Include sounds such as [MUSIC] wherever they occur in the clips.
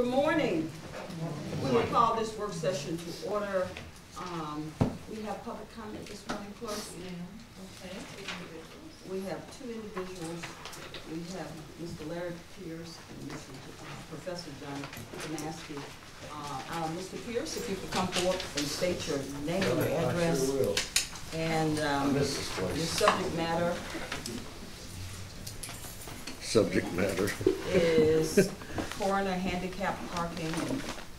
Good morning. We will call this work session to order. Um, We have public comment this morning, clerk. Okay. We have two individuals. We have Mr. Larry Pierce and Mr. Uh, Professor John Demaski. Uh, uh, Mr. Pierce, if you could come forward and state your name and your address I sure will. and um, your subject matter Subject matter. is coroner handicap parking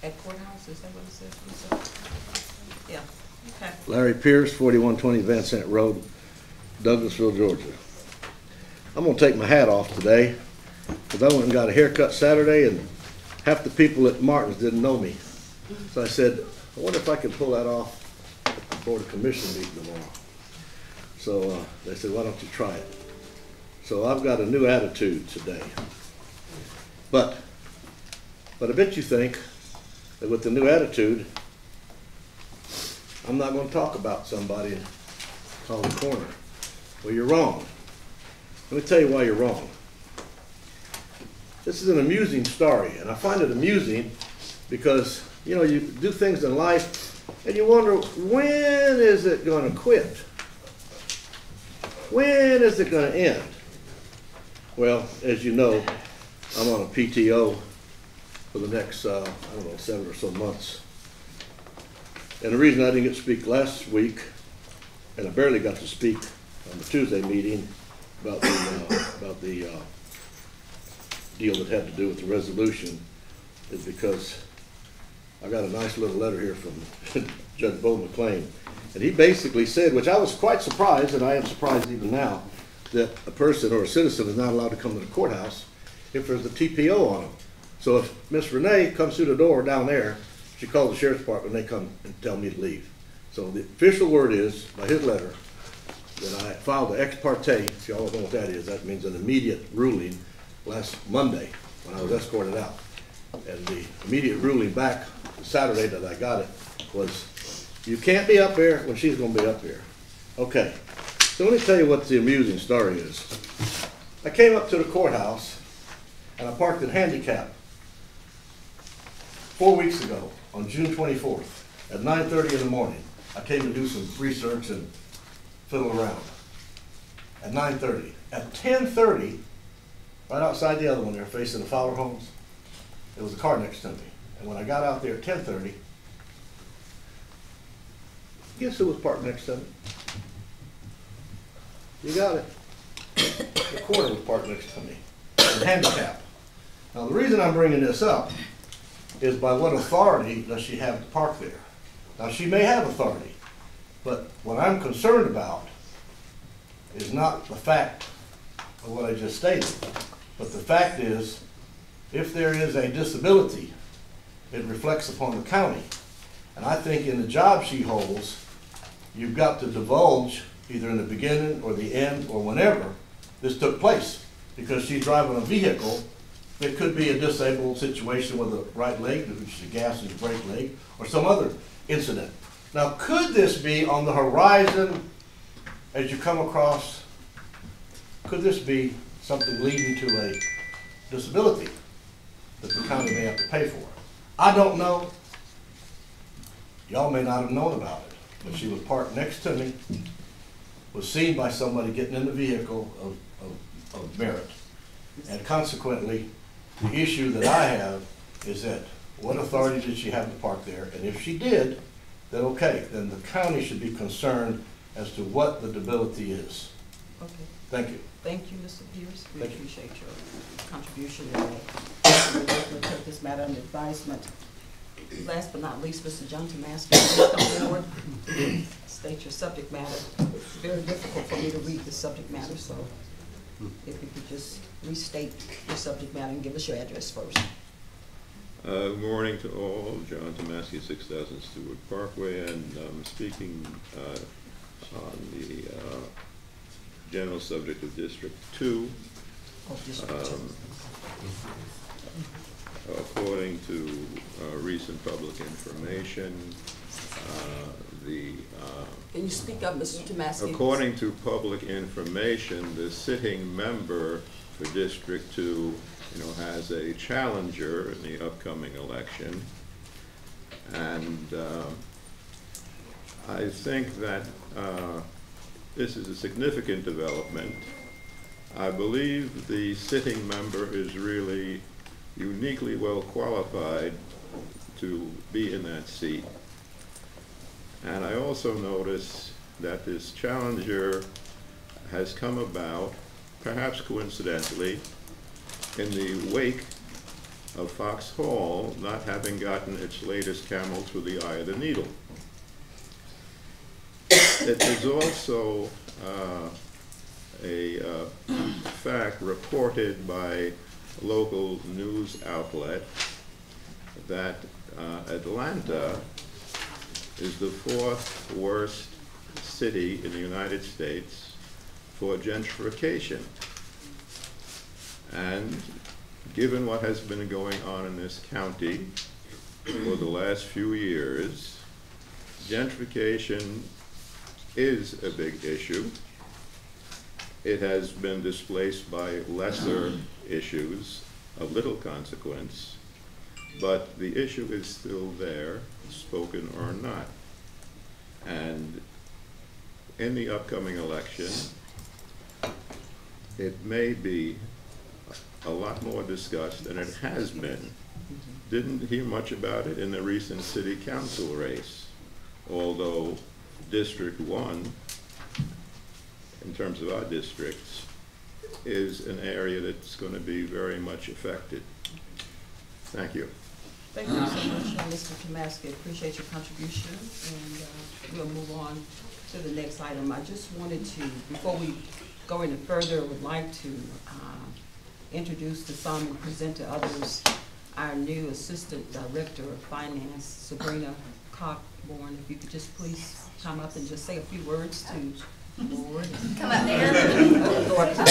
at courthouse, is that what it says? Lisa? Yeah, okay. Larry Pierce, forty-one twenty Vincent Road, Douglasville, Georgia. I'm gonna take my hat off today, because I went and got a haircut Saturday, and half the people at Martin's didn't know me. So I said, I wonder if I can pull that off before the commission meeting tomorrow. So, uh, they said, why don't you try it? So I've got a new attitude today. But, but I bet you think that with the new attitude, I'm not gonna talk about somebody and call coroner. Well, you're wrong. Let me tell you why you're wrong. This is an amusing story, and I find it amusing because, you know, you do things in life and you wonder, when is it gonna quit? When is it gonna end? Well, as you know, I'm on a PTO for the next, uh, I don't know, seven or so months. And the reason I didn't get to speak last week, and I barely got to speak on the Tuesday meeting about the, uh, about the, uh, deal that had to do with the resolution, is because I got a nice little letter here from [LAUGHS] Judge Beau McClain. And he basically said, which I was quite surprised, and I am surprised even now, that a person or a citizen is not allowed to come to the courthouse if there's a TPO on them. So if Miss Renee comes through the door down there, she calls the sheriff's department, and they come and tell me to leave. So the official word is, by his letter, that I filed the ex parte, if y'all don't know what that is, that means an immediate ruling last Monday, when I was escorted out. And the immediate ruling back Saturday that I got it was, you can't be up there when she's gonna be up here. Okay, so let me tell you what the amusing story is. I came up to the courthouse and I parked in handicap four weeks ago on June twenty-fourth at nine thirty in the morning. I came to do some research and fiddle around. At nine thirty. At ten thirty, right outside the other one there facing the Fowler homes, there was a car next to me. And when I got out there at ten thirty, guess who was parked next to me? You got it. The coroner was parked next to me, handicap. Now, the reason I'm bringing this up is by what authority does she have to park there? Now, she may have authority, but what I'm concerned about is not the fact of what I just stated, but the fact is, if there is a disability, it reflects upon the county. And I think in the job she holds, you've got to divulge, either in the beginning or the end or whenever this took place. Because she's driving a vehicle that could be a disabled situation with a right leg, which is a gas and brake leg, or some other incident. Now, could this be on the horizon as you come across, could this be something leading to a disability that the county may have to pay for? I don't know. Y'all may not have known about it, but she was parked next to me, was seen by somebody getting in the vehicle of, of, of merit. And consequently, the issue that I have is that what authority did she have to park there? And if she did, then okay, then the county should be concerned as to what the debility is. Okay, Thank you. thank you, Mr. Pierce. We Thank you. appreciate your contribution. We'll take this matter under advisement. Last but not least, Mr. John Tomaski, please come forward. State your subject matter. It's very difficult for me to read the subject matter, so if you could just restate your subject matter and give us your address first. Uh, Good morning to all. John Tomaski, 6,000 Stewart Parkway, and I'm speaking uh, on the uh, general subject of District 2. Oh, just- Um, According to uh, recent public information, uh, the, uh, Can you speak up, Mr. Tomaski? according to public information, the sitting member District Two you know, has a challenger in the upcoming election. And um, I think that uh, this is a significant development. I believe the sitting member is really uniquely well qualified to be in that seat. And I also notice that this challenger has come about, perhaps coincidentally, in the wake of Foxhall not having gotten its latest camel through the eye of the needle. It is also uh, a uh, fact reported by local news outlet that uh, Atlanta is the fourth worst city in the United States for gentrification. And given what has been going on in this county for the last few years, gentrification is a big issue. It has been displaced by lesser issues of little consequence, but the issue is still there, spoken or not. And in the upcoming election, it may be a lot more discussed than it has been. Didn't hear much about it in the recent city council race, although District One, in terms of our districts, is an area that's going to be very much affected. Thank you. Thank you so much, uh, Mr. Tomaski, appreciate your contribution, and uh, we'll move on to the next item. I just wanted to, before we go any further, would like to uh, introduce to some and present to others our new Assistant Director of Finance, Sabrina Cockborn. If you could just please come up and just say a few words to the board. Come up there. Go up to the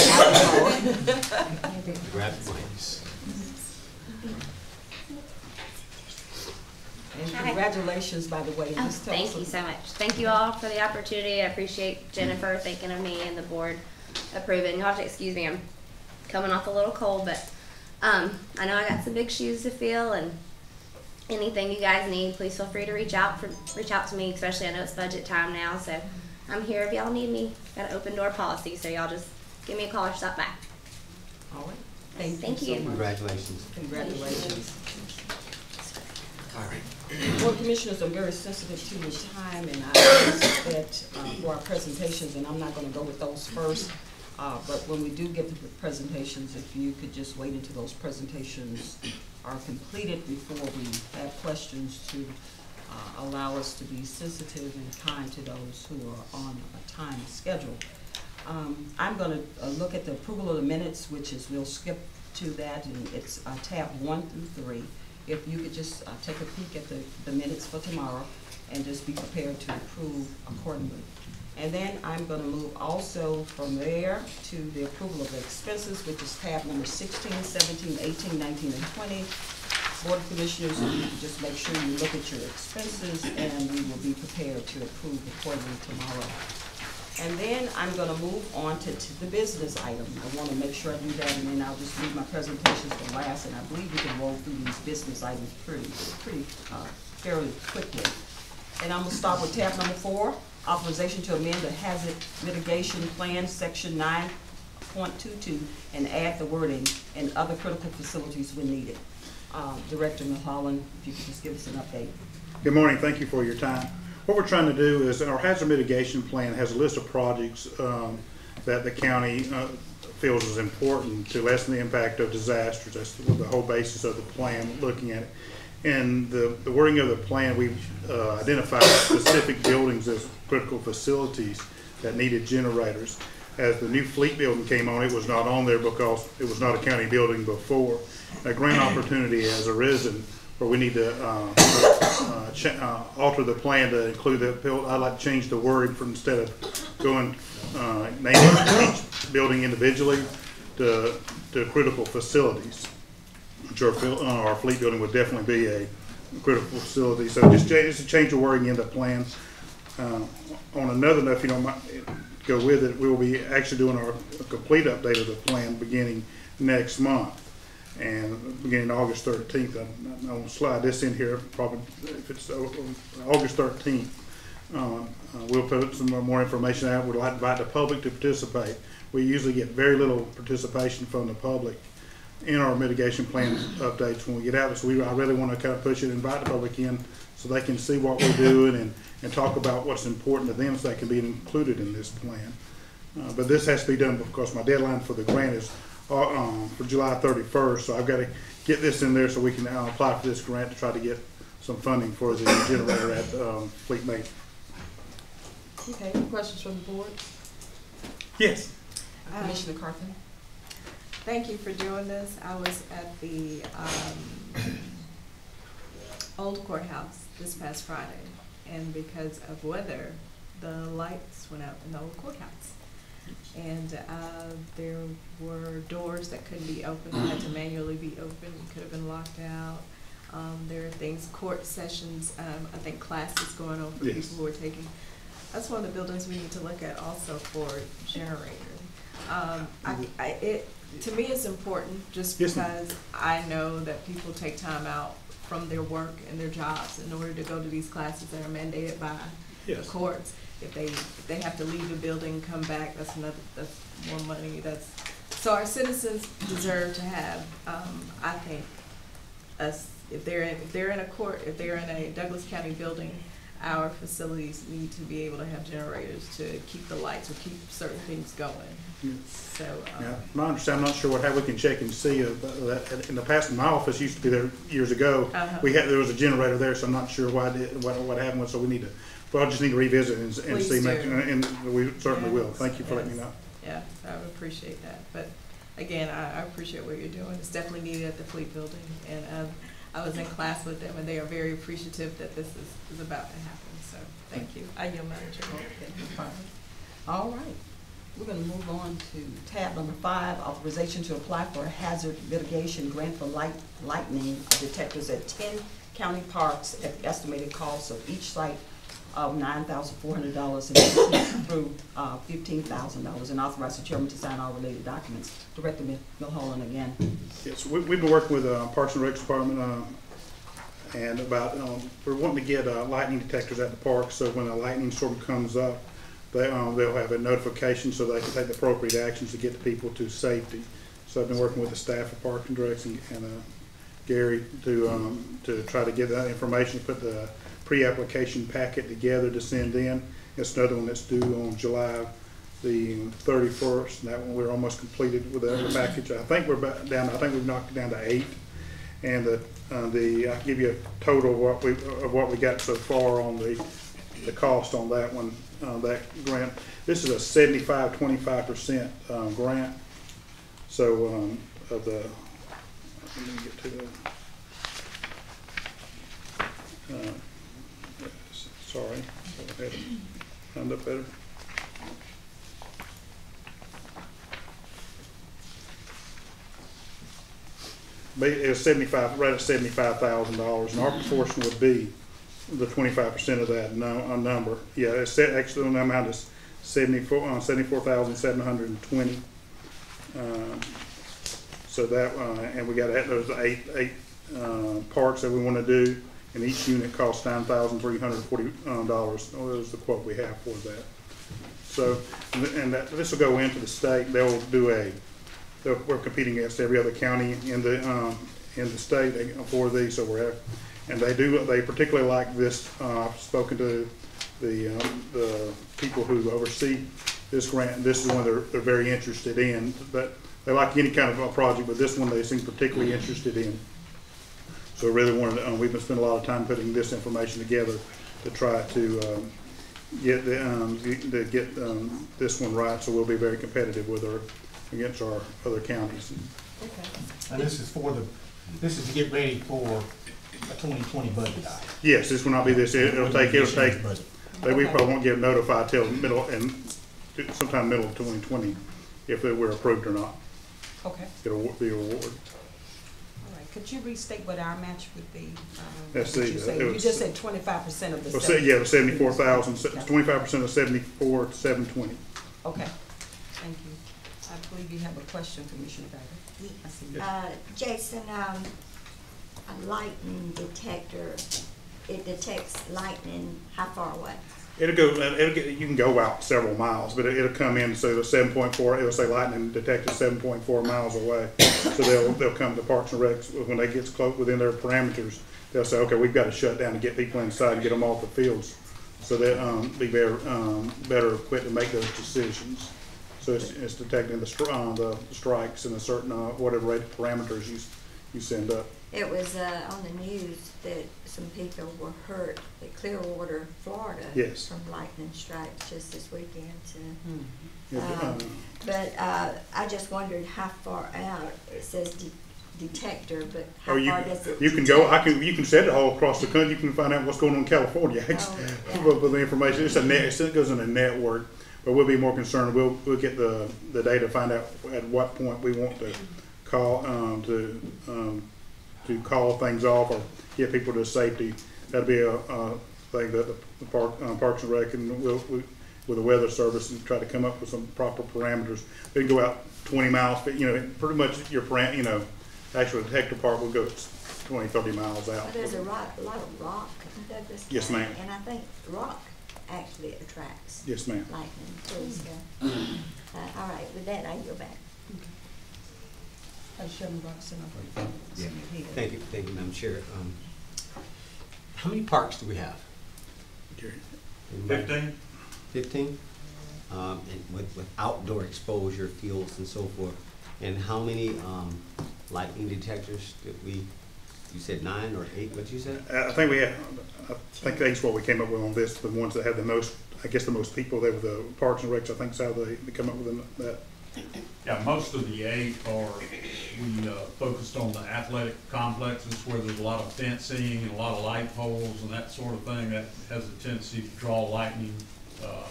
microphone. Grab mics. And congratulations, by the way. Oh, thank you so much. Thank you all for the opportunity. I appreciate Jennifer thinking of me and the board approving. You'll have to excuse me, I'm coming off a little cold, but um, I know I got some big shoes to fill and anything you guys need, please feel free to reach out for, reach out to me, especially I know it's budget time now, so I'm here if y'all need me. Got an open door policy, so y'all just give me a call or stop by. All right. Thank you Thank so you. much. Congratulations. Congratulations. All right. Well, Commissioners, I'm very sensitive to your time, and I that uh, for our presentations, and I'm not gonna go with those first, uh, but when we do get the presentations, if you could just wait until those presentations are completed before we have questions to uh, allow us to be sensitive and kind to those who are on a time schedule. Um, I'm gonna uh, look at the approval of the minutes, which is, we'll skip to that, and it's uh, tab one through three. If you could just uh, take a peek at the, the minutes for tomorrow and just be prepared to approve accordingly. And then I'm gonna move also from there to the approval of the expenses, which is tab number 16, 17, 18, 19, and twenty. Board of Commissioners, just make sure you look at your expenses, and we will be prepared to approve accordingly tomorrow. And then I'm gonna move on to, to the business item. I wanna make sure I do that, and then I'll just leave my presentations for last, and I believe we can roll through these business items pretty, pretty, uh, fairly quickly. And I'm gonna start with tab number four, authorization to amend the hazard mitigation plan, section nine point two-two, and add the wording, and other critical facilities when needed. Uh, Director Mulholland, if you could just give us an update. Good morning, thank you for your time. What we're trying to do is, our hazard mitigation plan has a list of projects um, that the county uh, feels is important to lessen the impact of disasters. That's the whole basis of the plan, looking at it. And the the wording of the plan, we've uh, identified specific buildings as critical facilities that needed generators. As the new fleet building came on, it was not on there because it was not a county building before. A grant opportunity has arisen where we need to uh, uh, uh, alter the plan to include the, I'd like to change the word from instead of going, uh, naming each building individually to, to critical facilities. Which our, uh, our fleet building would definitely be a critical facility, so just just a change of wording in the plan. Uh, On another note, if you don't mind, go with it, we will be actually doing our complete update of the plan beginning next month. And beginning August thirteenth, I, I will slide this in here, probably if it's uh, August thirteenth. Uh, uh, we'll put some more information out. We'd like to invite the public to participate. We usually get very little participation from the public in our mitigation plan updates when we get out. So we, I really want to kind of push it, and invite the public in so they can see what we're doing and, and talk about what's important to them so they can be included in this plan. Uh, but this has to be done because my deadline for the grant is, uh, um, for July thirty-first. So I've got to get this in there so we can uh, apply for this grant to try to get some funding for the generator at, um, Fleet Mate. Okay, any questions from the board? Yes. Commissioner Carthen? Thank you for doing this. I was at the um, old courthouse this past Friday, and because of weather, the lights went out in the old courthouse. And uh, there were doors that couldn't be opened, had to manually be opened, could have been locked out. Um, There are things, court sessions, um, I think classes going on for Yes. people who are taking. That's one of the buildings we need to look at also for generators. Um, I, I, it, to me, it's important just Yes, because I know that people take time out from their work and their jobs in order to go to these classes that are mandated by the courts. If they, if they have to leave the building, come back, that's another, that's more money, that's, so our citizens deserve to have, um, I think, us, if they're in, if they're in a court, if they're in a Douglas County building, our facilities need to be able to have generators to keep the lights or keep certain things going. Yeah. So, Yeah, um, my understanding, I'm not sure what, how we can check and see, uh, that, in the past, my office used to be there years ago. Uh-huh. We had, there was a generator there, so I'm not sure why, it- what, what happened, so we need to, well, I just need to revisit and, and see, make- do. and we certainly will. Thank you for letting me know. yeah, I would appreciate that. But again, I, I appreciate what you're doing. It's definitely needed at the Fleet Building. And, um, I was in class with them and they are very appreciative that this is, is about to happen. So, thank you. I yield my chair. Okay, no. All right, we're gonna move on to tab number five, authorization to apply for a hazard mitigation grant for light, lightning detectors at ten county parks at the estimated cost of each site of nine thousand four hundred dollars and through, uh, fifteen thousand dollars, and authorize the chairman to sign all related documents. Director Mil- Mulholland again. Yes, we, we've been working with, uh, Parks and Rec Department, um, and about, um, we're wanting to get, uh, lightning detectors at the park, so when a lightning storm comes up, they, um, they'll have a notification so they can take the appropriate actions to get the people to safety. So I've been working with the staff of Parks and Rec and, and, uh, Gary to, um, to try to get that information, put the pre-application packet together to send in. It's another one that's due on July the thirty-first, and that one, we're almost completed with the package. I think we're about down, I think we've knocked it down to eight. And the, uh, the, I give you a total of what we, of what we got so far on the, the cost on that one, uh, that grant. This is a 75 25 percent um, grant. So, um, of the, let me get to the, uh, sorry, had it lined up better. It was seventy-five, right at seventy-five thousand dollars, and our proportion would be the twenty-five percent of that no, uh, number. Yeah, it's set, actually, the amount is seventy-four, uh, seventy-four thousand seven hundred and twenty. Um, So that, uh, and we got, those eight, eight, uh, parts that we wanna do, and each unit costs nine thousand three hundred forty, uh, dollars. That was the quote we have for that. So, and th- and that, this will go into the state, they'll do a, we're competing against every other county in the, um, in the state for these, so we're, and they do, they particularly like this, uh, I've spoken to the, um, the people who oversee this grant, this is one they're, they're very interested in, but they like any kind of a project, but this one they seem particularly interested in. So I really wanted, uh, we've been spending a lot of time putting this information together to try to, um, get the, um, to get, um, this one right, so we'll be very competitive with our, against our other counties. Okay. And this is for the, this is to get ready for a twenty twenty budget. Yes, this will not be this, it'll take, it'll take, Budget. they- we probably won't get notified till middle, and sometime middle of twenty twenty, if we're approved or not, Okay, it'll be awarded. All right. Could you restate what our match would be? Um, Let's what see, you said? it You was- just said twenty-five percent of the. Well, say, yeah, seventy-four thousand, Okay. twenty-five percent of seventy-four, seven twenty. Okay, thank you. I I believe you have a question, Commissioner Bennett. I see you. Uh, Jason, um, a lightning detector, it detects lightning how far away? It'll go, it'll get, you can go out several miles, but it'll come in, so the seven point four, it'll say lightning detected seven point four miles away. So they'll, they'll come to Parks and Recs, when they get close, within their parameters, they'll say, okay, we've got to shut down to get people inside and get them off the fields. So they'll, um, be better, um, better equipped to make those decisions. So it's, it's detecting the stri- uh, the strikes and a certain, uh, whatever rate parameters you, you send up. It was, uh, on the news that some people were hurt at Clearwater, Florida. Yes. From lightning strikes just this weekend, so. Hmm. But, Um, uh, But, uh, I just wondered how far out, it says de- detector, but how you, far does it? you can go, I can, you can set it all across the country, you can find out what's going on in California, [LAUGHS] Oh, yeah. [LAUGHS] with, with the information, it's a net, it goes in a network. But we'll be more concerned, we'll, we'll get the, the data, find out at what point we want to call, um, to, um, to call things off or get people to safety. That'll be a, a thing that the park, uh, Parks and Rec and we'll, we, with the weather service and try to come up with some proper parameters. They can go out twenty miles, but, you know, pretty much your param, you know, actual detector part will go 20, 30 miles out. Well, there's a lot, a lot of rock in Douglas Yes, ma'am. And I think rock actually attracts Yes, ma'am. lightning too, so. [CLEARS THROAT] Uh, all right, with that, I yield back. Uh, Chairman Robinson, I'll wait Yeah, thank you, thank you, Madam Chair. Um, How many parks do we have? Gary. Fifteen. Fifteen? Um, and with, with outdoor exposure fields and so forth. And how many, um, lightning detectors did we, you said nine or eight, what'd you say? I I think we had, I think that's what we came up with on this, the ones that had the most, I guess the most people, they were the Parks and Recs, I think, is how they, they come up with that. Yeah, most of the eight are, we uh, focused on the athletic complexes where there's a lot of fencing and a lot of light poles and that sort of thing that has a tendency to draw lightning. Uh,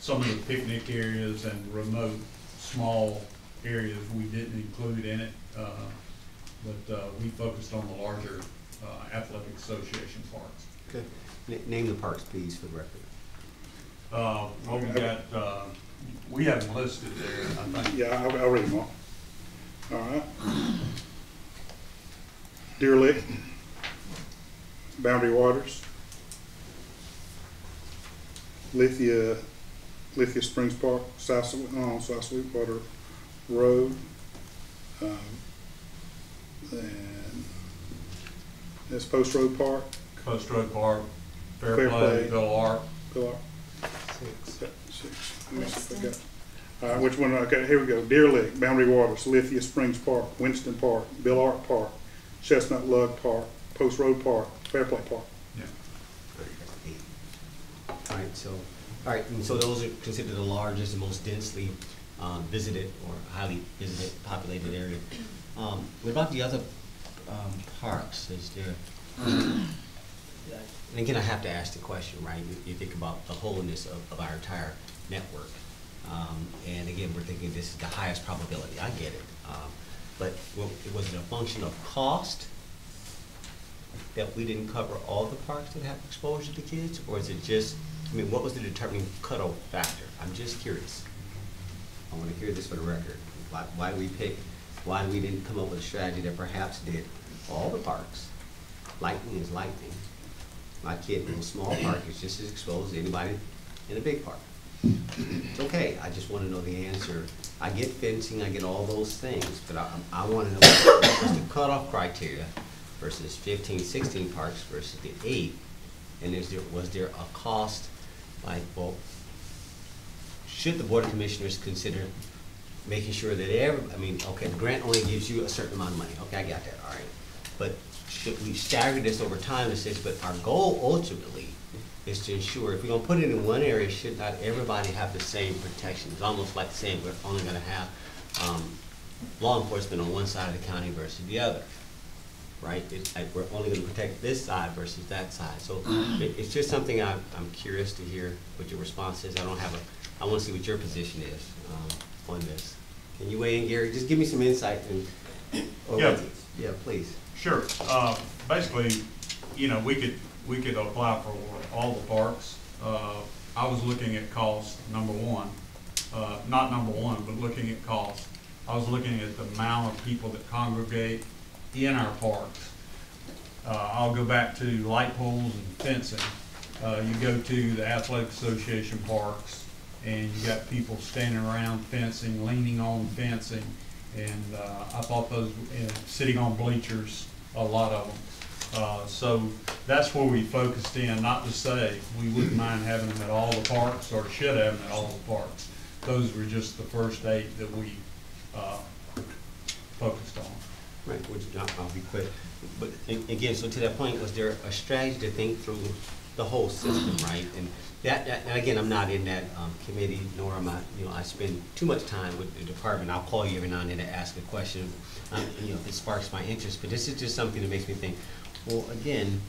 Some of the picnic areas and remote, small areas we didn't include in it. uh, But uh, we focused on the larger uh, athletic association parks. Okay. Na- Name the parks, please, for the record. Uh, What we got, uh, we have them listed there, I think. Yeah, I'll, I'll read them all. All right. Deer Lick, Boundary Waters, Lithia, Lithia Springs Park, South, uh, South Sweetwater Road, um, and that's Post Road Park, Coast Road Park, Fair Fair Play, Play. Bill Arp, Bill. Six. I must have Winston. forgot. All right, which one, okay, here we go. Deer Lick, Boundary Waters, Lithia Springs Park, Winston Park, Bill Arp Park, Chestnut Log Park, Post Road Park, Fairplay Park. yeah. All right, so, all right, and so those are considered the largest and most densely um, visited or highly visited, populated area. Um, What about the other um, parks? Is there, [COUGHS] and again, I have to ask the question, right? You- You think about the wholeness of, of our entire network. Um, And again, we're thinking this is the highest probability, I get it. Um, But was it a function of cost? that we didn't cover all the parks that have exposure to kids? Or is it just, I mean, what was the determining cutoff factor? I'm just curious. I want to hear this for the record. Why, why we picked, why we didn't come up with a strategy that perhaps did all the parks. Lightning is lightning. My kid in a small park is just as exposed as anybody in a big park. It's okay, I just want to know the answer. I get fencing, I get all those things, but I, I want to know what was the cutoff criteria versus 15, 16 parks versus the eight? And is there, was there a cost, like, well, should the Board of Commissioners consider making sure that every, I mean, okay, the grant only gives you a certain amount of money, okay, I got that, all right. But should we stagger this over time and say, but our goal ultimately is to ensure, if we're gonna put it in one area, should not everybody have the same protection? It's almost like saying we're only gonna have, um, law enforcement on one side of the county versus the other right? It's like we're only gonna protect this side versus that side. So it, it's just something I'm, I'm curious to hear what your response is. I don't have a, I wanna see what your position is, um, on this. Can you weigh in, Gary? Just give me some insight and. Yeah. Yeah, please. Sure. Uh, Basically, you know, we could, we could apply for all the parks. Uh, I was looking at cost, number one, uh, not number one, but looking at cost. I was looking at the amount of people that congregate in our parks. Uh, I'll go back to light poles and fencing. Uh, you go to the athletic association parks and you got people standing around fencing, leaning on fencing. And, uh, I thought those, and sitting on bleachers, a lot of them. Uh, so that's where we focused in, not to say we wouldn't mind having them at all the parks or should have them at all the parks. Those were just the first eight that we, uh, focused on. Right, which, I'll, be quick. But again, so to that point, was there a strategy to think through the whole system, right? And that, that, and again, I'm not in that, um, committee, nor am I, you know, I spend too much time with the department. I'll call you every now and then to ask a question, um, you know, if it sparks my interest. But this is just something that makes me think, well, again,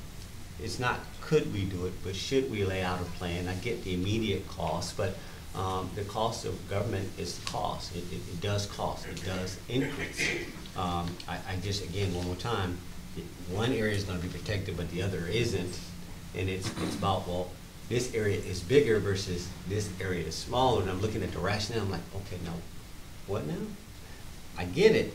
it's not could we do it, but should we lay out a plan? I get the immediate cost, but um, the cost of government is the cost. It, it, it does cost, it does increase. Um, I, I just, again, one more time, one area is gonna be protected, but the other isn't. And it's, it's about, well, this area is bigger versus this area is smaller, and I'm looking at the rationale, I'm like, okay, no, what now? I get it.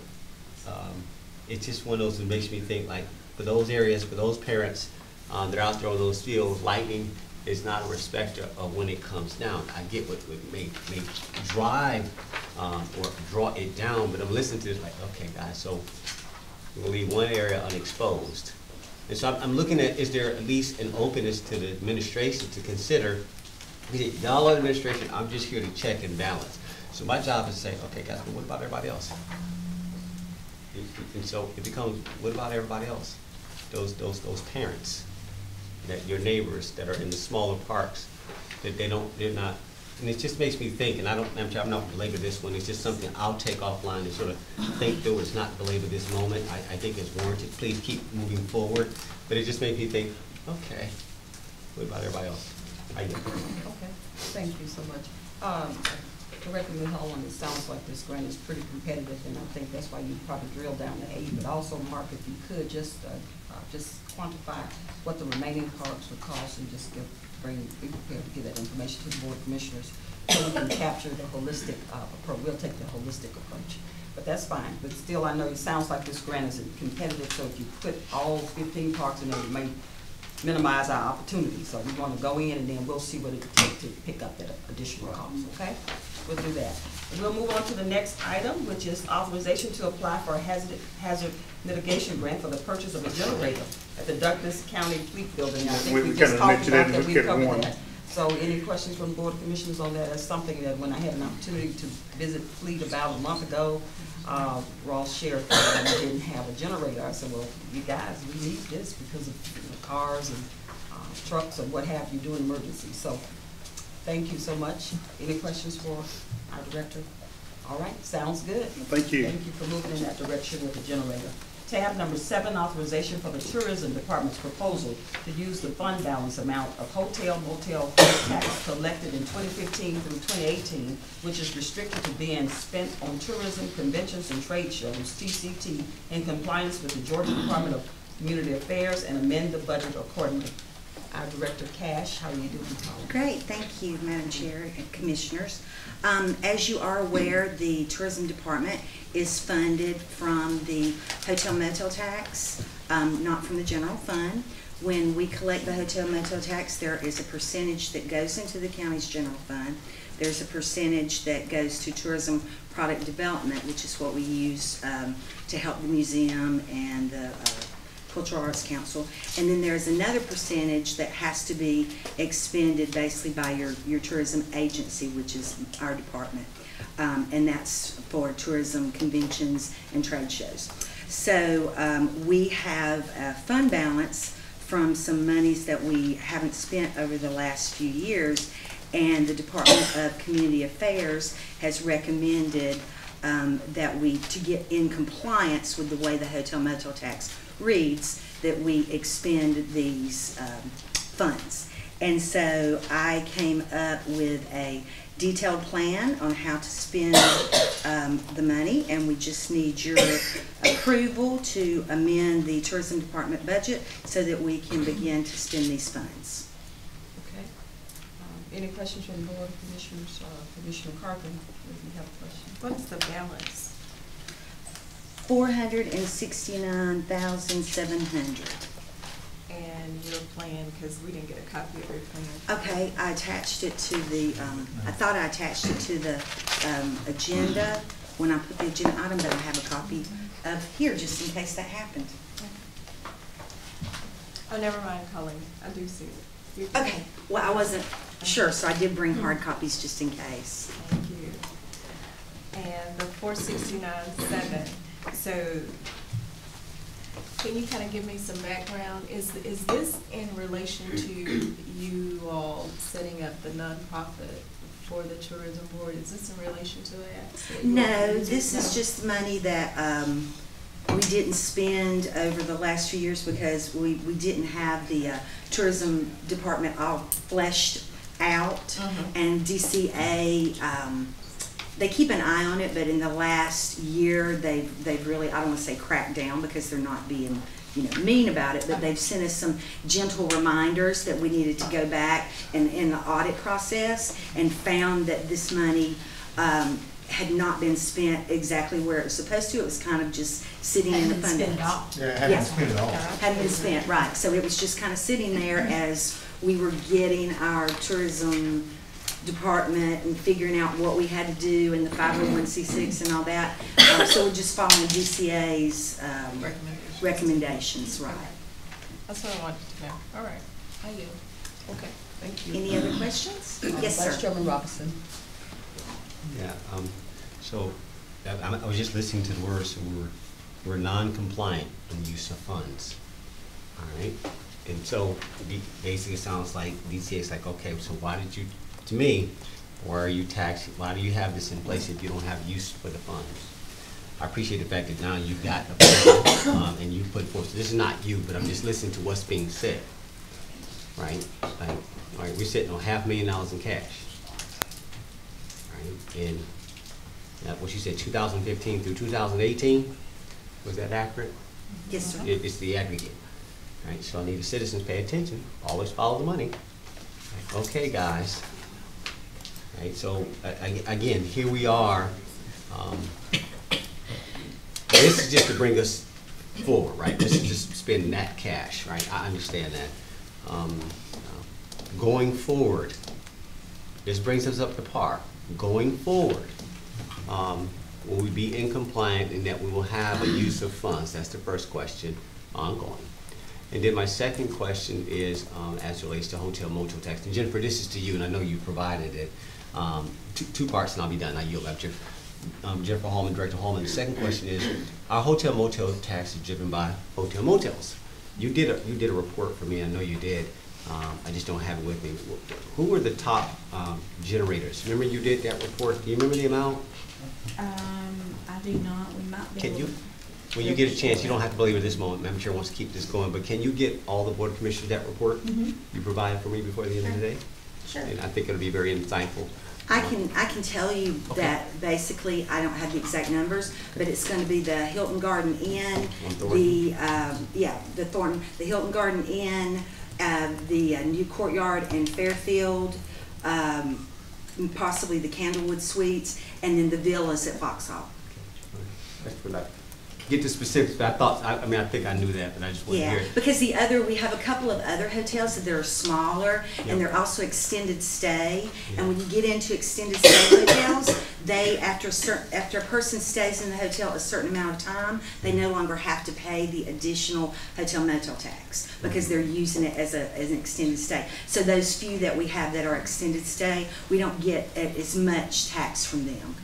Um, it's just one of those that makes me think like, for those areas, for those parents, um, that are out there on those fields, lightning is not a respecter of when it comes down. I get what, what may, may drive, um, or draw it down, but I'm listening to this like, okay, guys, so we'll leave one area unexposed. And so I'm, I'm looking at, is there at least an openness to the administration to consider, y'all are administration, I'm just here to check and balance. So my job is to say, okay, guys, but what about everybody else? And so it becomes, what about everybody else? Those, those, those parents, that your neighbors that are in the smaller parks, that they don't, they're not, and it just makes me think, and I don't, I'm trying not belabor this one, it's just something I'll take offline and sort of think through, it's not belabor this moment, I, I think it's warranted, please keep moving forward, but it just made me think, okay, what about everybody else? I get it. Okay, thank you so much. Um, Director Mulholland, it sounds like this grant is pretty competitive, and I think that's why you probably drilled down to eight, but also, Mark, if you could, just, uh, just quantify what the remaining parks would cost and just give, bring, be prepared to give that information to the Board of Commissioners, so we can capture the holistic, uh, approach, we'll take the holistic approach. But that's fine, but still, I know it sounds like this grant is competitive, so if you put all fifteen parks in there, it may minimize our opportunity. So we want to go in and then we'll see what it takes to pick up that additional cost, okay? We'll do that. We'll move on to the next item, which is authorization to apply for a hazard, hazard mitigation grant for the purchase of a generator at the Douglas County Fleet Building. I think We- we just talked about that, we covered that. So any questions from the Board of Commissioners on that? That's something that when I had an opportunity to visit Fleet about a month ago, uh, Ross shared that we didn't have a generator. I said, well, you guys, we need this because of cars and uh, trucks and what have you during emergencies. So, thank you so much. Any questions for our director? All right, sounds good. Thank you. Thank you for moving in that direction with the generator. Tab number seven, authorization for the tourism department's proposal to use the fund balance amount of hotel motel tax collected in twenty fifteen through twenty eighteen, which is restricted to being spent on tourism, conventions, and trade shows, TCT, in compliance with the Georgia Department of Community Affairs and amend the budget accordingly. Our Director Cash, how are you doing? Great, thank you, Madam Chair and Commissioners. Um, As you are aware, the Tourism Department is funded from the hotel motel tax, um, not from the general fund. When we collect the hotel motel tax, there is a percentage that goes into the county's general fund. There's a percentage that goes to tourism product development, which is what we use um, to help the museum and the uh, Cultural Arts Council. And then there's another percentage that has to be expended basically by your, your tourism agency, which is our department. Um, and that's for tourism conventions and trade shows. So, um, we have a fund balance from some monies that we haven't spent over the last few years. And the Department of Community Affairs has recommended um, that we, to get in compliance with the way the hotel motel tax reads, that we expend these um, funds. And so I came up with a detailed plan on how to spend um, the money, and we just need your approval to amend the tourism department budget so that we can begin to spend these funds. Okay. Um, Any questions from the Board of Commissioners? Uh, Commissioner Carthen, if you have a question. What is the balance? Four hundred and sixty-nine thousand seven hundred. And your plan, because we didn't get a copy of your plan. Okay, I attached it to the, um, I thought I attached it to the, um, agenda when I put the agenda item, but I have a copy of here, just in case that happened. Oh, never mind, Colleen, I do see it. You're. Okay, well, I wasn't sure, so I did bring hard copies just in case. Thank you. And the four sixty-nine seven, so can you kind of give me some background? Is, is this in relation to you all setting up the nonprofit for the tourism board? Is this in relation to that? No, this is just money that, um, we didn't spend over the last few years because we, we didn't have the, uh, tourism department all fleshed out. Mhm. And DCA, um, they keep an eye on it, but in the last year, they've, they've really, I don't wanna say cracked down because they're not being, you know, mean about it, but they've sent us some gentle reminders that we needed to go back and, in the audit process and found that this money, um, had not been spent exactly where it was supposed to. It was kind of just sitting in the Hadn't fund. been spent all. Yeah, it hadn't Yeah. spent it all. Hadn't been spent, right, so it was just kind of sitting there as we were getting our tourism department and figuring out what we had to do and the five oh one C six and all that. Um, So we're just following DCA's, um, Recommendations. recommendations, right. That's what I wanted to know. All right, I do. Okay, thank you. Any other questions? Yes, Vice sir. Chairman Robinson. Yeah, um, so, I, I was just listening to the words, so we're, we're non-compliant in use of funds. All right, and so, basically, it sounds like DCA is like, okay, so why did you, to me, why are you taxing, why do you have this in place if you don't have use for the funds? I appreciate the fact that now you've got a plan, um, and you put forth, this is not you, but I'm just listening to what's being said, right? Like, all right, we're sitting on half a million dollars in cash right? And that, what you said, two thousand fifteen through two thousand eighteen, was that accurate? Yes, sir. It, it's the aggregate, right? So I need the citizens pay attention, always follow the money. Like, Okay, guys. Right, so, again, here we are, um, this is just to bring us forward, right? This is just spending that cash, right? I understand that. Um, Going forward, this brings us up to par. Going forward, um, will we be in compliance in that we will have a use of funds? That's the first question, ongoing. And then my second question is, um, as relates to hotel motel tax. And Jennifer, this is to you, and I know you provided it. Um, two, two parts, and I'll be done. I yield back to um, Jennifer Hallman, Director Hallman. The second question is, our hotel motel tax is driven by hotel motels. You did a, you did a report for me, I know you did. Um, I just don't have it with me. Who were the top, um, generators? Remember you did that report? Do you remember the amount? Um, I do not, we might be Can you, when you get a chance, you don't have to believe it this moment, Madam Chair wants to keep this going, but can you get all the Board of Commissioners that report Mhm. you provided for me before the end of the day? Sure. And I think it'll be very insightful. I can, I can tell you Okay. that basically, I don't have the exact numbers, but it's gonna be the Hilton Garden Inn, the, um, yeah, the Thornton, the Hilton Garden Inn, uh, the uh, new courtyard in Fairfield, um, possibly the Candlewood Suites, and then the villas at Foxhall. That's what I, get the specifics, but I thought, I, I mean, I think I knew that, but I just wanted to Yeah, hear it. because the other, we have a couple of other hotels that are smaller, and they're also extended stay. And when you get into extended stay hotels, they, after a certain, after a person stays in the hotel a certain amount of time, they no longer have to pay the additional hotel motel tax, because mm-hmm. they're using it as a, as an extended stay. So those few that we have that are extended stay, we don't get a- as much tax from them.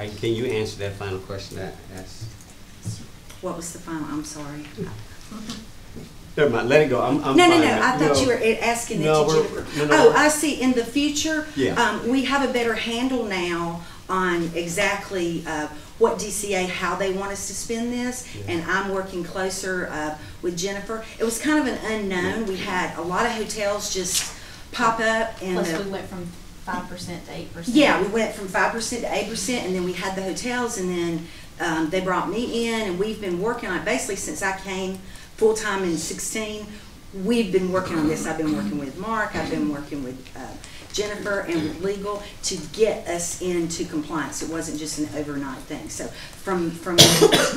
All right, can you answer that final question that I asked? What was the final, I'm sorry. Never mind, let it go, I'm, I'm fine. No, no, no, I thought No. you were asking it No, to we're- Jennifer. no, no, Oh, I see, in the future, Yeah. um, we have a better handle now on exactly, uh, what DCA, how they want us to spend this, Yeah. and I'm working closer, uh, with Jennifer. It was kind of an unknown, we had a lot of hotels just pop up and Plus, the- we went from five percent to eight percent. yeah, we went from five percent to eight percent, and then we had the hotels, and then um, they brought me in, and we've been working on it basically since I came full time in sixteen. we've been working on this, I've been working with Mark, I've been working with uh, Jennifer and with legal to get us into compliance. It wasn't just an overnight thing. So from, from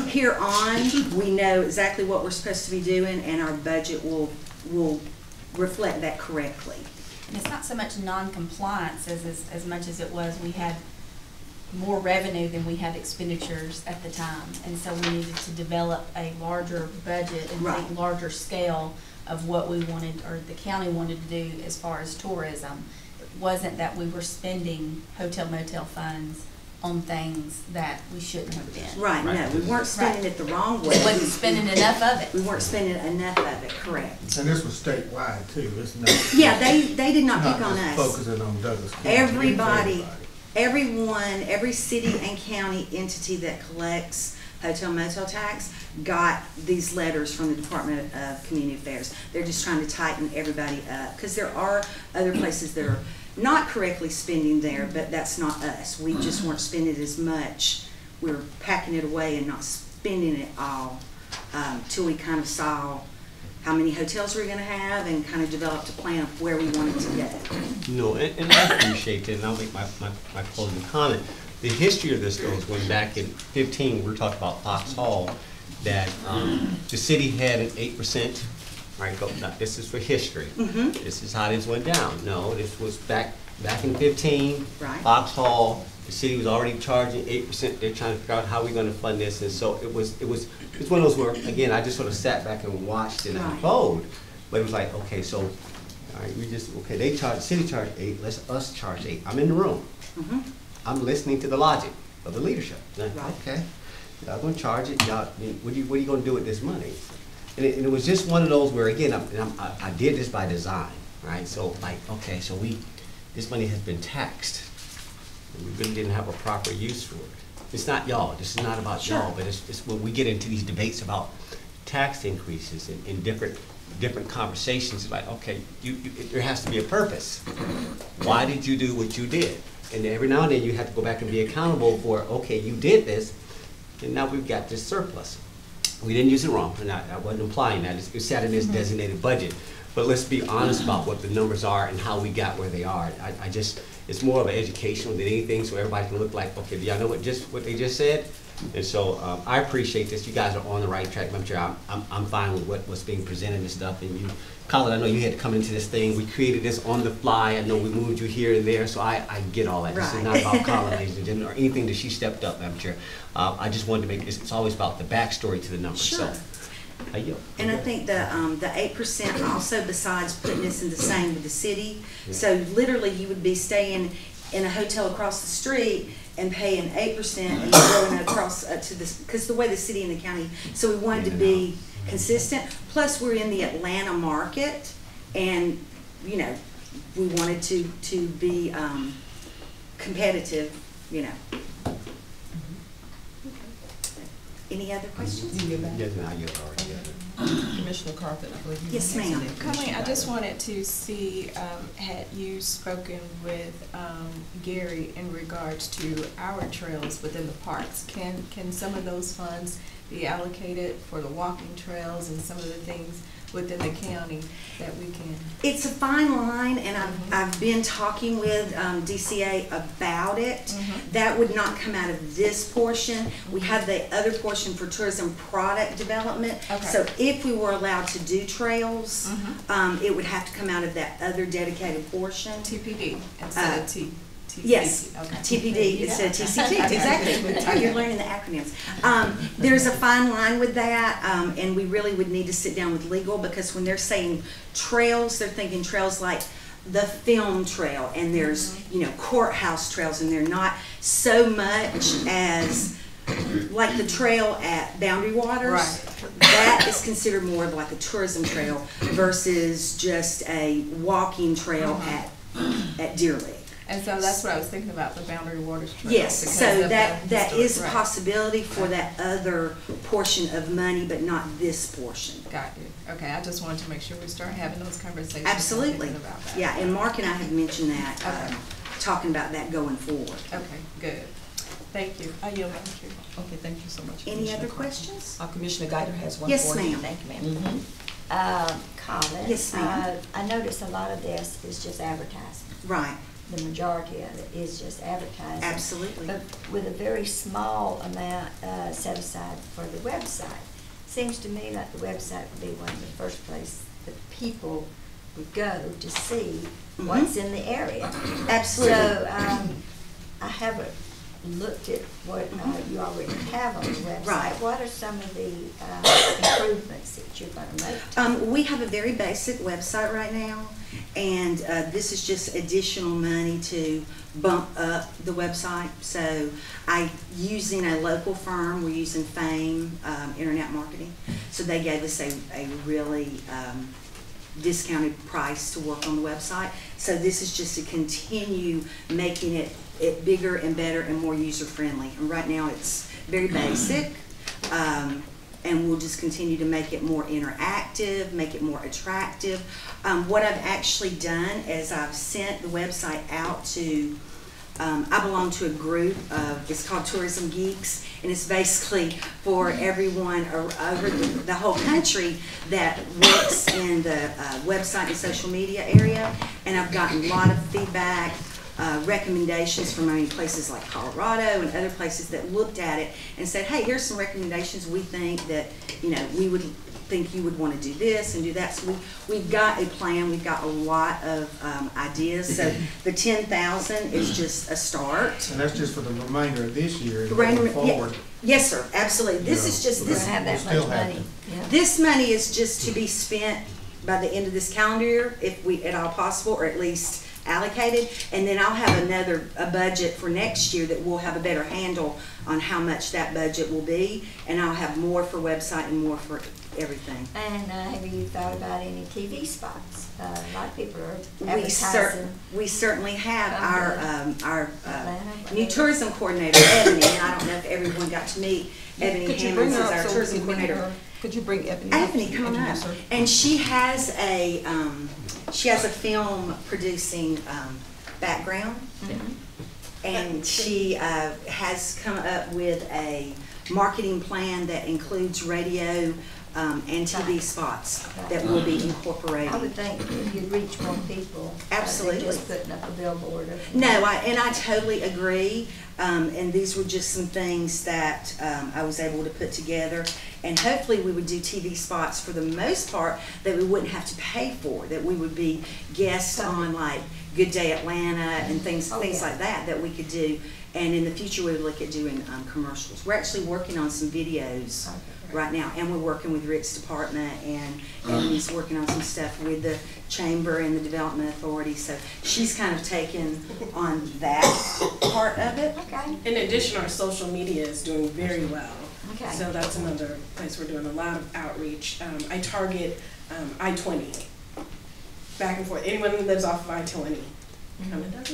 here on, we know exactly what we're supposed to be doing and our budget will, will reflect that correctly. It's not so much non-compliance as, as, as much as it was, we had more revenue than we had expenditures at the time. And so we needed to develop a larger budget and Right. think larger scale of what we wanted, or the county wanted to do as far as tourism. It wasn't that we were spending hotel motel funds on things that we shouldn't have been. Right, no, we weren't spending it the wrong way. We wasn't spending enough of it. We weren't spending enough of it, correct. And this was statewide too, it's not. Yeah, they, they did not not pick on just us. Focusing on Douglas County. Everybody, everyone, every city and county entity that collects hotel motel tax got these letters from the Department of Community Affairs. They're just trying to tighten everybody up, because there are other places that are not correctly spending there, but that's not us. We just weren't spending as much. We were packing it away and not spending it all, um, till we kind of saw how many hotels we were gonna have and kind of developed a plan of where we wanted to go. No, and, and I appreciate that, and I'll make my, my, my closing comment. The history of this goes when back in fifteen, we were talking about Foxhall, that, um, the city had an eight percent, right, go, now, this is for history. Mhm. This is how this went down. No, this was back, back in fifteen. Right. Foxhall, the city was already charging eight percent, they're trying to figure out how we're gonna fund this, and so it was, it was, it's one of those where, again, I just sort of sat back and watched it Right. unfold. But it was like, okay, so, all right, we just, okay, they charge, city charge eight, let's us charge eight. I'm in the room. Mhm. I'm listening to the logic of the leadership. Right. Okay, y'all gonna charge it, y'all, what are you, what are you gonna do with this money? And it, and it was just one of those where, again, I'm, and I'm, I, I did this by design, right? So like, okay, so we, this money has been taxed. and We really didn't have a proper use for it. It's not y'all, this is not about y'all, but it's, it's when we get into these debates about tax increases and, and different, different conversations, like, okay, you, you, there has to be a purpose. [CLEARS THROAT] Why did you do what you did? And every now and then you have to go back and be accountable for, okay, you did this, and now we've got this surplus. We didn't use it wrong, and I, I wasn't implying that, It's- it sat in this designated budget. But let's be honest about what the numbers are and how we got where they are. I, I just, it's more of an educational than anything, so everybody can look like, okay, do y'all know what just, what they just said? And so, um, I appreciate this, you guys are on the right track, I'm sure, I'm, I'm, I'm fine with what, what's being presented and stuff, and you, Colleen, I know you had to come into this thing, we created this on the fly, I know we moved you here and there, so I, I get all that. This is not about Colleen, [LAUGHS] ladies and gentlemen, or anything that she stepped up, Madam Chair. Uh, I just wanted to make, it's, it's always about the backstory to the numbers, so. Sure. I yield. And I think the, um, the eight percent also besides putting this in the same with the city, so literally you would be staying in a hotel across the street and paying eight percent and going across uh, to this, because the way the city and the county, so we wanted to be consistent. Plus, we're in the Atlanta market and, you know, we wanted to, to be, um, competitive, you know. Any other questions? You get back. Yes, ma'am, I yield already, yeah. Commissioner Carpenter, I believe you. Yes, ma'am. something. Colleen, I just wanted to see, um, had you spoken with, um, Gary in regards to our trails within the parks? Can, can some of those funds be allocated for the walking trails and some of the things within the county that we can? It's a fine line, and I've, Mhm. I've been talking with um, DCA about it. Mhm. That would not come out of this portion. We have the other portion for tourism product development. Okay. So if we were allowed to do trails, Mhm. um, it would have to come out of that other dedicated portion. TPD instead Uh, of T? Yes, Okay. TPD instead of TCT, exactly. Oh, you're learning the acronyms. Um, there's a fine line with that, um, and we really would need to sit down with legal, because when they're saying trails, they're thinking trails like the film trail, and there's, you know, courthouse trails, and they're not so much as, like the trail at Boundary Waters. Right. That is considered more of like a tourism trail versus just a walking trail at, at Deer Lick. And so that's what I was thinking about, the Boundary Waters Trail. Yes, so of that, the that historic- a right. possibility for that other portion of money, but not this portion. Got you. Okay, I just wanted to make sure we start having those conversations. Absolutely. about that. Yeah, and Mark and I have mentioned that, Okay. um, talking about that going forward. Okay, good. Thank you. I yield, Madam Chair. Okay, thank you so much. Any other Carpenter. questions? Uh, Commissioner Guider has one. Yes, ma'am. Thank you, ma'am. Mhm. Uh, comment. Yes, ma'am. Uh, I notice a lot of this is just advertising. Right, The majority of it is just advertising. absolutely. But with a very small amount uh, set aside for the website. Seems to me like the website would be one of the first place that people would go to see what's in the area. Mm-hmm. Absolutely. So, um, I haven't looked at what uh, you already have on the website. Mm-hmm. Right. What are some of the uh, improvements that you're gonna make? Um, we have a very basic website right now, and, uh, this is just additional money to bump up the website. So I, using a local firm, we're using Fame, um, Internet Marketing. So they gave us a, a really, um, discounted price to work on the website. So this is just to continue making it, it bigger and better and more user-friendly. And right now, it's very basic. Um, and we'll just continue to make it more interactive, make it more attractive. Um, what I've actually done is I've sent the website out to, um, I belong to a group of, it's called Tourism Geeks, and it's basically for everyone over the, the whole country that works in the uh, website and social media area. And I've gotten a lot of feedback, uh, recommendations from I mean, places like Colorado and other places that looked at it and said, hey, here's some recommendations we think that, you know, we would think you would want to do this and do that. So we, we've got a plan, we've got a lot of um, ideas. So the ten thousand is just a start. And that's just for the remainder of this year and Remainder- going yeah. forward. Yes, sir, absolutely. This is just, this, don't have that still much money. Yeah. this money is just to be spent by the end of this calendar year, if we, at all possible, or at least allocated. And then I'll have another, a budget for next year that we'll have a better handle on how much that budget will be. And I'll have more for website and more for everything. And uh, have you thought about any TV spots? Uh, A lot of people are We cer- advertising. we certainly have our, um, our, uh, Atlanta, new tourism coordinator, Ebony, and I don't know if everyone got to meet Ebony Could Hammonds her is up our so tourism can meet coordinator. Could you bring Ebony up? Ebony, come on up. Introduce. And she has a, um, she has a film producing, um, background. And she, uh, has come up with a marketing plan that includes radio, um, and TV spots that will be incorporated. I would think you'd reach more people. Absolutely. Just putting up a billboard. No, I, and I totally agree. Um, and these were just some things that, um, I was able to put together. And hopefully we would do TV spots for the most part that we wouldn't have to pay for, that we would be guests on like Good Day Atlanta and things, Oh, things yeah. like that, that we could do. And in the future, we would look at doing um, commercials. We're actually working on some videos okay, right. now, and we're working with Rick's department, uh-huh. and, he's working on some stuff with the chamber and the development authority. So she's kind of taken on that part of it. Okay. In addition, our social media is doing very well. Okay. So that's another place we're doing a lot of outreach. Um, I target um, I-20 back and forth. Anyone who lives off of I-20,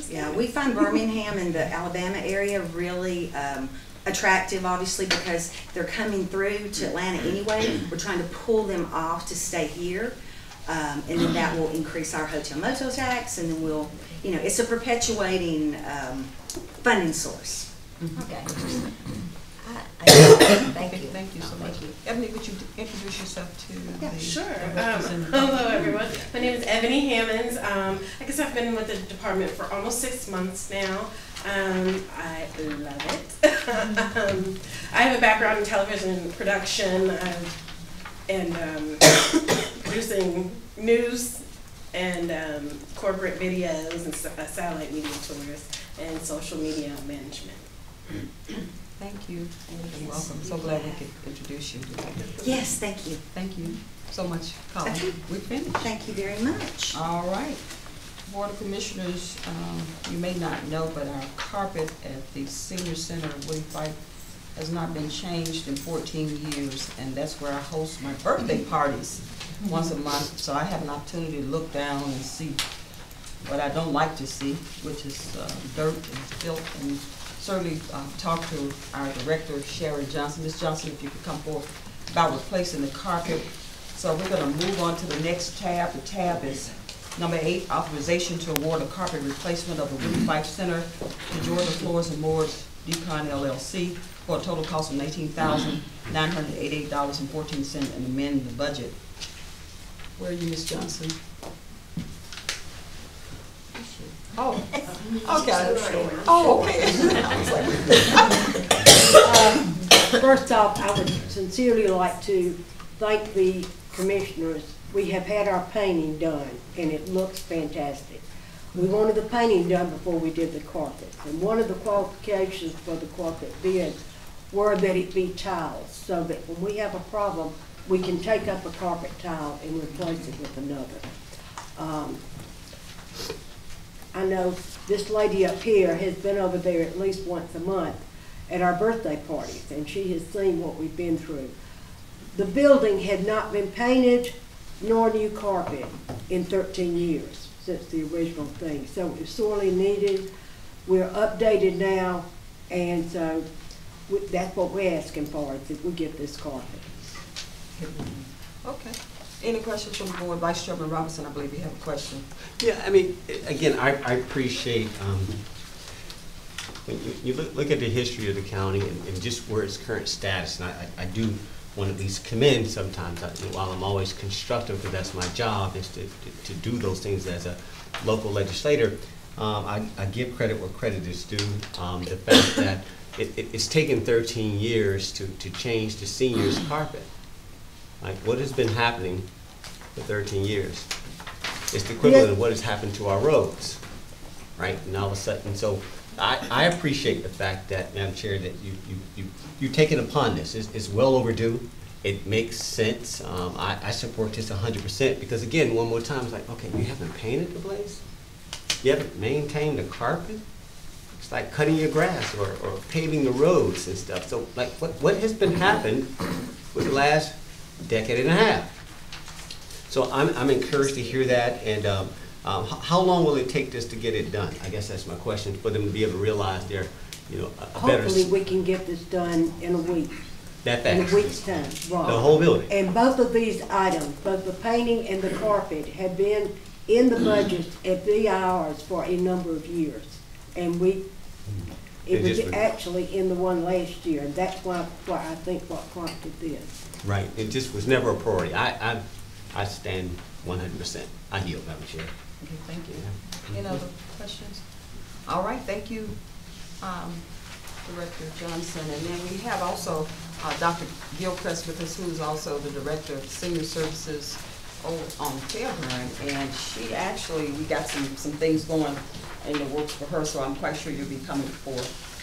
yeah, we find [LAUGHS] Birmingham and the Alabama area really, um, attractive, obviously, because they're coming through to Atlanta anyway. We're trying to pull them off to stay here, um, and then that will increase our hotel motel tax, and then we'll, you know, it's a perpetuating, um, funding source. Okay. [COUGHS] I- I- Thank you. Thank you so much. Ebony, would you introduce yourself to Yeah, the sure. Um, hello, everyone. My name is Ebony Hammonds. Um, I guess I've been with the department for almost six months now. Um, I love it. [LAUGHS] um, I have a background in television production uh, and um, [COUGHS] producing news and um, corporate videos and uh, satellite media tours and social media management. Thank you. You're welcome. So glad we could introduce you. Yes, thank you. Thank you so much, Colleen. Okay. We're finished. Thank you very much. All right. Board of Commissioners, um, you may not know, but our carpet at the senior center of Woodie Fite has not been changed in fourteen years, and that's where I host my birthday [LAUGHS] parties once a month. So I have an opportunity to look down and see what I don't like to see, which is uh, dirt and filth, and certainly uh, talk to our director, Sherry Johnson. Ms. Johnson, if you could come forward about replacing the carpet. So we're gonna move on to the next tab. The tab is number eight, authorization to award a carpet replacement of the Woodie Fite Center to Georgia Floors and Boards, Decon LLC, for a total cost of nineteen thousand nine hundred eighty-eight dollars and fourteen cents, and amend the budget. Where are you, Ms. Johnson? [LAUGHS] Oh, okay. Oh, okay. I was like, First off, I would sincerely like to thank the commissioners. We have had our painting done, and it looks fantastic. We wanted the painting done before we did the carpet, and one of the qualifications for the carpet bids were that it be tiles, so that when we have a problem, we can take up a carpet tile and replace it with another. Um, I know this lady up here has been over there at least once a month at our birthday parties, and she has seen what we've been through. The building had not been painted nor new carpet in thirteen years since the original thing, so it sorely needed. We're updated now, and so we- that's what we're asking for, is that we get this carpet. Okay. Any questions from the board? Vice Chairman Robinson, I believe you have a question. Yeah, I mean, again, I, I appreciate, um, when you, you look, look at the history of the county and, and just where its current status, and I, I do want to at least commend sometimes, I- while I'm always constructive, because that's my job, is to, to- to do those things as a local legislator, um, I, I give credit where credit is due. Um, the fact that it, it, it's taken thirteen years to, to change the seniors carpet. Like, what has been happening for thirteen years? It's the equivalent of what has happened to our roads, right? And all of a sudden, so I, I appreciate the fact that, Madam Chair, that you, you, you, you've taken upon this. It's, it's well overdue. It makes sense. Um, I, I support this hundred percent, because again, one more time, it's like, okay, you haven't painted the place? You haven't maintained the carpet? It's like cutting your grass or, or paving the roads and stuff. So like, what, what has been happened with the last decade and a half? So I'm, I'm encouraged to hear that, and um, um, how long will it take this to get it done? I guess that's my question, for them to be able to realize they're, you know, a- a better, Hopefully, we can get this done in a week, that fast. in a week's time, right. The whole building. And both of these items, both the painting and the carpet, have been in the budget at VIRs for a number of years. And we, it It was was- actually in the one last year, and that's why, why I think what prompted this. Right, it just was never a priority. I, I, I stand one hundred percent. I yield, Madam Chair. Okay, thank you. Any other questions? All right, thank you, um, Director Johnson. And then we have also uh, Dr. Gilchrist with us, who is also the Director of Senior Services on Fairburn. And she actually, we got some, some things going in the works for her, so I'm quite sure you'll be coming before,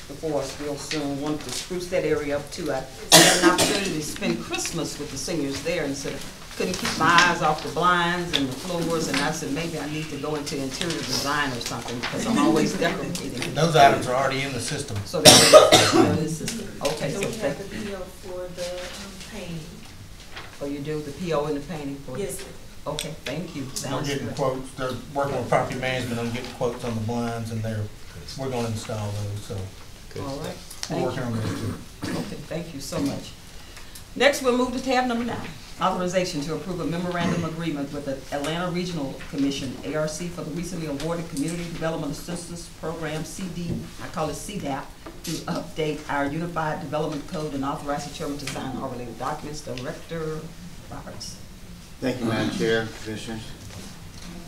before us real soon. Wanted to spruce that area up too. I had an opportunity to spend Christmas with the seniors there and said, couldn't keep my eyes off the blinds and the floors, and I said, maybe I need to go into interior design or something, because I'm always decorating. [LAUGHS] Those items are already in the system. So that's, in the system. okay, So so we have the PO for the um, painting. oh, you do the PO and the painting for? Yes, sir. Okay, thank you. They're getting good. quotes, they're working with property management on getting quotes on the blinds, and they're, we're gonna install those, so Good All right, stuff. we're thank working you. on those too. Okay, thank you so much. Next, we'll move to tab number nine. Authorization to approve a memorandum agreement with the Atlanta Regional Commission, ARC, for the recently awarded Community Development Assistance Program, CD, I call it CDAP, to update our Unified Development Code and authorize the chairman to sign all related documents. Director Roberts. Thank you, Madam Chair, Commissioners.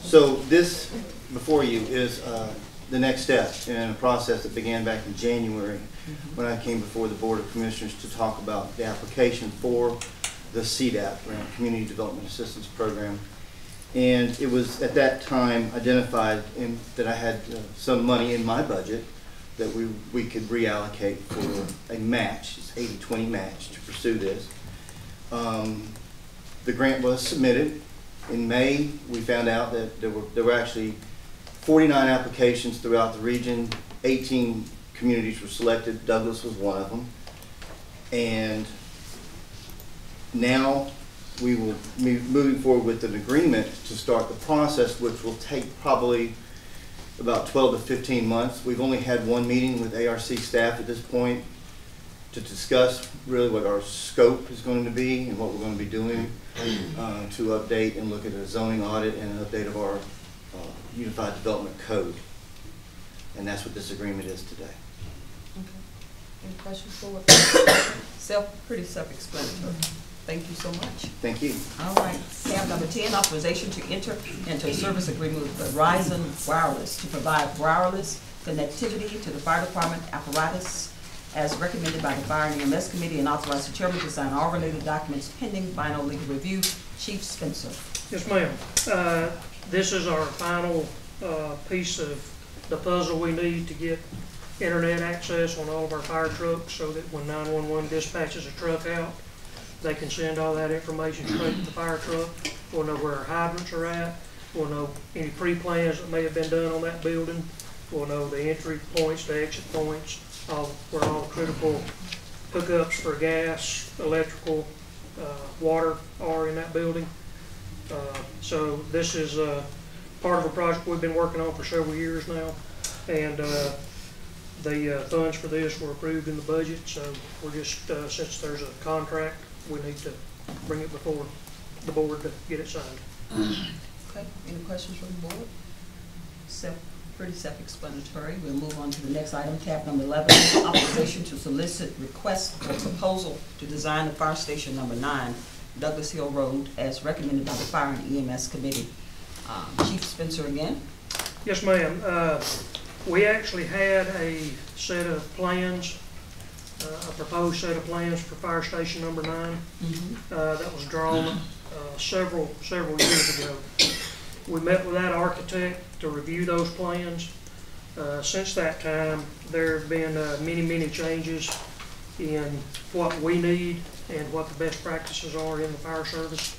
So this before you is uh, the next step in a process that began back in January when I came before the Board of Commissioners to talk about the application for the CDAP, grant, Community Development Assistance Program. And it was at that time identified in, that I had uh, some money in my budget that we, we could reallocate for a match, it's 80-20 match to pursue this. Um, the grant was submitted. In May, we found out that there were, there were actually 49 applications throughout the region. 18 communities were selected. Douglas was one of them. And now we will be moving forward with an agreement to start the process, which will take probably about 12 to 15 months. We've only had one meeting with ARC staff at this point to discuss really what our scope is going to be and what we're going to be doing uh, to update and look at a zoning audit and an update of our Unified Development Code. And that's what this agreement is today. Okay. Any questions for Self, pretty self-explanatory. Thank you so much. Thank you. All right, tab tab number ten, authorization to enter into a service agreement with Verizon Wireless to provide wireless connectivity to the fire department apparatus as recommended by the Fire and EMS Committee and authorize the chairman to sign all related documents pending final legal review. Chief Spencer. Yes, ma'am. Uh, This is our final uh, piece of the puzzle we need to get internet access on all of our fire trucks so that when 911 dispatches a truck out, they can send all that information straight to the fire truck. We'll know where our hydrants are at. We'll know any pre-plans that may have been done on that building. We'll know the entry points, the exit points, all, where all critical hookups for gas, electrical, uh, water are in that building. Uh, So this is uh, part of a project we've been working on for several years now. And uh, the uh, funds for this were approved in the budget, so we're just, since there's a contract, we need to bring it before the board to get it signed. Okay, any questions from the board? Self, pretty self-explanatory. We'll move on to the next item, tab number eleven, authorization to solicit request for proposal to design the fire station number nine, Douglas Hill Road, as recommended by the Fire and EMS Committee. Um, Chief Spencer again. Yes, ma'am. Uh, We actually had a set of plans, uh, a proposed set of plans for fire station number nine. uh, that was drawn uh, several, several years ago. We met with that architect to review those plans. Uh, Since that time, there have been uh, many, many changes in what we need and what the best practices are in the fire service.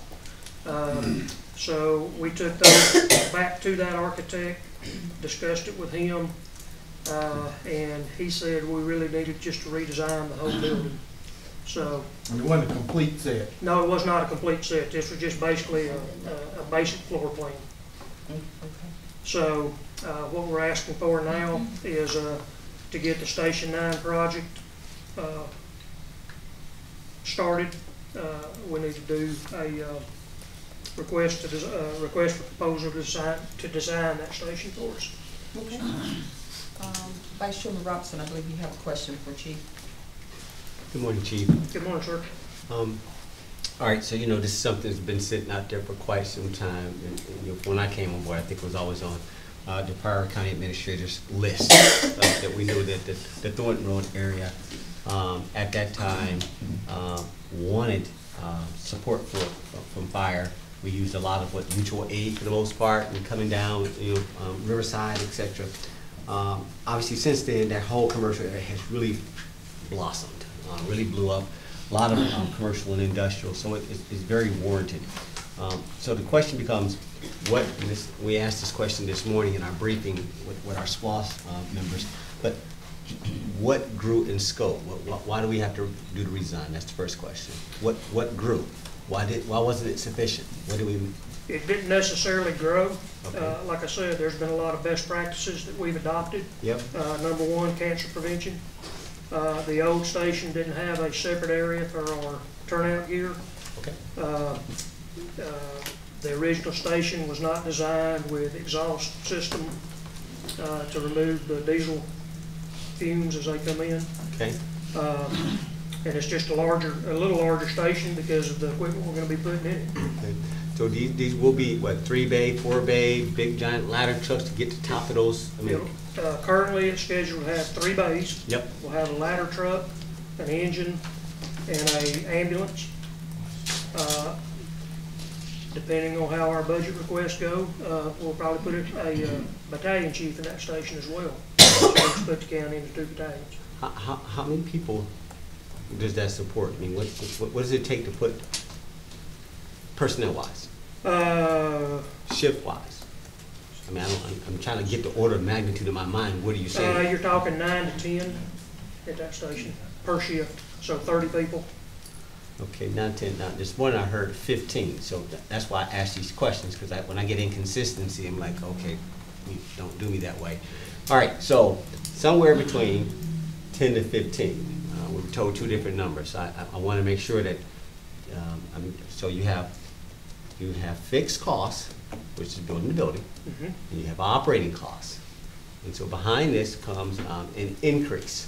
Um, [CLEARS THROAT] So we took those back to that architect, discussed it with him, uh, and he said we really needed just to redesign the whole building. So, And it wasn't a complete set. no, it was not a complete set, this was just basically a, a, a basic floor plan. So, uh, what we're asking for now is, uh, to get the Station Nine project, uh, started. Uh, we need to do a, uh, request to, des- uh, request for proposal to design, to design that station for us. Okay. Um, Vice Chairman Robinson, I believe you have a question for Chief. Good morning, Chief. Good morning, sir. Um, All right, so you know, this is something that's been sitting out there for quite some time. And and, you know, when I came on board, I think it was always on uh, the prior county administrator's list uh, that we knew that the the Thornton Road area um, at that time uh, wanted uh, support for, from fire. We used a lot of what mutual aid for the most part, and coming down, you know, um, Riverside, etc. Um, Obviously, since then, that whole commercial area has really blossomed, uh, really blew up. A lot of um, commercial and industrial, so it- it's it's very warranted. Um, So the question becomes, what, this, we asked this question this morning in our briefing with with our SPLOST uh, members, but what grew in scope? What- what- Why do we have to do the redesign? That's the first question. What What grew? Why did, why wasn't it sufficient? What do we, It didn't necessarily grow. Okay. Uh, Like I said, there's been a lot of best practices that we've adopted. yep, Uh, Number one, cancer prevention. Uh, The old station didn't have a separate area for our turnout gear. okay, Uh, uh, The original station was not designed with exhaust system uh, to remove the diesel fumes as they come in. okay, Um, And it's just a larger, a little larger station because of the equipment we're gonna be putting in it. okay. So these, these will be, what, three bay, four bay, big giant ladder trucks to get to top of those? I mean, Uh, Currently, it's scheduled to have three bays. Yep, We'll have a ladder truck, an engine, and a ambulance. Uh, Depending on how our budget requests go, uh, we'll probably put a a, uh, battalion chief in that station as well. So we'll split the county into two battalions. how, how, how many people does that support? I mean, what, what, what does it take to put personnel wise, Uh, shift wise? I mean, I don't, I'm, I'm trying to get the order of magnitude in my mind, what are you uh, saying? You're talking nine to 10 at that station per shift, so 30 people. Okay, now ten, now, this morning I heard fifteen, so tha- that's why I ask these questions, because I, when I get inconsistency, I'm like, okay, you don't do me that way. All right, so somewhere between ten to fifteen, uh, we were told two different numbers, I, I, I wanna make sure that, um, I mean, so you have, you have fixed costs, which is building the building, Mhm. and you have operating costs. And so behind this comes um, an increase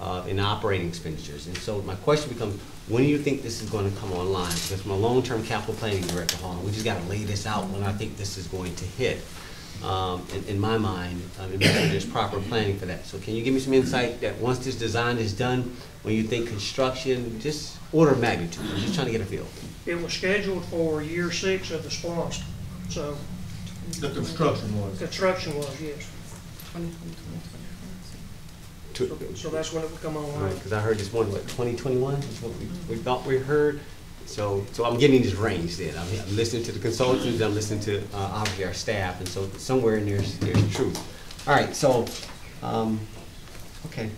uh, in operating expenditures. And so my question becomes, when do you think this is gonna come online? Because from a long-term capital planning director, Hall, we just gotta lay this out when I think this is going to hit. Um, in, in my mind, um, and make sure there's proper planning for that. So can you give me some insight that once this design is done, when you think construction, just order of magnitude, I'm just trying to get a feel. It was scheduled for year six of the SPLOST, so The construction was. construction was, yes. Twenty twenty, twenty twenty. So that's when it would come online. Because I heard this one, what, twenty twenty-one is what we, we thought we heard. So, so I'm getting this range then. I'm, I'm listening to the consultants, I'm listening to, uh, obviously our staff, and so somewhere in there's, there's truth. All right, so, um, okay.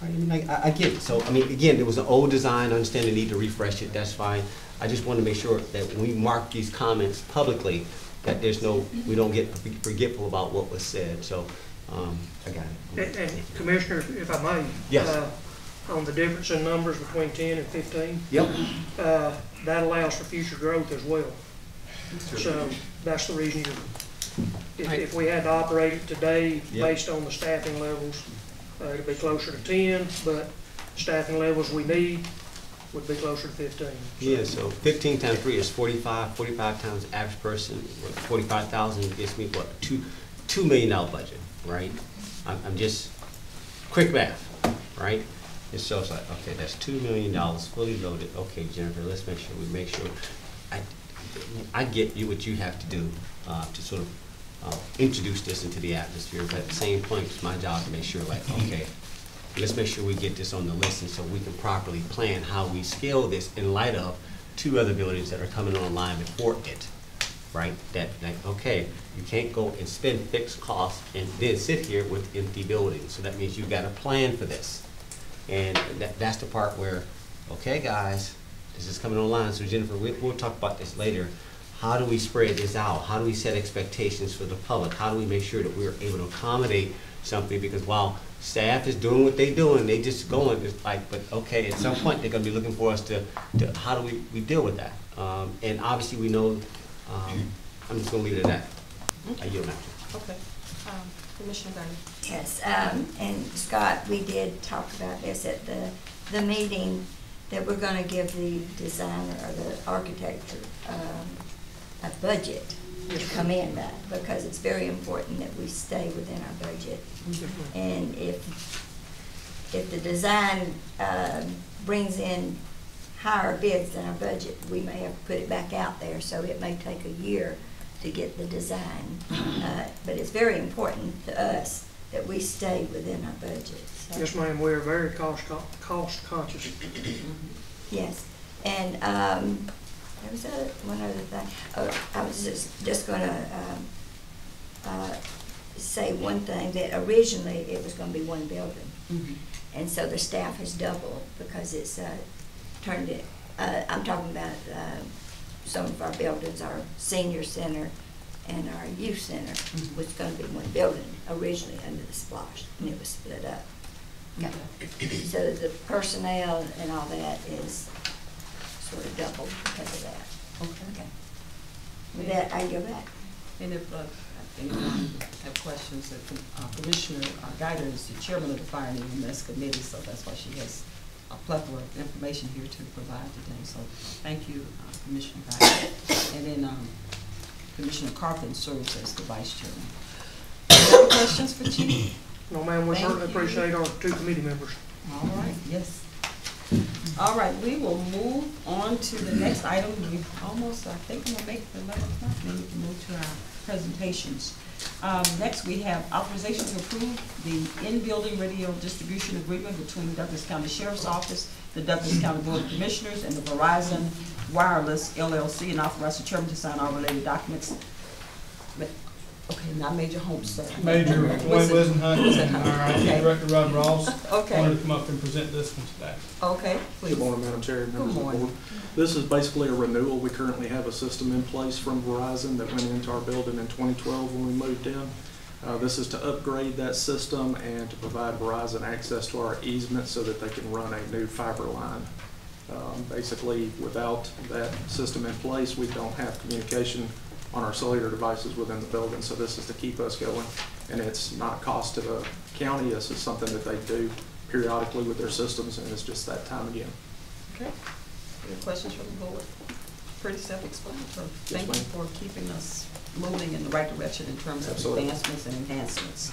All right, I mean, I, I- get it. So, I mean, again, it was an old design, I understand the need to refresh it, that's fine. I just want to make sure that when we mark these comments publicly, that there's no, we don't get forgetful about what was said, so, um, I got it. And and Commissioner, if I may. Yes. uh, On the difference in numbers between ten and fifteen. Yep. uh, That allows for future growth as well. So that's the reason you, if, if we had to operate it today Yep. based on the staffing levels, uh, it'd be closer to ten, but staffing levels we need would be closer to fifteen. Yeah, so fifteen times three is 45. 45 times average person, forty-five thousand gives me what, two, two million dollar budget, right? I'm, I'm just, quick math, right? It shows like, okay, that's two million dollars fully loaded, okay, Jennifer, let's make sure, we make sure. I, I get you, what you have to do, uh, to sort of, uh, introduce this into the atmosphere, but at the same point, it's my job to make sure like, okay, let's make sure we get this on the list and so we can properly plan how we scale this in light of two other buildings that are coming online before it, right? That, like, okay, you can't go and spend fixed costs and then sit here with empty buildings. So that means you've got to plan for this. And that, that's the part where, okay, guys, this is coming online. So Jennifer, we, we'll talk about this later. How do we spread this out? How do we set expectations for the public? How do we make sure that we're able to accommodate something? Because while staff is doing what they're doing, they just going, it's like, but okay, at some point, they're gonna be looking for us to, to, how do we, we deal with that? Um, and obviously, we know, um, I'm just gonna leave it at that. I yield now. Okay. Um, Commissioner Guy. Yes, um, and Scott, we did talk about this at the, the meeting, that we're gonna give the designer or the architect, um, a budget to come in by, because it's very important that we stay within our budget. And if, if the design, um, brings in higher bids than our budget, we may have to put it back out there, so it may take a year to get the design. Uh, But it's very important to us that we stay within our budget. so- Yes, ma'am, we are very cost, cost conscious. Yes, and, um, there was a, one other thing, oh, I was just, just gonna, um, uh, say one thing, that originally it was gonna be one building. And so the staff has doubled because it's, uh, turned it, uh, I'm talking about, um, some of our buildings, our senior center and our youth center was gonna be one building originally under the SPLOST, and it was split up. So the personnel and all that is sort of doubled because of that. Okay. With that, I go back. And if, uh, anyone have questions, uh, Commissioner uh, Guider is the chairman of the Fire and EMS Committee, so that's why she has a plethora of information here to provide today. So thank you, uh, Commissioner Guider. And then um, Commissioner Carpenter serves as the vice chairman. Any questions for Chief? [CLEARS THROAT] No, ma'am, we Thank certainly you. appreciate our two committee members. All right, yes. All right, we will move on to the next item. We almost, I think, we'll make the eleven o'clock, then we can move to our presentations. Um, next, we have authorization to approve the in-building radio distribution agreement between Douglas County Sheriff's Office, the Douglas County Board of Commissioners, and the Verizon Wireless LLC, and authorize the chairman to sign all related documents. Ma- Okay, not Major Holmes. Major Was Dwayne it- Wizenhunt, was it- and our IT okay. Director Rod Ross. Okay. Wanted to come up and present this one today. Okay, please. Good morning, Madam Chair, members of the morning. board. This is basically a renewal. We currently have a system in place from Verizon that went into our building in 2012 when we moved in. Uh, This is to upgrade that system and to provide Verizon access to our easement so that they can run a new fiber line. Um, Basically, without that system in place, we don't have communication on our cellular devices within the building. So this is to keep us going, and it's not cost to the county. This is something that they do periodically with their systems, and it's just that time again. Okay. Any questions from the board? Pretty self-explanatory. Yes, Thank you for keeping us moving in the right direction in terms Absolutely. of advancements and enhancements.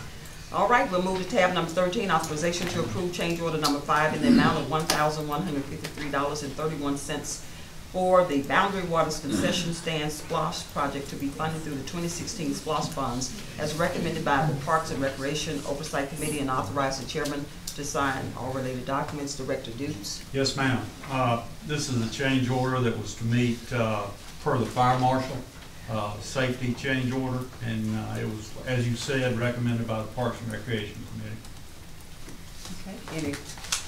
All right, we'll move to tab number 13, authorization to approve change order number five in the amount of $1,153.31 for the Boundary Waters Concession Stand SPLOST project to be funded through the twenty sixteen SPLOST funds as recommended by the Parks and Recreation Oversight Committee and authorize the chairman to sign all related documents. Director Dukes. Yes, ma'am. Uh, This is a change order that was to meet, uh, per the fire marshal, uh, safety change order, and uh, it was, as you said, recommended by the Parks and Recreation Committee. Okay. Any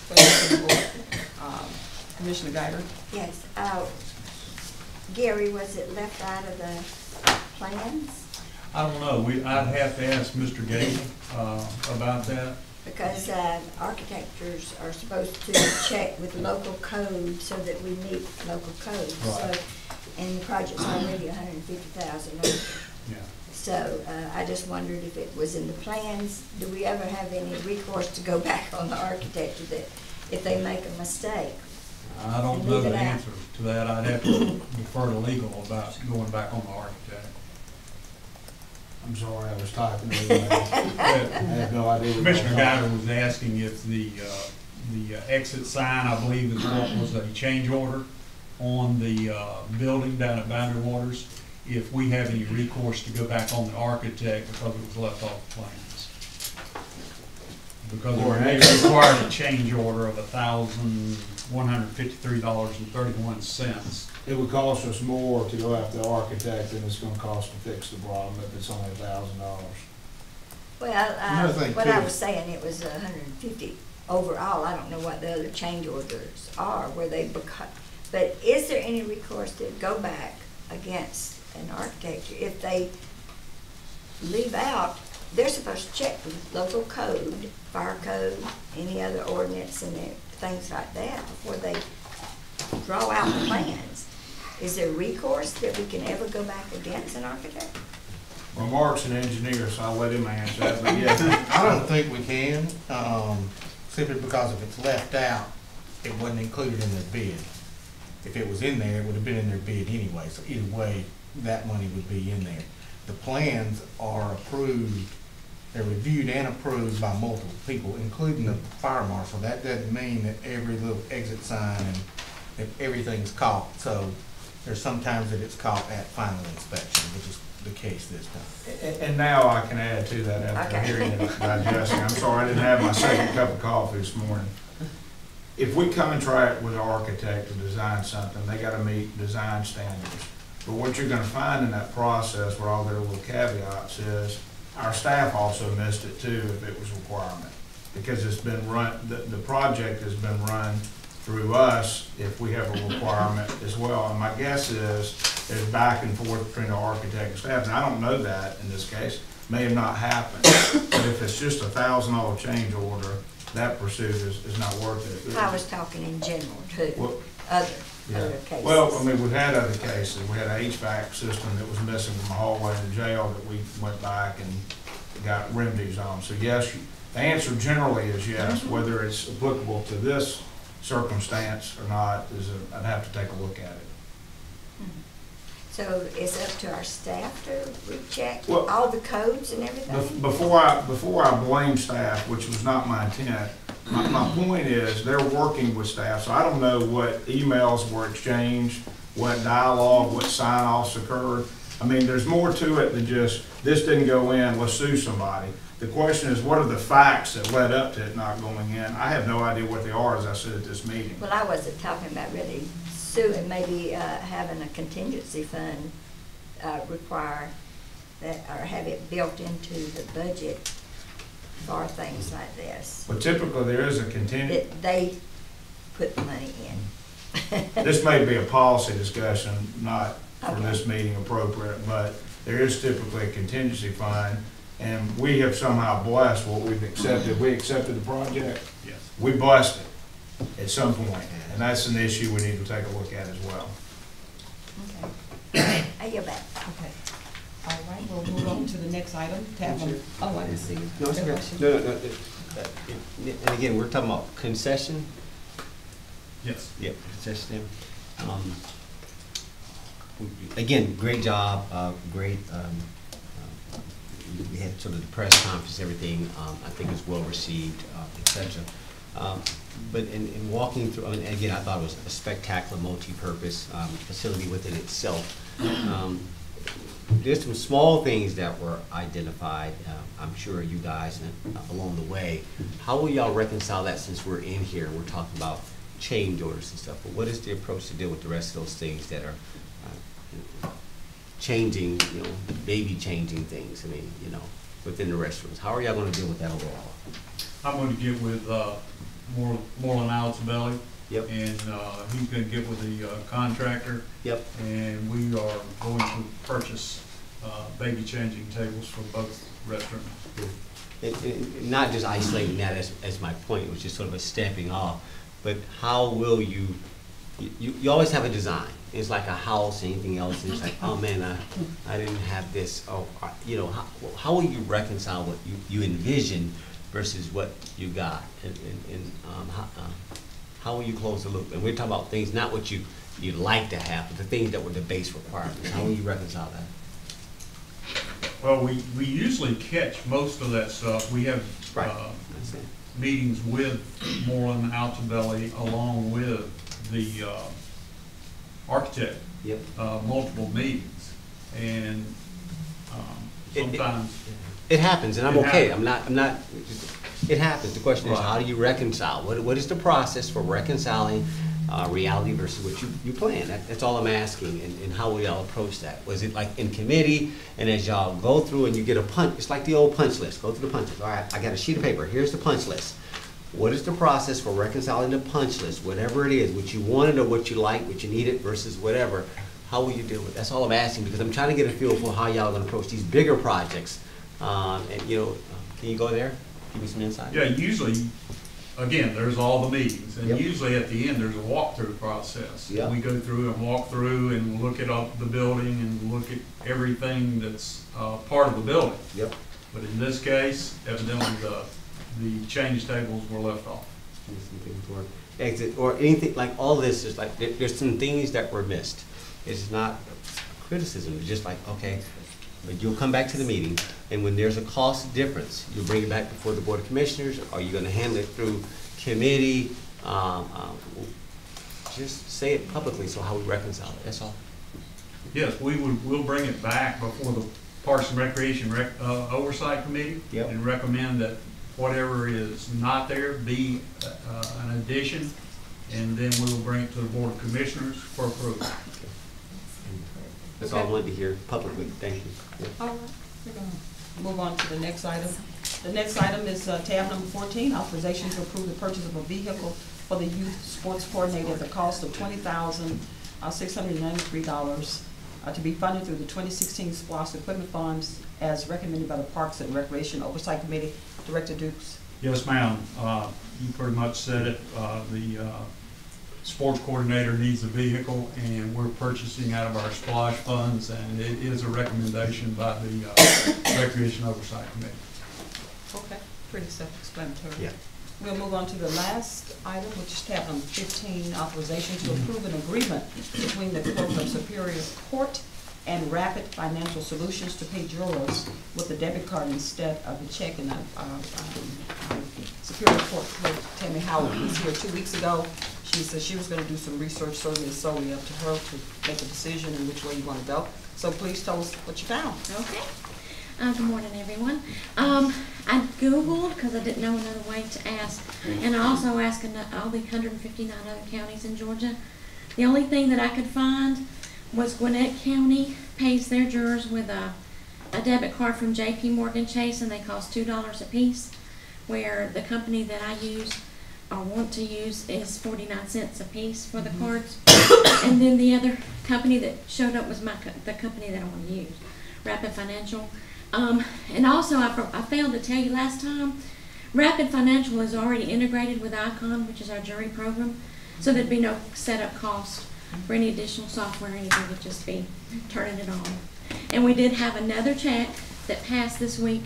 questions from the board? Commissioner Guider? Yes, uh, Gary, was it left out of the plans? I don't know, we, I'd have to ask Mr. Gady uh, about that. Because uh, architectures are supposed to check with local code so that we meet local codes. So, Right. And the project's already hundred and fifty thousand. Yeah. So uh, I just wondered if it was in the plans. Do we ever have any recourse to go [LAUGHS] back on the architecture that if they make a mistake? I don't know the answer to that. I'd have to defer to legal about going back on the architect. I'm sorry, I was typing. I have no idea. what Commissioner you're talking was asking if the, uh, the uh, exit sign, I believe is what was a change order on the, uh, building down at Boundary Waters, if we have any recourse to go back on the architect because it was left off the plans. Because it may require a change order of a thousand, one hundred fifty-three dollars and thirty-one cents. It would cost us more to go after the architect than it's gonna cost to fix the problem if it's only a thousand dollars. Well, uh, Another thing, what I too- was saying, it was a hundred and fifty overall. I don't know what the other change orders are, where they become, but is there any recourse to go back against an architecture if they leave out, they're supposed to check with local code, fire code, any other ordinance in their- things like that before they draw out the plans. Is there recourse that we can ever go back against an architect? Well, Mark's an engineer, so I'll let him answer that, but yeah. [LAUGHS] I don't think we can, um, simply because if it's left out, it wasn't included in their bid. If it was in there, it would have been in their bid anyway, so either way, that money would be in there. The plans are approved, they're reviewed and approved by multiple people, including the fire marshal. That doesn't mean that every little exit sign and that everything's caught, so there's sometimes that it's caught at final inspection, which is the case this time. And, and now I can add to that after Okay. hearing it digesting. I'm sorry, I didn't have my second cup of coffee this morning. If we contract with an architect to design something, they gotta meet design standards. But what you're gonna find in that process, where all their little caveats is, our staff also missed it too if it was a requirement. Because it's been run, the, the project has been run through us if we have a requirement as well. And my guess is, there's back and forth between the architect and staff, and I don't know that in this case, may have not happened. But if it's just a thousand dollar change order, that pursuit is, is not worth it. I was talking in general too, Well, other, yeah. other cases. Well, I mean, we've had other cases. We had an HVAC system that was missing from the hallway in the jail that we went back and got remedies on. So yes, you- the answer generally is yes. Mm-hmm. Whether it's applicable to this circumstance or not is, a- I'd have to take a look at it. Mm-hmm. So it's up to our staff to recheck Well- all the codes and Bef- everything? Before I, before I blame staff, which was not my intent, my, my point is, they're working with staff, so I don't know what emails were exchanged, what dialogue, what sign-offs occurred. I mean, there's more to it than just, this didn't go in, let's sue somebody. The question is, what are the facts that led up to it not going in? I have no idea what they are, as I said at this meeting. Well, I wasn't talking about really suing, maybe, uh, having a contingency fund, uh, require that, or have it built into the budget for things like this. Well, typically, there is a contingency. That they put the money in. [LAUGHS] This may be a policy discussion, not for Okay. this meeting appropriate, but there is typically a contingency fund, and we have somehow blessed what we've accepted. We accepted the project, Yes. we blessed it at some point, and that's an issue we need to take a look at as well. Okay. [COUGHS] I yield back. Okay. All right, we'll move on to the next item. Tab number, oh, I didn't see you. No, it's okay. No, no, no, it- it- And again, we're talking about concession. Yes. Yep, that's them. Um, Again, great job, uh, great, um, uh, we had sort of the press conference, everything, um, I think it was well received, uh, et cetera. Um, But in, in walking through, I mean, again, I thought it was a spectacular multi-purpose, um, facility within itself. Um, There's some small things that were identified, uh, I'm sure you guys uh, along the way. How will y'all reconcile that since we're in here, we're talking about change orders and stuff, but what is the approach to deal with the rest of those things that are uh, changing, you know, baby changing things, I mean, you know, within the restrooms? How are y'all gonna deal with that overall? I'm gonna get with, uh, Mor- Moreland Altobelli. Yep. And, uh, he's gonna get with the uh, contractor. Yep. And we are going to purchase, baby changing tables for both restrooms. And- and Not just isolating that as, as my point, it was just sort of a stepping off, but how will you, you, you always have a design. It's like a house, anything else, and it's like, oh man, I, I didn't have this, oh, I- you know, how, how will you reconcile what you, you envision versus what you got? And, and, and, um, how, uh, how will you close the loop? And we're talking about things, not what you, you'd like to have, but the things that were the base requirements. How will you reconcile that? Well, we, we usually catch most of that stuff. We have, Right. uh, meetings with Moreland Altobelli along with the, uh, architect. Yep. Uh, multiple meetings, and, um, It- it- sometimes, It happens, and I'm okay, happens. I'm not, I'm not, it happens, the question is, how do you reconcile? What, what is the process for reconciling, uh, reality versus what you, you plan? That, that's all I'm asking, and, and how will y'all approach that? Was it like in committee, and as y'all go through and you get a punch, it's like the old punch list, go through the punches, all right, I got a sheet of paper, here's the punch list. What is the process for reconciling the punch list, whatever it is, what you wanted or what you like, what you needed versus whatever? How will you deal with it? That's all I'm asking, because I'm trying to get a feel for how y'all are gonna approach these bigger projects. Um, and, you know, can you go there? Give me some insight? yeah, usually, again, there's all the meetings, and Yep. usually at the end, there's a walkthrough process. Yeah. We go through and walk through and look at all the building and look at everything that's, uh, part of the building. Yep. But in this case, evidently, the, the change tables were left off. Some things were- Exit, or anything, like all this is like, there, there's some things that were missed. It's not criticism, it's just like, okay, but you'll come back to the meeting, and when there's a cost difference, you'll bring it back before the Board of Commissioners, or you're gonna handle it through committee, um, um, just say it publicly, so how we reconcile it, that's all. Yes, we would, we'll bring it back before the Parks and Recreation Rec, uh, Oversight Committee. Yep. And recommend that whatever is not there be, uh, an addition, and then we will bring it to the Board of Commissioners for approval. That's all I wanted to hear publicly, thank you. Yeah. All right, we're gonna move on to the next item. The next item is uh, tab number fourteen, authorization to approve the purchase of a vehicle for the youth sports coordinator at the cost of twenty thousand, uh, six hundred ninety-three dollars, uh, to be funded through the twenty sixteen SPLOST equipment funds as recommended by the Parks and Recreation Oversight Committee. Director Dukes. Yes, ma'am. Uh, You pretty much said it. Uh, The uh, sports coordinator needs a vehicle, and we're purchasing out of our SPLOST funds, and it is a recommendation by the uh, Recreation Oversight Committee. Okay, pretty self-explanatory. Yeah. We'll move on to the last item, which is tab number fifteen, authorization to approve an agreement between the Court of Superior Court and Rapid Financial Solutions to pay jurors with a debit card instead of a check. And, um, Superior Court clerk Tammy Howard was here two weeks ago. She said she was gonna do some research, so it's solely up to her to make a decision in which way you wanna go. So please tell us what you found. Okay. Uh, good morning, everyone. Um, I Googled, because I didn't know another way to ask, and I also asked all the hundred and fifty-nine other counties in Georgia. The only thing that I could find was Gwinnett County pays their jurors with a, a debit card from JP Morgan Chase, and they cost two dollars a piece, where the company that I use, or want to use, is forty-nine cents a piece for the cards. And then the other company that showed up was my, co- the company that I want to use, Rapid Financial. Um, and also, I, I failed to tell you last time, Rapid Financial is already integrated with Icon, which is our jury program, so there'd be no setup cost for any additional software or anything, it'd just be turning it on. And we did have another check that passed this week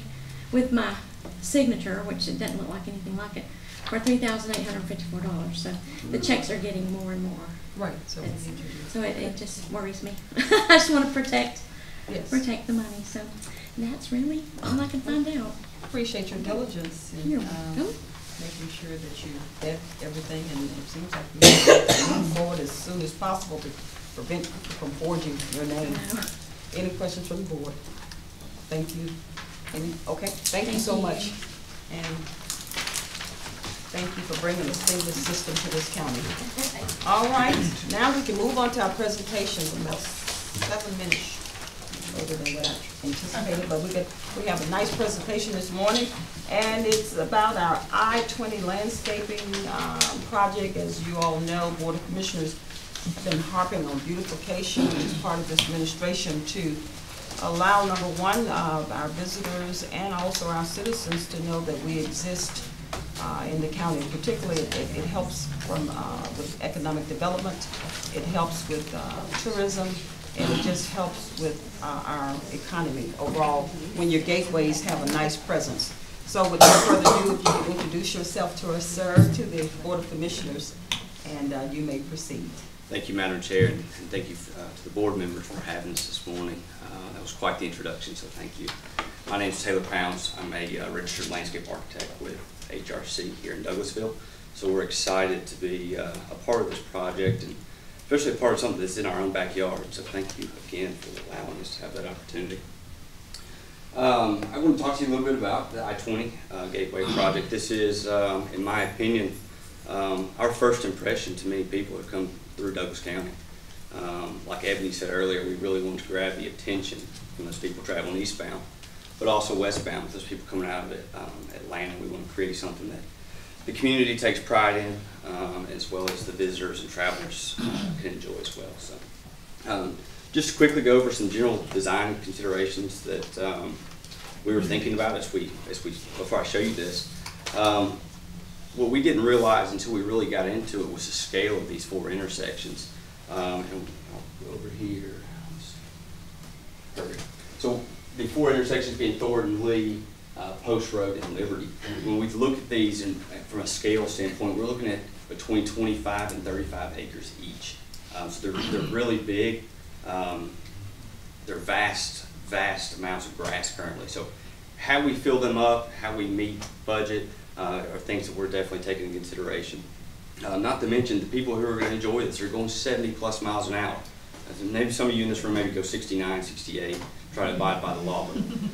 with my signature, which it doesn't look like anything like it, for three thousand eight hundred fifty-four dollars, so the checks are getting more and more. Right, so It's- So it, it just worries me. [LAUGHS] I just wanna protect, Yes. protect the money, so that's really all I can find out. Appreciate your diligence in, You're um, welcome. Making sure that you vet everything, and it seems like to move forward as soon as possible to prevent people from forging your name. Any questions from the board? Thank you. Any, okay, thank you so you. much. And thank you for bringing the seamless system to this county. [LAUGHS] All right, now we can move on to our presentation, about seven minutes over than what I anticipated, but we we have a nice presentation this morning, and it's about our I-20 landscaping, um, project. As you all know, Board of Commissioners have been harping on beautification as part of this administration to allow, number one, uh, our visitors and also our citizens to know that we exist uh, in the county. Particularly, it, it helps from, uh, with economic development, it helps with uh, tourism, and it just helps with uh, our economy overall, when your gateways have a nice presence. So without further ado, if you could introduce yourself to us, sir, to the Board of Commissioners, and uh, you may proceed. Thank you, Madam Chair, and thank you uh, to the board members for having us this morning. Uh, That was quite the introduction, so thank you. My name is Taylor Pounds. I'm a uh, registered landscape architect with HRC here in Douglasville. So we're excited to be uh, a part of this project, and especially part of something that's in our own backyard. So thank you again for allowing us to have that opportunity. Um, I want to talk to you a little bit about the I-20 uh, Gateway project. This is, um, in my opinion, um, our first impression to many people who come through Douglas County. Um, like Ebony said earlier, we really want to grab the attention from those people traveling eastbound, but also westbound, those people coming out of it, um, Atlanta. We want to create something that the community takes pride in, um, as well as the visitors and travelers uh, can enjoy as well. So, um, just to quickly go over some general design considerations that um, we were thinking about as we, as we, before I show you this. Um, what we didn't realize until we really got into it was the scale of these four intersections. Um, and over here. Perfect. So the four intersections being Thornton, Lee, uh, Post Road, and Liberty. When we look at these and from a scale standpoint, we're looking at between 25 and 35 acres each. Um, so they're, they're really big. Um, they're vast, vast amounts of grass currently. So how we fill them up, how we meet budget, uh, are things that we're definitely taking into consideration. Uh, not to mention the people who are going to enjoy this They're going 70 plus miles an hour. Maybe some of you in this room maybe go 69, 68, try to abide by the law,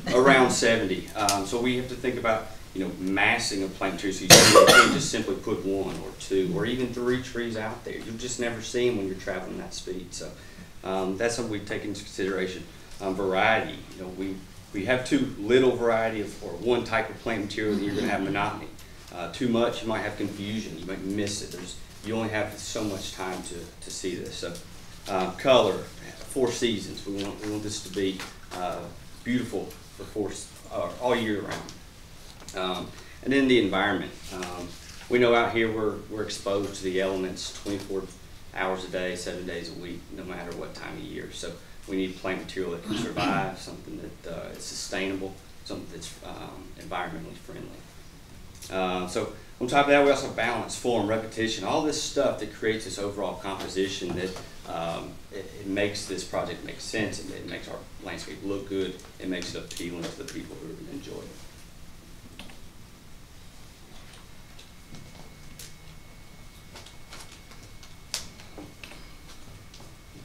but [LAUGHS] around 70. Um, so we have to think about you know massing of plant trees. You can't just simply put one or two or even three trees out there. You'll just never see them when you're traveling that speed. So um, that's something we take into consideration. Um, variety, you know, we we have too little variety of or one type of plant material, then you're going to have monotony. Uh, too much, you might have confusion. You might miss it. There's you only have so much time to, to see this. So, uh, color, four seasons. We want we want this to be uh, beautiful for four uh, all year round. Um, and then the environment. Um, we know out here we're we're exposed to the elements 24 hours a day, seven days a week, no matter what time of year. So we need plant material that can [COUGHS] survive, something that uh, is sustainable, something that's um, environmentally friendly. Uh, so on top of that, we also balance form, repetition, all this stuff that creates this overall composition that um, it, it makes this project make sense, and it makes our landscape look good, it makes it appealing to the people who are going to enjoy it.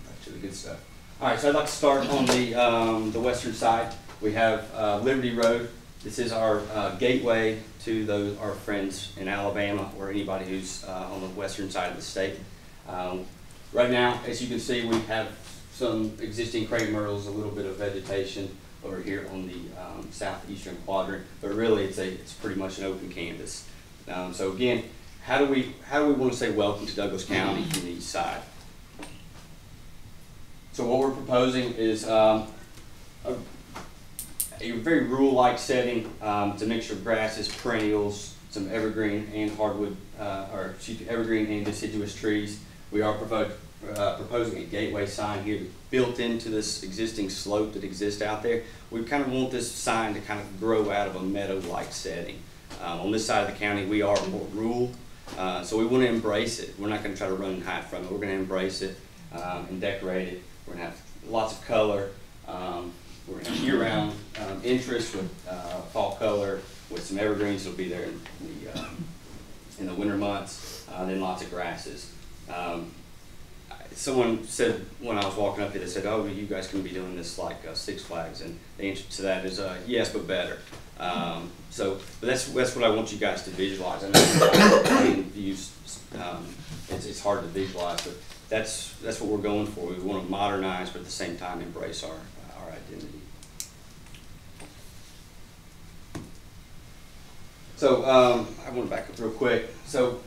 Back to the good stuff. All right, so I'd like to start on the, um, the western side. We have uh, Liberty Road. This is our uh, gateway to those, our friends in Alabama or anybody who's uh, on the western side of the state. Um, right now, as you can see, we have some existing crepe myrtles, a little bit of vegetation over here on the um, southeastern quadrant, but really it's a it's pretty much an open canvas. Um, so again, how do we how do we want to say welcome to Douglas County from the east side? So what we're proposing is um, a, a very rural-like setting. Um, it's a mixture of grasses, perennials, some evergreen and hardwood, uh, or evergreen and deciduous trees. We are uh, proposing a gateway sign here built into this existing slope that exists out there. We kind of want this sign to kind of grow out of a meadow-like setting. Um, on this side of the county, we are more rural, uh, so we want to embrace it. We're not going to try to run and hide from it. We're going to embrace it um, and decorate it. We're going to have lots of color. Um, we're going to have year-round um, interest with uh, fall color, with some evergreens. It'll be there in the um, in the winter months. Uh, then lots of grasses. Um, someone said when I was walking up here, they said, "Oh, you guys can be doing this like uh, Six Flags," and the answer to that is uh, yes, but better. Um, so, that's that's what I want you guys to visualize. I know um, it's, it's hard to visualize, but that's that's what we're going for. We want to modernize, but at the same time embrace our our identity. So um, I want to back up real quick. So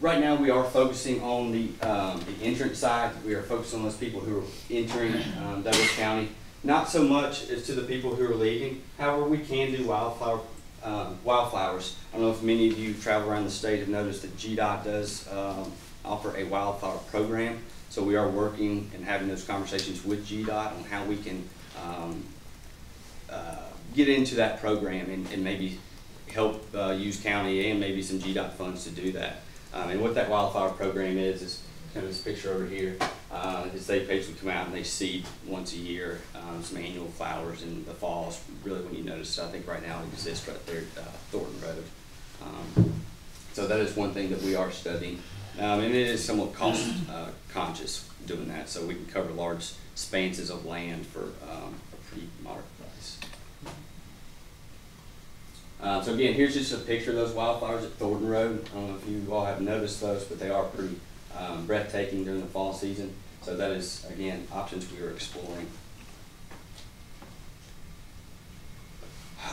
right now we are focusing on the um, the entrance side. We are focusing on those people who are entering um, Douglas County. Not so much as to the people who are leaving. However, we can do wildflower um, wildflowers. I don't know if many of you travel around the state have noticed that GDOT does um, offer a wildflower program. So we are working and having those conversations with GDOT on how we can um, uh, get into that program and, and maybe help uh, use county and maybe some GDOT funds to do that. Um, and what that wildflower program is, is kind of this picture over here. Uh, is they basically come out and they seed once a year um, some annual flowers in the fall. is really when you notice, I think right now it exists right there at uh, Thornton Road. Um, so that is one thing that we are studying. Um, and it is somewhat cost uh, conscious doing that, so we can cover large spanses of land for um, a pretty moderate price. Uh, so again, here's just a picture of those wildflowers at Thornton Road. I don't know if you all have noticed those, but they are pretty um, breathtaking during the fall season. So that is, again, options we are exploring.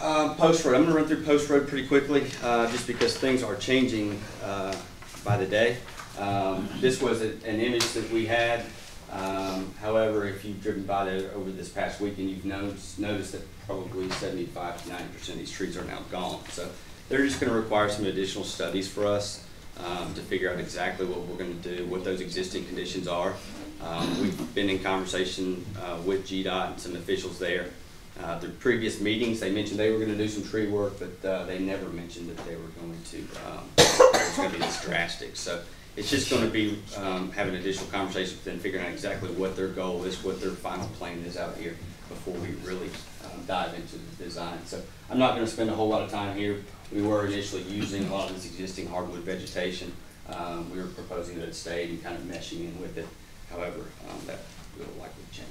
Um, Post Road, I'm gonna run through Post Road pretty quickly, uh, just because things are changing, uh, by the day. Um, this was a- an image that we had, um, however, if you've driven by there over this past weekend, you've noticed, noticed that probably seventy-five to ninety percent of these trees are now gone. So they're just gonna require some additional studies for us, um, to figure out exactly what we're gonna do, what those existing conditions are. Um, we've been in conversation, uh, with GDOT and some officials there. Uh, the previous meetings, they mentioned they were gonna do some tree work, but, uh, they never mentioned that they were going to, um, it's gonna be this drastic. So it's just gonna be, um, having additional conversations them, figuring out exactly what their goal is, what their final plan is out here before we really, um, dive into the design. So I'm not gonna spend a whole lot of time here. We were initially using a lot of this existing hardwood vegetation. Um, we were proposing that it stayed and kind of meshing in with it. However, um, that will likely change.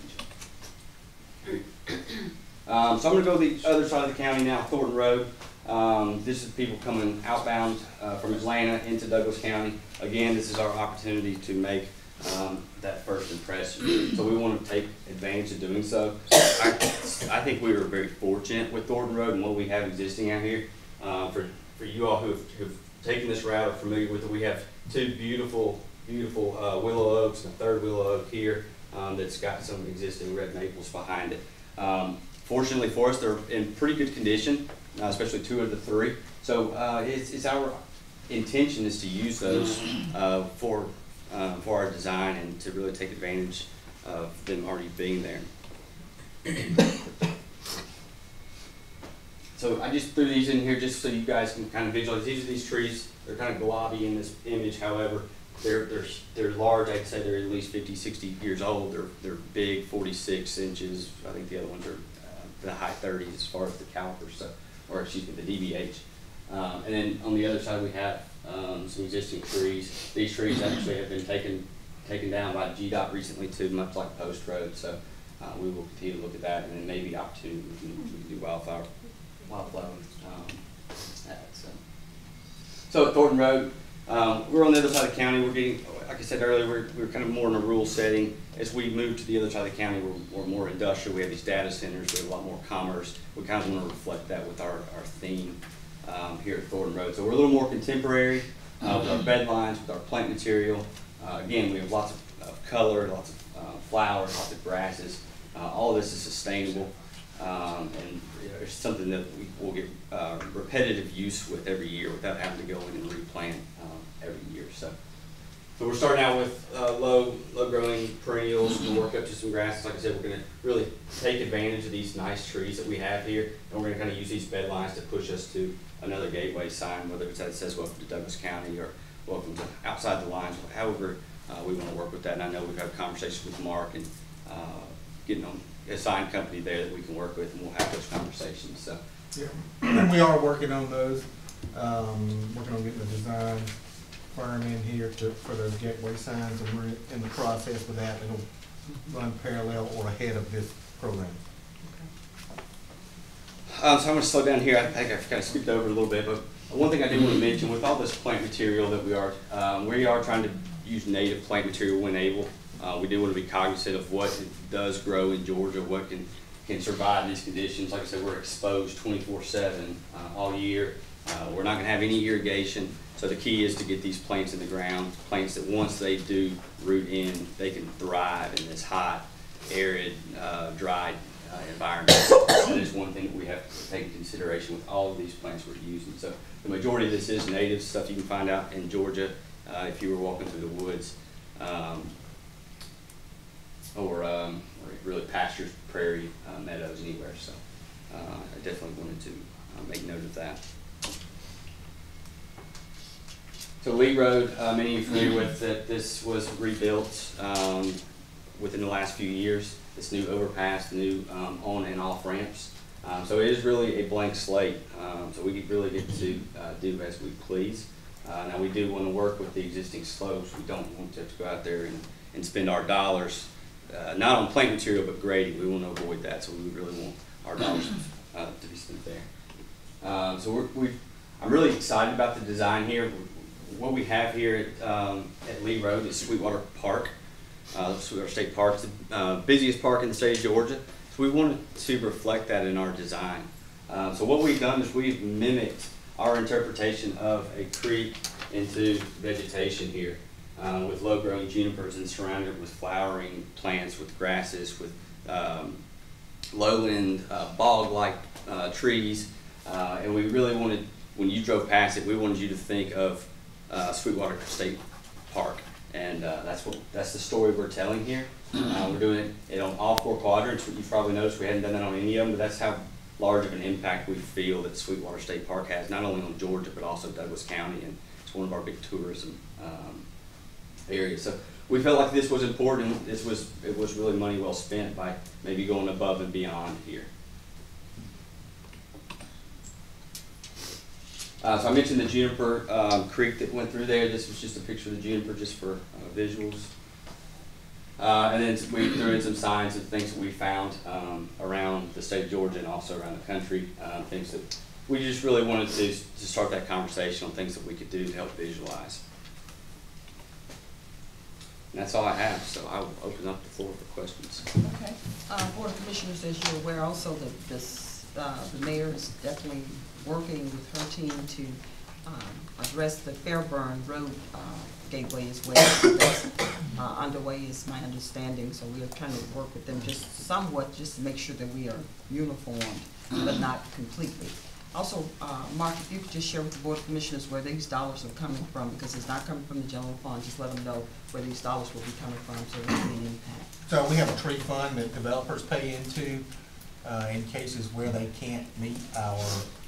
Um, so I'm gonna go to the other side of the county now, Thornton Road. Um, this is people coming outbound, uh, from Atlanta into Douglas County. Again, this is our opportunity to make, um, that first impression. So we wanna take advantage of doing so. I, I think we were very fortunate with Thornton Road and what we have existing out here. Uh, for, for you all who've, who've taken this route or familiar with it, we have two beautiful, beautiful, uh, willow oaks and a third willow oak here, um, that's got some existing red maples behind it. Um, fortunately for us, they're in pretty good condition, uh, especially two of the three. So, uh, it's, it's our intention is to use those, uh, for, uh, for our design and to really take advantage of them already being there. So I just threw these in here just so you guys can kind of visualize. These are these trees. They're kind of globby in this image, however, they're, they're, they're large. I'd say they're at least 50, 60 years old. They're, they're big, 46 inches. I think the other ones are uh, the high 30s as far as the calipers, so, or excuse me, the DBH. Um, and then on the other side, we have um, some existing trees. These trees actually have been taken taken down by GDOT recently too, much like Post Road. So uh, we will continue to look at that, and then maybe opportunity can do wildflower wildflower. Um, so. so Thornton Road, um, we're on the other side of the county. We're getting, like I said earlier, we're, we're kind of more in a rural setting. As we move to the other side of the county, we're, we're more industrial. We have these data centers. We have a lot more commerce. We kind of want to reflect that with our, our theme um, here at Thornton Road. So we're a little more contemporary uh, with our bed lines, with our plant material. Uh, again, we have lots of, of color, lots of uh, flowers, lots of grasses. Uh, all of this is sustainable. Um, and it's something that we will get uh, repetitive use with every year without having to go in and replant um, every year. So So we're starting out with uh, low, low-growing perennials, we'll work up to some grasses. Like I said, we're gonna really take advantage of these nice trees that we have here, and we're gonna kind of use these bed lines to push us to another gateway sign, whether it's that says welcome to Douglas County or welcome to outside the lines, however uh, we want to work with that. And I know we've had conversations with Mark and uh, getting on a sign company there that we can work with, and we'll have those conversations, so. Yeah, [CLEARS THROAT] we are working on those, um, working on getting the design firm in here to, for those gateway signs, and we're in the process with that, it'll run parallel or ahead of this program. Um, so I'm gonna slow down here, I think I've kind of skipped over a little bit, but one thing I do want to mention, with all this plant material that we are, um, we are trying to use native plant material when able. Uh, we do want to be cognizant of what does grow in Georgia, what can, can survive these conditions. Like I said, we're exposed twenty-four seven, uh, all year. Uh, we're not gonna have any irrigation, so the key is to get these plants in the ground, plants that once they do root in, they can thrive in this hot, arid, uh, dry uh, environment. That is one thing that we have to take into consideration with all of these plants we're using. So the majority of this is native stuff you can find out in Georgia uh, if you were walking through the woods. Um, or, um, or really pastures, prairie, uh, meadows, anywhere. So uh, I definitely wanted to uh, make note of that. So Lee Road, uh, many of you familiar with that this was rebuilt um, within the last few years. This new overpass, new um, on and off ramps. Um, so it is really a blank slate. Um, so we really get to uh, do as we please. Uh, now we do want to work with the existing slopes. We don't want to have to go out there and, and spend our dollars, uh, not on plant material, but grading. We want to avoid that. So we really want our dollars uh, to be spent there. Um, so we're, we I'm really excited about the design here. What we have here at, um, at Lee Road is Sweetwater Park. Uh, Sweetwater State Park, the uh, busiest park in the state of Georgia. So we wanted to reflect that in our design. Uh, so what we've done is we've mimicked our interpretation of a creek into vegetation here uh, with low-growing junipers and surrounded with flowering plants, with grasses, with um, lowland uh, bog-like uh, trees. And we really wanted, when you drove past it, we wanted you to think of uh, Sweetwater State Park. And uh, that's what that's the story we're telling here. Uh, we're doing it on all four quadrants. You've probably noticed we hadn't done that on any of them, but that's how large of an impact we feel that Sweetwater State Park has, not only on Georgia, but also Douglas County, and it's one of our big tourism um, areas. So we felt like this was important. This was, it was really money well spent by maybe going above and beyond here. Uh, so I mentioned the Juniper um, Creek that went through there. This was just a picture of the Juniper just for uh, visuals. Uh, and then we threw in some signs of things that we found um, around the state of Georgia and also around the country, uh, things that we just really wanted to, to start that conversation on things that we could do to help visualize. And that's all I have, so I will open up the floor for questions. Okay. Uh, Board of Commissioners, as you're aware also that this, the mayor is definitely working with her team to, um, address the Fairburn Road, uh, gateway as well. So That's, uh, underway is my understanding, so we are trying to work with them just somewhat, just to make sure that we are uniformed, but not completely. Also, uh, Mark, if you could just share with the Board of Commissioners where these dollars are coming from, because it's not coming from the general fund, just let them know where these dollars will be coming from, so there's any impact. So we have a tree fund that developers pay into, uh, in cases where they can't meet our,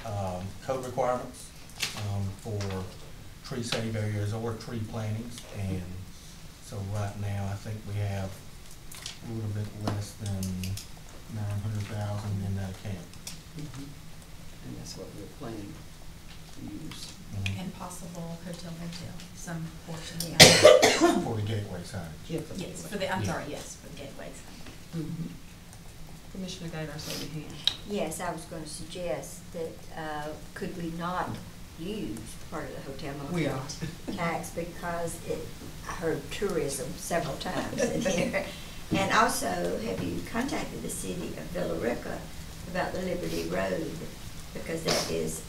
um, code requirements, um, for tree save areas or tree plantings. And so right now, I think we have a little bit less than nine hundred thousand in that account. And that's what we're planning to use. And possible hotel hotel, some portion of the. [COUGHS] For the gateway signs. Yeah, for Yes, gateway. for the, I'm Yeah. sorry, yes, for the gateway sign. Mhm. Commissioner Guider, say your hand. Yes, I was gonna suggest that, uh, could we not use part of the hotel We motel tax [LAUGHS] because it, I heard tourism several times in [LAUGHS] here. And also, have you contacted the city of Villa Rica about the Liberty Road? Because that is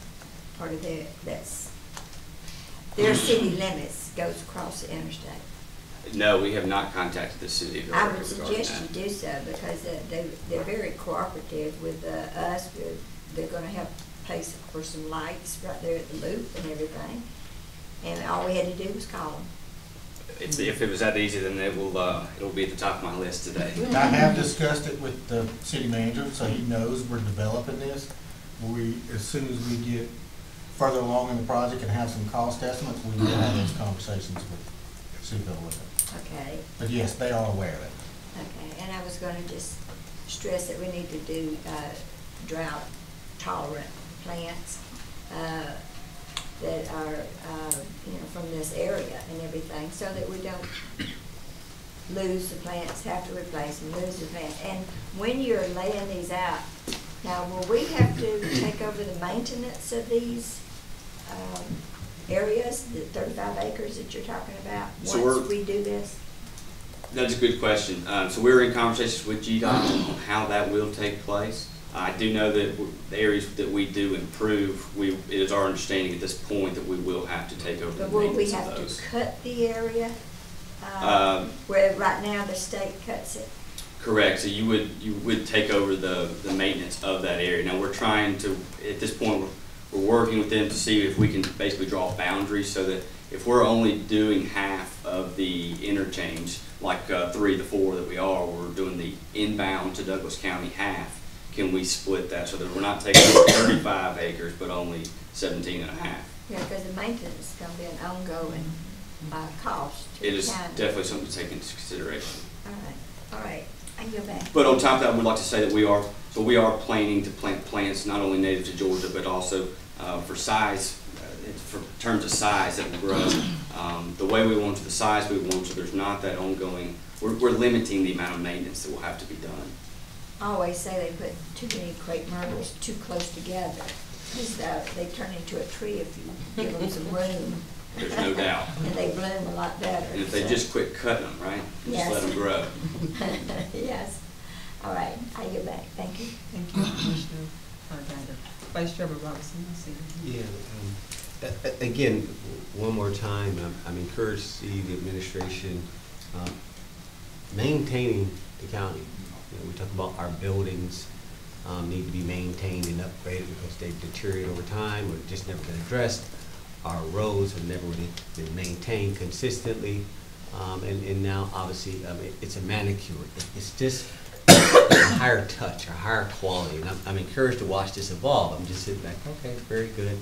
part of their, that's, their city limits goes across the interstate. No, we have not contacted the city I would Rica regarding suggest you do so because uh, they, they're very cooperative with uh, us. They're, they're gonna help pay s- for some lights right there at the loop and everything. And all we had to do was call them. if, if it was that easy, then it will, uh, it'll be at the top of my list today. I have discussed it with the city manager, so he knows we're developing this. We, as soon as we get further along in the project and have some cost estimates, we will have those conversations with Seville with it. Okay, But yes, they are aware of it. okay, and I was gonna just stress that we need to do, uh, drought tolerant plants, uh, that are, uh, you know, from this area and everything, so that we don't lose the plants, have to replace them, lose the plants. And when you're laying these out, now, will we have to take over the maintenance of these, um, areas, the thirty-five acres that you're talking about, So we're- we do this? That's a good question. Um, so we're in conversations with GDOT on how that will take place. I do know that w- the areas that we do improve, we, it is our understanding at this point that we will have to take over the But will we maintenance of have to those. cut the area, uh, Um, where right now the state cuts it? Correct, so you would, you would take over the, the maintenance of that area. Now, we're trying to, at this point, we're, we're working with them to see if we can basically draw boundaries so that if we're only doing half of the interchange, like, uh, three to four that we are, we're doing the inbound to Douglas County half, can we split that so that we're not taking [COUGHS] thirty-five acres, but only seventeen and a half? Yeah, because the maintenance is gonna be an ongoing, uh, cost to It is county. definitely something to take into consideration. All right, all right, I go back. But on top of that, I would like to say that we are, so we are planning to plant plants not only native to Georgia, but also uh, for size, uh, for terms of size that will grow. Um, The way we want to, the size we want, so there's not that ongoing, we're, we're limiting the amount of maintenance that will have to be done. I always say they put too many crepe myrtles too close together, because they turn into a tree if you give them some room. There's no doubt. And they bloom a lot better. And if they just quit cutting them, right? Just Yes. let them grow. [LAUGHS] Yes, all right, I go back, thank you. Thank you, Commissioner Alexander. Vice Chairman Robinson, I see you. Yeah, um, again, one more time, I'm- I'm encouraged to see the administration um, maintaining the county. You know, we talk about our buildings um, need to be maintained and upgraded because they've deteriorated over time or just never been addressed. Our roads have never really been maintained consistently. Um, And, and now, obviously, um, it- it's a manicure. It- It's just higher touch, a higher quality. And I'm, I'm encouraged to watch this evolve. I'm just sitting back, okay, very good.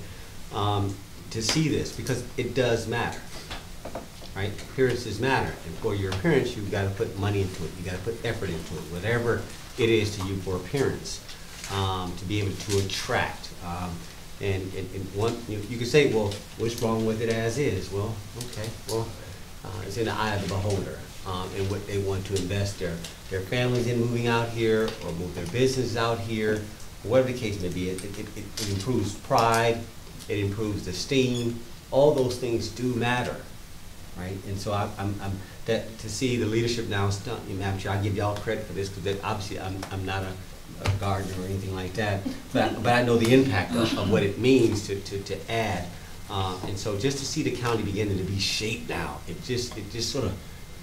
Um, to see this, because it does matter, right? Appearances matter. And for your appearance, you've got to put money into it. You've got to put effort into it, whatever it is to you for appearance, um, to be able to attract. Um, and, and, and one, you, you could say, well, what's wrong with it as is? Well, okay, well, uh, it's in the eye of the beholder, um, and what they want to invest their, their families in moving out here, or move their business out here, whatever the case may be, it, it, it improves pride, it improves esteem, all those things do matter, right? And so I, I'm, I'm, that, to see the leadership now, Madam Chair, I give y'all credit for this, because obviously, I'm, I'm not a, a gardener or anything like that, but, I- but I know the impact of, of what it means to, to, to add. Um, and so just to see the county beginning to be shaped now, it just, it just sort of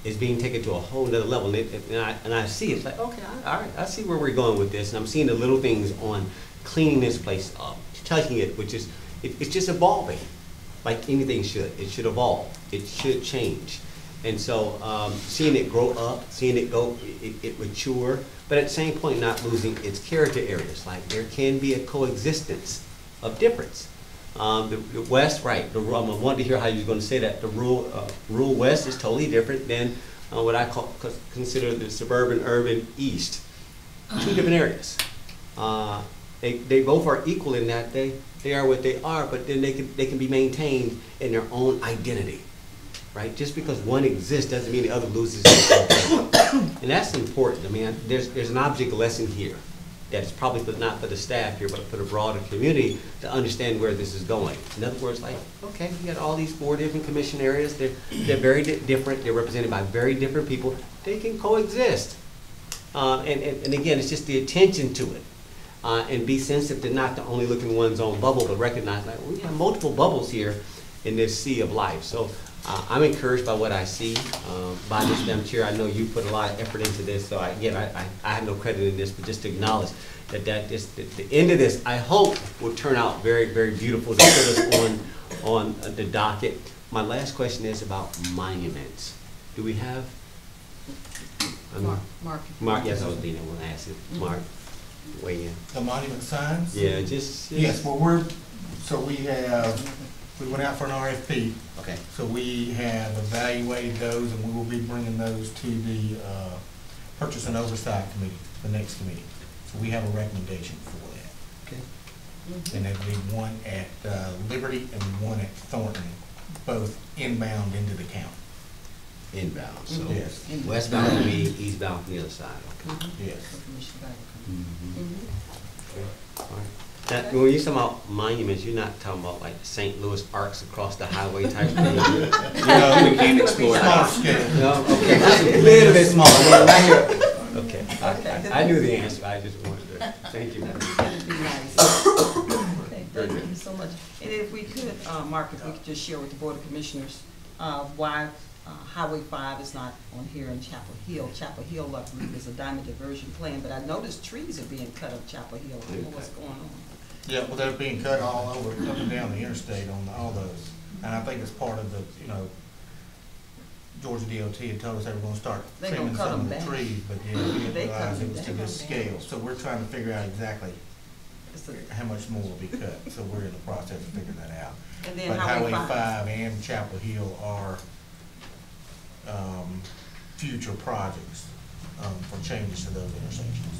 is being taken to a whole nother level. And, it, and I, and I see, it's like, okay, I- all right, I see where we're going with this, and I'm seeing the little things on cleaning this place up, touching it, which is, it, it's just evolving, like anything should. It should evolve. It should change. And so, um, seeing it grow up, seeing it go, it, it mature, but at the same point, not losing its character areas. Like there can be a coexistence of difference. Um, the, the west, right? The, ru- I wanted to hear how you were going to say that. The rural, uh, rural west is totally different than uh, what I call consider the suburban urban east. Two [SIGHS] different areas. Uh, they, they both are equal in that they, they are what they are, but then they can, they can be maintained in their own identity, right? Just because one exists doesn't mean the other loses. [COUGHS] And that's important. I mean, there's, there's an object lesson here that's probably not for the staff here, but for the broader community to understand where this is going. In other words, like, okay, you got all these four different commission areas, they're, they're very di- different, they're represented by very different people, they can coexist. Uh, and, and, and again, it's just the attention to it. Uh, and be sensitive to not to only look in one's own bubble, but recognize like we have multiple bubbles here in this sea of life. So uh, I'm encouraged by what I see. Um, by this, Madam Chair, I know you put a lot of effort into this. So I, again, I, I, I have no credit in this, but just to acknowledge that that this, the, the end of this, I hope, will turn out very, very beautiful to put us [COUGHS] on on the docket my last question is about monuments. Do we have? um, Mark, Mark. Mark, yes, I was being able to ask it. Mhm. Mark, weigh in. The monument signs? Yeah, just. Yes, well, we're, so we have, we went out for an RFP. Okay. So we have evaluated those and we will be bringing those to the, uh, Purchase and Oversight Committee, the next committee. So we have a recommendation for that. Okay. Mm-hmm. And there'll be one at, uh, Liberty and one at Thornton, both inbound into the county. Inbound, so mm-hmm. Yes. westbound will be eastbound from the other side, okay. Mm-hmm. Yes. All right. Now, when you talking about monuments, you're not talking about like St. Louis arcs across the highway type thing? [LAUGHS] You know, we can't explore Small that. scale. No, okay, just a little bit smaller, no, right. Okay, I I knew the answer, I just wanted to, thank you. That'd be nice. Okay, [COUGHS] thank you so much. And if we could, uh, Mark, if we could just share with the Board of Commissioners, uh, why, uh, Highway five is not on here in Chapel Hill. Chapel Hill, I believe, is a diamond diversion plan, but I noticed trees are being cut up Chapel Hill. I don't know what's going on. Yeah, well, they're being cut all over, up and down the interstate on all those. And I think it's part of the, you know, Georgia DOT had told us they were gonna start They gonna trimming cut some of the down. trees, but yeah, we didn't [LAUGHS] They cut realize it was to down. this scale. So we're trying to figure out exactly It's a- how much more will be cut. So we're in the process of figuring that out. And then But Highway five and Chapel Hill are, um, future projects, um, for changes to those intersections.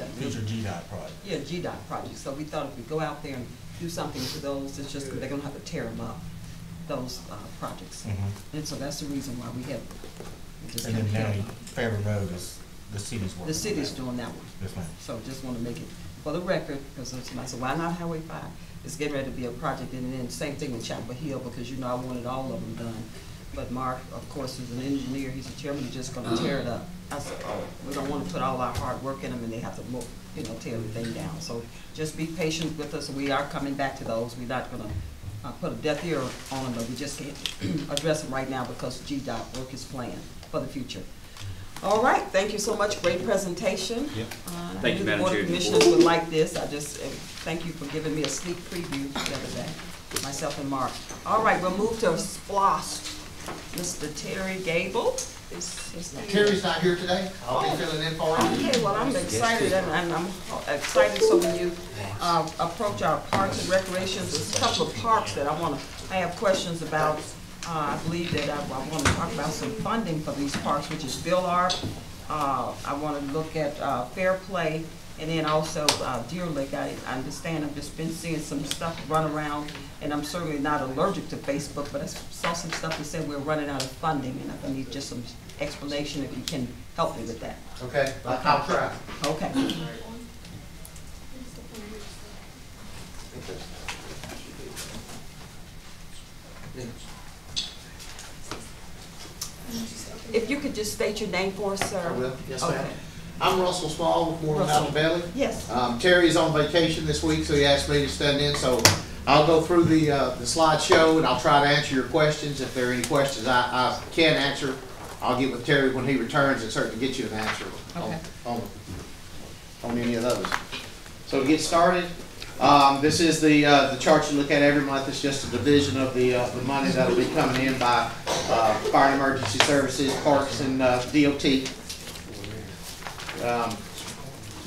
Yeah. Future GDOT projects. Yeah, GDOT projects, so we thought if we go out there and do something to those, it's just, they're gonna have to tear them up, those, uh, projects. Mhm. And so that's the reason why we have, we just And then now. Road is, the city's working. The city's doing that one. Yes, ma'am. So just wanna make it for the record, because it's, I said, why not Highway five? It's getting ready to be a project, and then same thing with Chapel Hill, because you know I wanted all of them done. But Mark, of course, is an engineer, he's a chairman, he's just gonna tear it up. I said, oh, we don't wanna put all our hard work in them, and they have to, you know, tear everything down. So just be patient with us, we are coming back to those, we're not gonna, uh, put a death ear on them, but we just can't [CLEARS THROAT] address them right now because GDOT work is planned for the future. All right, thank you so much, great presentation. Yep. Uh, I Thank you, Madam The Board Chair. of Commissioners would like this, I just, uh, thank you for giving me a sneak preview the other day, myself and Mark. All right, we'll move to SPLOST. Mr. Terry Gable is, is Terry's not here today. I'll be filling in for him. Okay, well, I'm excited, and and I'm excited, so when you uh, approach our parks and recreations, there's a couple of parks that I want to, I have questions about. Uh, I believe that I want to talk about some funding for these parks, which is Bill Arp. Uh, I want to look at uh, Fair Play, and then also uh, Deer Lick. I I understand, I've just been seeing some stuff run around, and I'm certainly not allergic to Facebook, but I saw some stuff that said we're running out of funding, and I need just some explanation if you can help me with that. Okay, I- I'll try. Okay. If you could just state your name for us, sir. I will, yes Okay. I'm Russell Small with Morgan Mountain Valley. Yes. Um, Terry is on vacation this week, so he asked me to stand in, so I'll go through the, uh, the slideshow and I'll try to answer your questions. If there are any questions I, I can answer, I'll get with Terry when he returns and certainly get you an answer on, Okay. on, on any of those. So to get started, um, this is the, uh, the chart you look at every month. It's just a division of the, uh, the money that'll be coming in by, uh, Fire and Emergency Services, Parks and, uh, DOT. Um,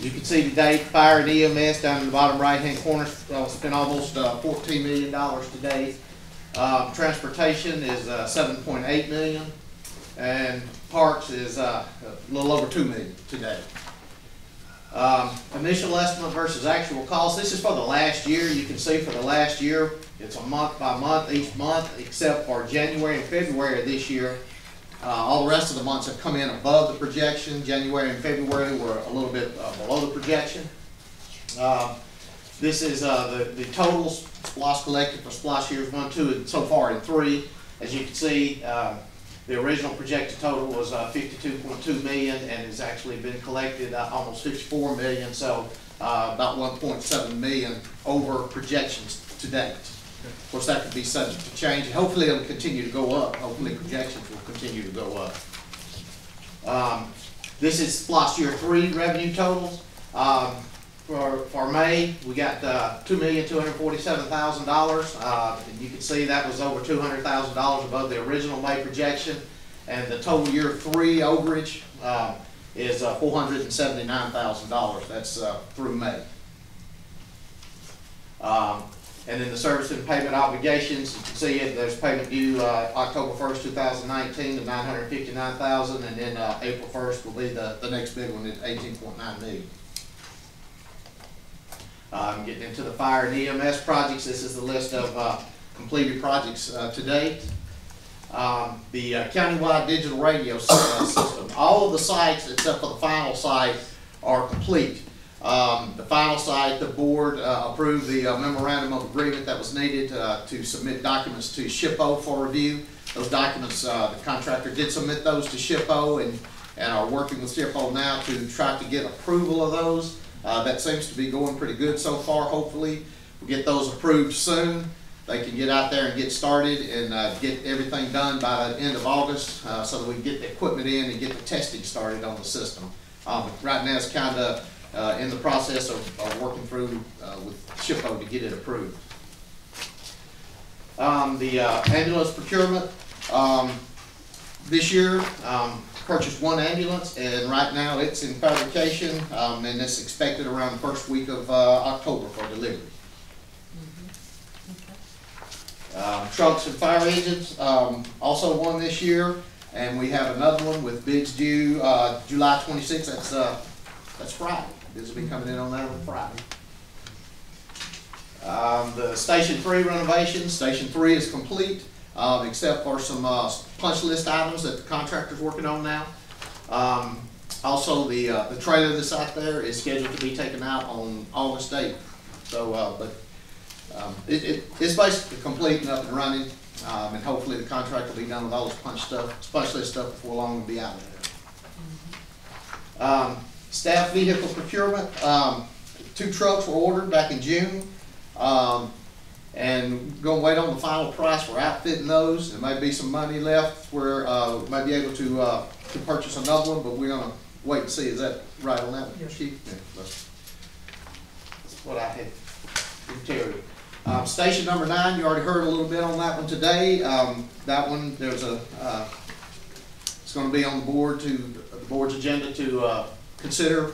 You can see the date, fire and EMS down in the bottom right-hand corner, uh, spent almost uh, fourteen million dollars today. Uh, Transportation is uh, seven point eight million, and parks is uh, a little over two million to date. Um, Initial estimate versus actual cost, this is for the last year, you can see for the last year, it's a month by month, each month, except for January and February of this year. Uh, all the rest of the months have come in above the projection. January and February were a little bit uh, below the projection. Um, This is, uh, the, the totals, SPLOST collected for SPLOST years one, two, and so far in three. As you can see, uh, the original projected total was, uh, fifty-two point two million, and has actually been collected, uh, almost fifty-four million, so, uh, about one point seven million over projections to date. Of course, that could be subject to change, hopefully it'll continue to go up, hopefully projections will continue to go up. Um, This is last year three revenue totals. Um, for, for May, we got, uh, two million, two hundred forty-seven thousand dollars. Uh, and you can see that was over two hundred thousand dollars above the original May projection. And the total year three overage, uh, is, uh, four hundred and seventy-nine thousand dollars. That's, uh, through May. Um, and then the service and payment obligations, you can see it, there's payment due, uh, October first, two thousand nineteen, to nine hundred fifty-nine thousand, and then, uh, April first will be the, the next big one at eighteen point nine million. Um, getting into the fire and EMS projects, this is the list of, uh, completed projects, uh, to date. Um, the uh, countywide digital radio system, all of the sites except for the final site are complete. Um, the final site, the board, uh, approved the uh, memorandum of agreement that was needed, uh, to submit documents to SHPO for review. Those documents, uh, the contractor did submit those to SHPO and, and are working with SHPO now to try to get approval of those. Uh, that seems to be going pretty good so far, hopefully. We'll get those approved soon. They can get out there and get started and, uh, get everything done by the end of August, so that we can get the equipment in and get the testing started on the system. Um, right now it's kinda, uh, in the process of, of working through, uh, with SHPO to get it approved. Um, the, uh, ambulance procurement, um, this year, um, purchased one ambulance, and right now it's in fabrication, um, and it's expected around the first week of, uh, October for delivery. Um, trucks and fire engines, um, also won this year, and we have another one with bids due, uh, July twenty-sixth, that's, uh, that's Friday. Bids will be coming in on that on Friday. Um, the Station Three renovation, Station Three is complete, um, except for some, uh, punch list items that the contractor's working on now. Um, also, the, uh, the trailer that's out there is scheduled to be taken out on August eighth. So, uh, but, um, it, it, it's basically complete and up and running, um, and hopefully the contract will be done with all this punch stuff, punch list stuff before long and be out of there. Staff vehicle procurement, um, two trucks were ordered back in June. Um, and gonna wait on the final price for outfitting those. There may be some money left where, uh, we may be able to, uh, to purchase another one, but we're gonna wait and see. Is that right on that one, Yes. Chief? Yeah, that's, that's what I had Terry. Um, station number nine, you already heard a little bit on that one today. Um, that one, there's a, uh, it's gonna be on the board to, the board's agenda to, uh, consider,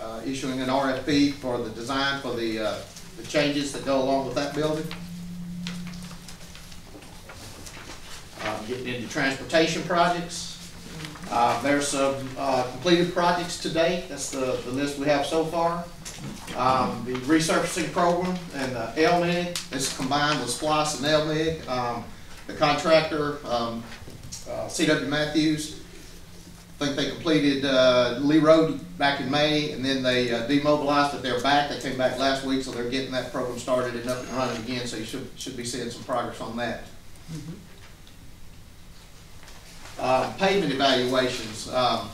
uh, issuing an RFP for the design for the, uh, the changes that go along with that building. Um, getting into transportation projects. Uh, there's some, uh, completed projects to date, that's the, the list we have so far. Um, the resurfacing program and the LMIG, this is combined with SPLOST and LMIG. Um, the contractor, um, uh, CW Matthews, I think they completed, uh, Lee Road back in May, and then they uh, demobilized, but they're back, they came back last week, so they're getting that program started and up and running again, so you should, should be seeing some progress on that. Uh, pavement evaluations, um,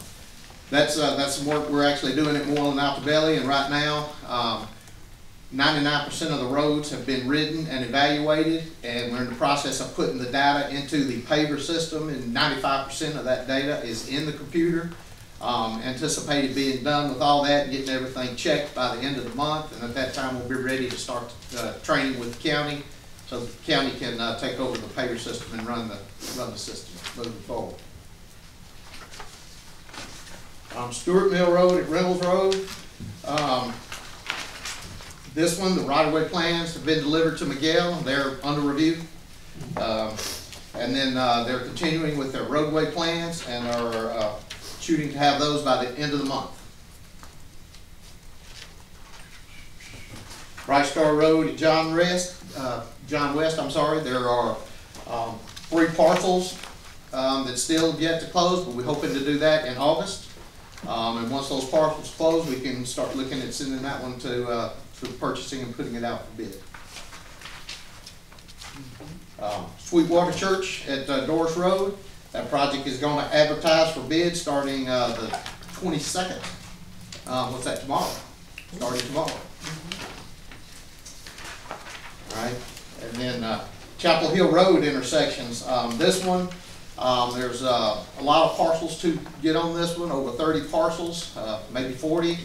that's, uh, that's some work, we're actually doing at Moreland Altobelli, and right now, um, ninety-nine percent of the roads have been ridden and evaluated, and we're in the process of putting the data into the paver system, and ninety-five percent of that data is in the computer. Um, anticipated being done with all that, and getting everything checked by the end of the month, and at that time, we'll be ready to start, uh, training with the county, so the county can, uh, take over the paver system and run the, run the system moving forward. Um, Mill Road at Reynolds Road, um, this one, the right-of-way plans have been delivered to Miguel, they're under review. Um, and then, uh, they're continuing with their roadway plans and are, uh, shooting to have those by the end of the month. Bright Star Road at John West, uh, John West, I'm sorry, there are, um, three parcels, um, that's still yet to close, but we're hoping to do that in August. Um, and once those parcels close, we can start looking at sending that one to, uh, to purchasing and putting it out for bid. Um, Sweetwater Church at uh, Doris Road, that project is gonna advertise for bid starting, uh, the twenty-second. Um, what's that, tomorrow? Starting tomorrow. Alright, and then, uh, Chapel Hill Road intersections, um, this one, um, there's, uh, a lot of parcels to get on this one, over thirty parcels, uh, maybe forty.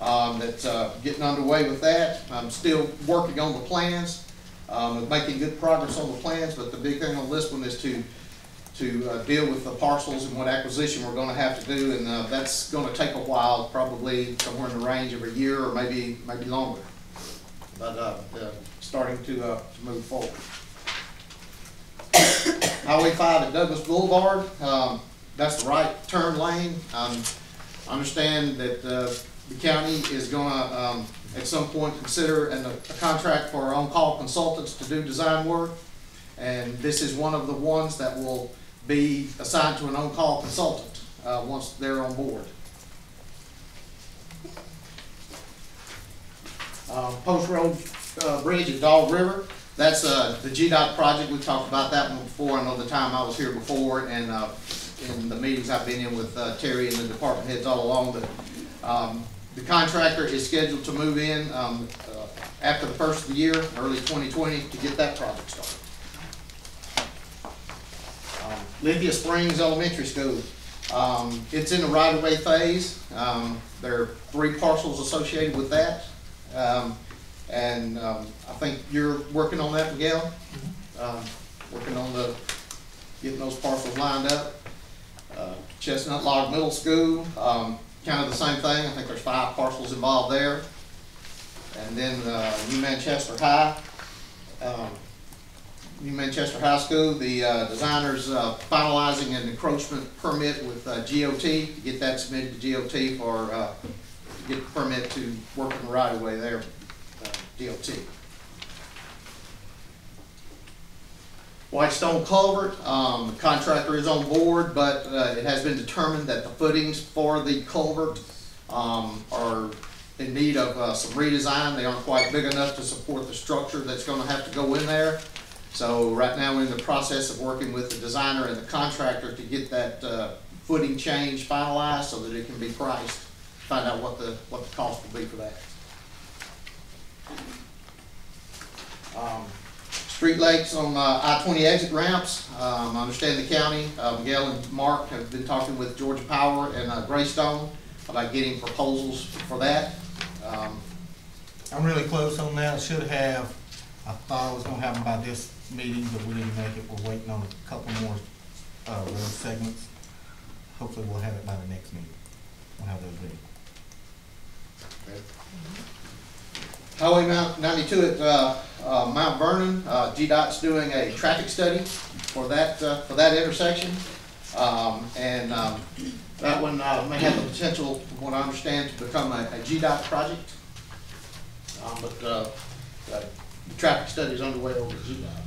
Um, that's, uh, getting underway with that. I'm still working on the plans, um, making good progress on the plans, but the big thing on this one is to, to, uh, deal with the parcels and what acquisition we're gonna have to do, and, uh, that's gonna take a while, probably somewhere in the range of a year or maybe, maybe longer. But, uh, starting to, uh, to move forward. Highway five at Douglas Boulevard, um, that's the right turn lane. Um, I understand that, uh, the county is gonna, um, at some point consider an, a contract for our on-call consultants to do design work. And this is one of the ones that will be assigned to an on-call consultant, uh, once they're on board. Uh, Post Road, uh, Bridge at Dog River, that's, uh, the GDOT project, we talked about that one before, I know the time I was here before, and, uh, in the meetings I've been in with, uh, Terry and the department heads all along, that, um, the contractor is scheduled to move in, um, uh, after the first of the year, early twenty twenty, to get that project started. Um, Lithia Springs Elementary School, um, it's in the right-of-way phase, um, there are three parcels associated with that. Um, and, um, I think you're working on that, Miguel? Um, working on the, getting those parcels lined up. Uh, Chestnut Log Middle School, um, kind of the same thing, I think there's five parcels involved there. And then, uh, New Manchester High, um, New Manchester High School, the, uh, designers, uh, finalizing an encroachment permit with, uh, GDOT, to get that submitted to GDOT for, uh, get the permit to work in the right of way there, uh, DOT. Whitestone Culvert, um, the contractor is on board, but, uh, it has been determined that the footings for the culvert, um, are in need of, uh, some redesign. They aren't quite big enough to support the structure that's gonna have to go in there. So right now, we're in the process of working with the designer and the contractor to get that, uh, footing change finalized so that it can be priced. Find out what the, what the cost will be for that. Um, Street lights on uh, I-20 exit ramps, um, I understand the county, uh, Miguel and Mark have been talking with Georgia Power and uh, Greystone about getting proposals for that. Um, I'm really close on that, I should have, I thought I was gonna have them by this meeting, but we didn't make it, we're waiting on a couple more, uh, road segments. Hopefully we'll have it by the next meeting, we'll have those ready. Highway Mount ninety-two at, uh, uh, Mount Vernon, uh, GDOT's doing a traffic study for that, uh, for that intersection. Um, and, um, that one, uh, may have the potential, from what I understand, to become a, a GDOT project. Um, but, uh, the traffic study is underway over at GDOT.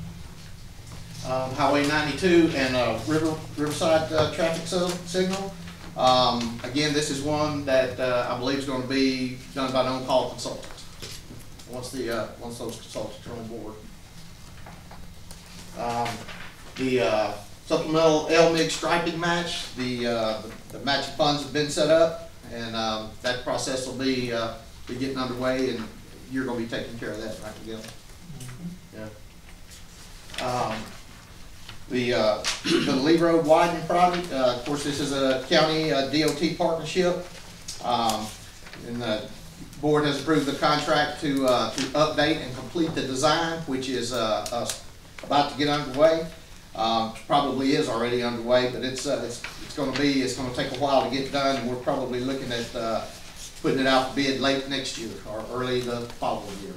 Um, Highway ninety-two and, uh, River, Riverside, uh, traffic si- signal. Um, again, this is one that, uh, I believe is gonna be done by an on-call consultant once the, uh, once those consultants are on board. Um, the, uh, supplemental LMIG striping match, the, uh, the matching funds have been set up, and, um, that process will be, uh, be getting underway, and you're gonna be taking care of that, right, Miguel? Yeah. Um, the, uh, [CLEARS THROAT] the Lee Road widening project, uh, of course, this is a county, uh, DOT partnership. Um, and the board has approved the contract to, uh, to update and complete the design, which is, uh, uh, about to get underway. Um, probably is already underway, but it's, uh, it's, it's gonna be, it's gonna take a while to get done, and we're probably looking at, uh, putting it out to bid late next year, or early the following year.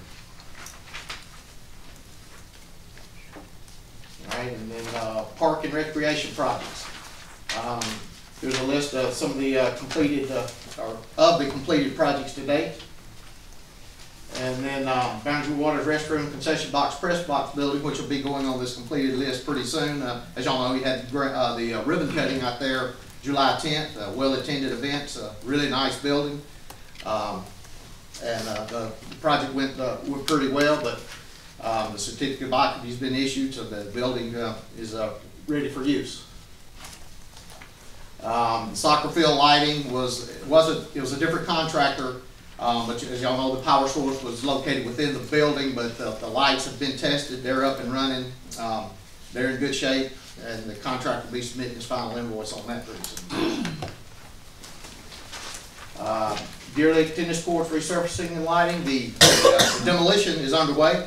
All right, and then, park and recreation projects. Um, there's a list of some of the, uh, completed, uh, or of the completed projects to date. And then, uh, Boundary Waters Restroom Concession Box Press Box Building, which will be going on this completed list pretty soon. Uh, as y'all know, we had the, uh, the uh, ribbon cutting out there July tenth, a well-attended events, really nice building. Um, and, uh, the, project went, uh, went pretty well, but, um, the certificate of occupancy's been issued, so the building, is, ready for use. Um, soccer field lighting was, it wasn't, it was a different contractor, um, but as y'all know, the power source was located within the building, but the, the lights have been tested, they're up and running. Um, they're in good shape, and the contractor will be submitting his final invoice on that pretty soon. Uh, Deer Lick tennis courts resurfacing and lighting, the uh, demolition is underway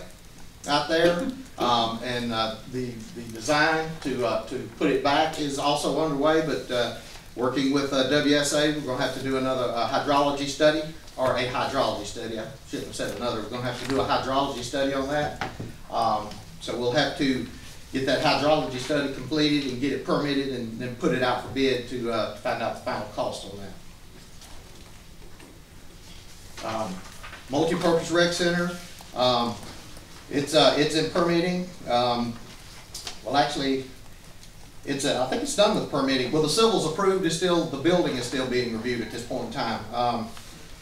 out there. Um, and, uh, the, the design to, uh, to put it back is also underway, but, uh, working with, uh, WSA, we're gonna have to do another hydrology study, or a hydrology study, I shouldn't have said another, we're gonna have to do a hydrology study on that. Um, so we'll have to get that hydrology study completed and get it permitted and then put it out for bid to, uh, to find out the final cost on that. Um, Multipurpose rec center, um, it's, uh, it's in permitting, um, well, actually, it's, uh, I think it's done with permitting, well, the civil's approved, it's still, the building is still being reviewed at this point in time.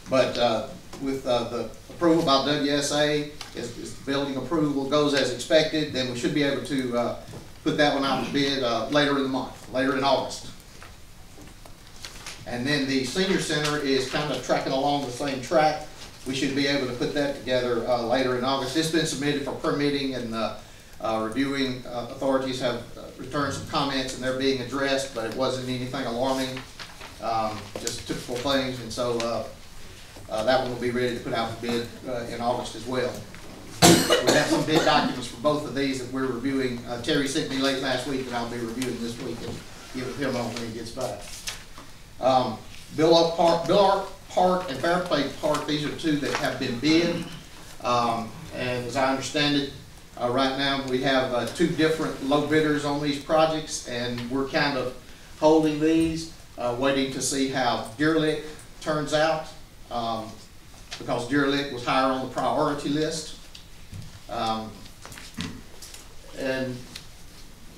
But, uh, with, uh, the approval by WSA, if, if the building approval goes as expected, then we should be able to, uh, put that one out for bid, uh, later in the month, later in August. And then the senior center is kind of tracking along the same track. We should be able to put that together uh, later in August. It's been submitted for permitting and uh, uh, reviewing authorities have returned some comments and they're being addressed, but it wasn't anything alarming, um, just typical things. And so that one will be ready to put out for bid uh, in August as well. We have some bid documents for both of these that we're reviewing. Uh, Terry sent me late last week and I'll be reviewing this week and give it to him on when he gets back. Um, Bill Park, Bill Arp Park and Fairplay Park, these are two that have been bid. Um, and as I understand it, uh, right now, we have, uh, two different low bidders on these projects, and we're kind of holding these, uh, waiting to see how Deer Lick turns out. Um, because Deer Lick was higher on the priority list. Um, and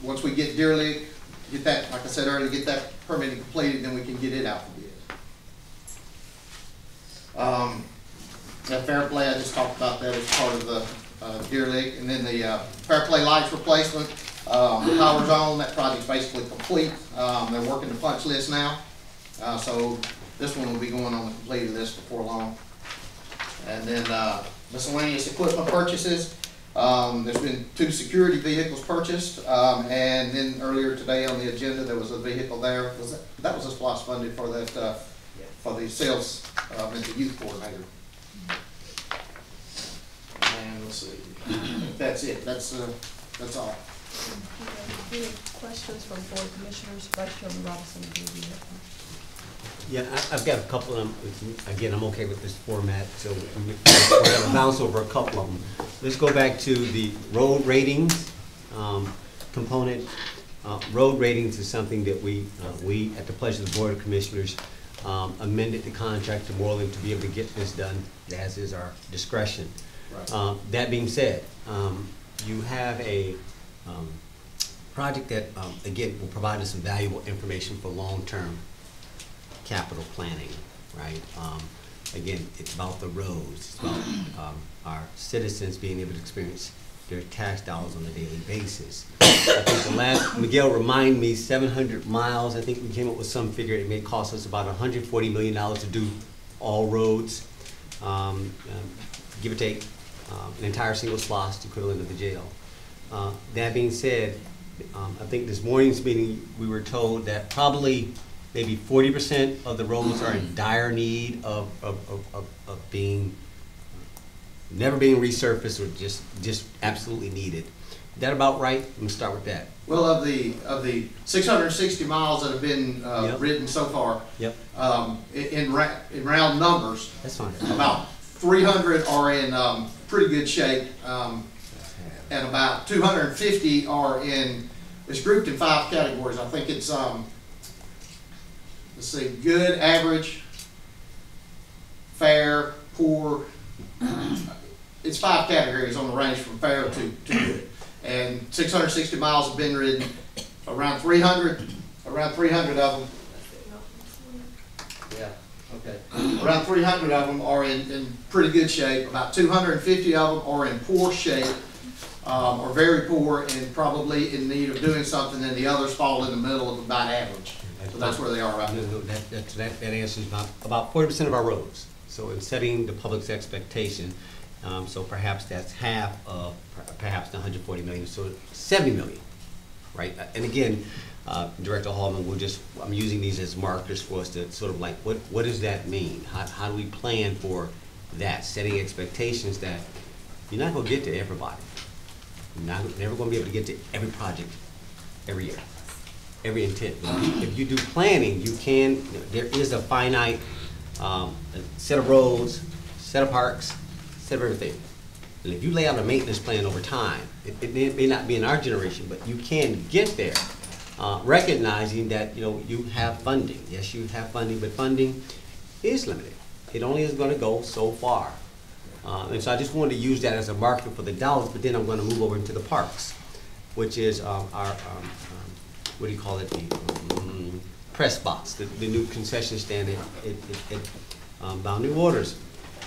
once we get Deer Lick, get that, like I said earlier, get that permitting completed, then we can get it out for bid. Um, that Fair Play, I just talked about that as part of the, uh, Deer Lick, and then the, uh, Fair Play lights replacement, um, the Power Zone, that project's basically complete, um, they're working the punch list now. Uh, so this one will be going on the completed list before long. And then, uh, miscellaneous equipment purchases, um, there's been two security vehicles purchased, um, and then earlier today on the agenda, there was a vehicle there, was that, that was a SPLOST funded for that, uh, for the sales, um, and the youth coordinator. And let's see, [COUGHS] that's it, that's, uh, that's all. Any questions from board commissioners, Vice Chairman Robinson, do you have one? Yeah, I, I've got a couple of them, again, I'm okay with this format, so we- we're gonna bounce over a couple of them. Let's go back to the road ratings, um, component. Uh, road ratings is something that we, uh, we, at the pleasure of the Board of Commissioners, um, amended the contract to Moreland to be able to get this done, as is our discretion. Right. Um, that being said, um, you have a, um, project that, um, again, will provide us some valuable information for long-term capital planning, right? Um, again, it's about the roads, it's about, um, our citizens being able to experience their tax dollars on a daily basis. I think the last, Miguel remind me, seven hundred miles, I think we came up with some figure, it may cost us about hundred forty million dollars to do all roads. Um, um, give or take, um, an entire single SPLOST equivalent of the jail. Uh, that being said, um, I think this morning's meeting, we were told that probably maybe forty percent of the roads are in dire need of, of, of, of, being, never being resurfaced or just, just absolutely needed. Is that about right? Let me start with that. Well, of the, of the six hundred and sixty miles that have been, uh, Yep. ridden so far, Yep, um, in, ra- in round numbers, that's fine. about three hundred are in, um, pretty good shape, um, and about two hundred and fifty are in, it's grouped in five categories, I think it's, um, let's see, good, average, fair, poor, [CLEARS THROAT] it's five categories on the range from fair to, to good. And six hundred and sixty miles have been ridden, around three hundred, around three hundred of them. Yeah, okay. Around three hundred of them are in, in pretty good shape, about two hundred and fifty of them are in poor shape, um, or very poor and probably in need of doing something, and the others fall in the middle of about average. So that's where they are right No, now. no, That, that, that that answers about, about forty percent of our roads. So in setting the public's expectation, um, so perhaps that's half of perhaps the hundred forty million, so seventy million, right? Uh, And again, uh, Director Hallman, we're just, I'm using these as markers for us to sort of like, what, what does that mean? How, how do we plan for that, setting expectations that you're not gonna get to everybody. You're not, never gonna be able to get to every project every year, every intent. If you do planning, you can, there is a finite, um, set of roads, set of parks, set of everything. And if you lay out a maintenance plan over time, it, it may- not be in our generation, but you can get there. Uh, recognizing that, you know, you have funding. Yes, you have funding, but funding is limited. It only is gonna go so far. Uh, and so I just wanted to use that as a marker for the dollars, but then I'm gonna move over into the parks, which is, um, our, um, what do you call it, the, um, press box, the, the new concession stand at, at, at, um, Boundary Waters.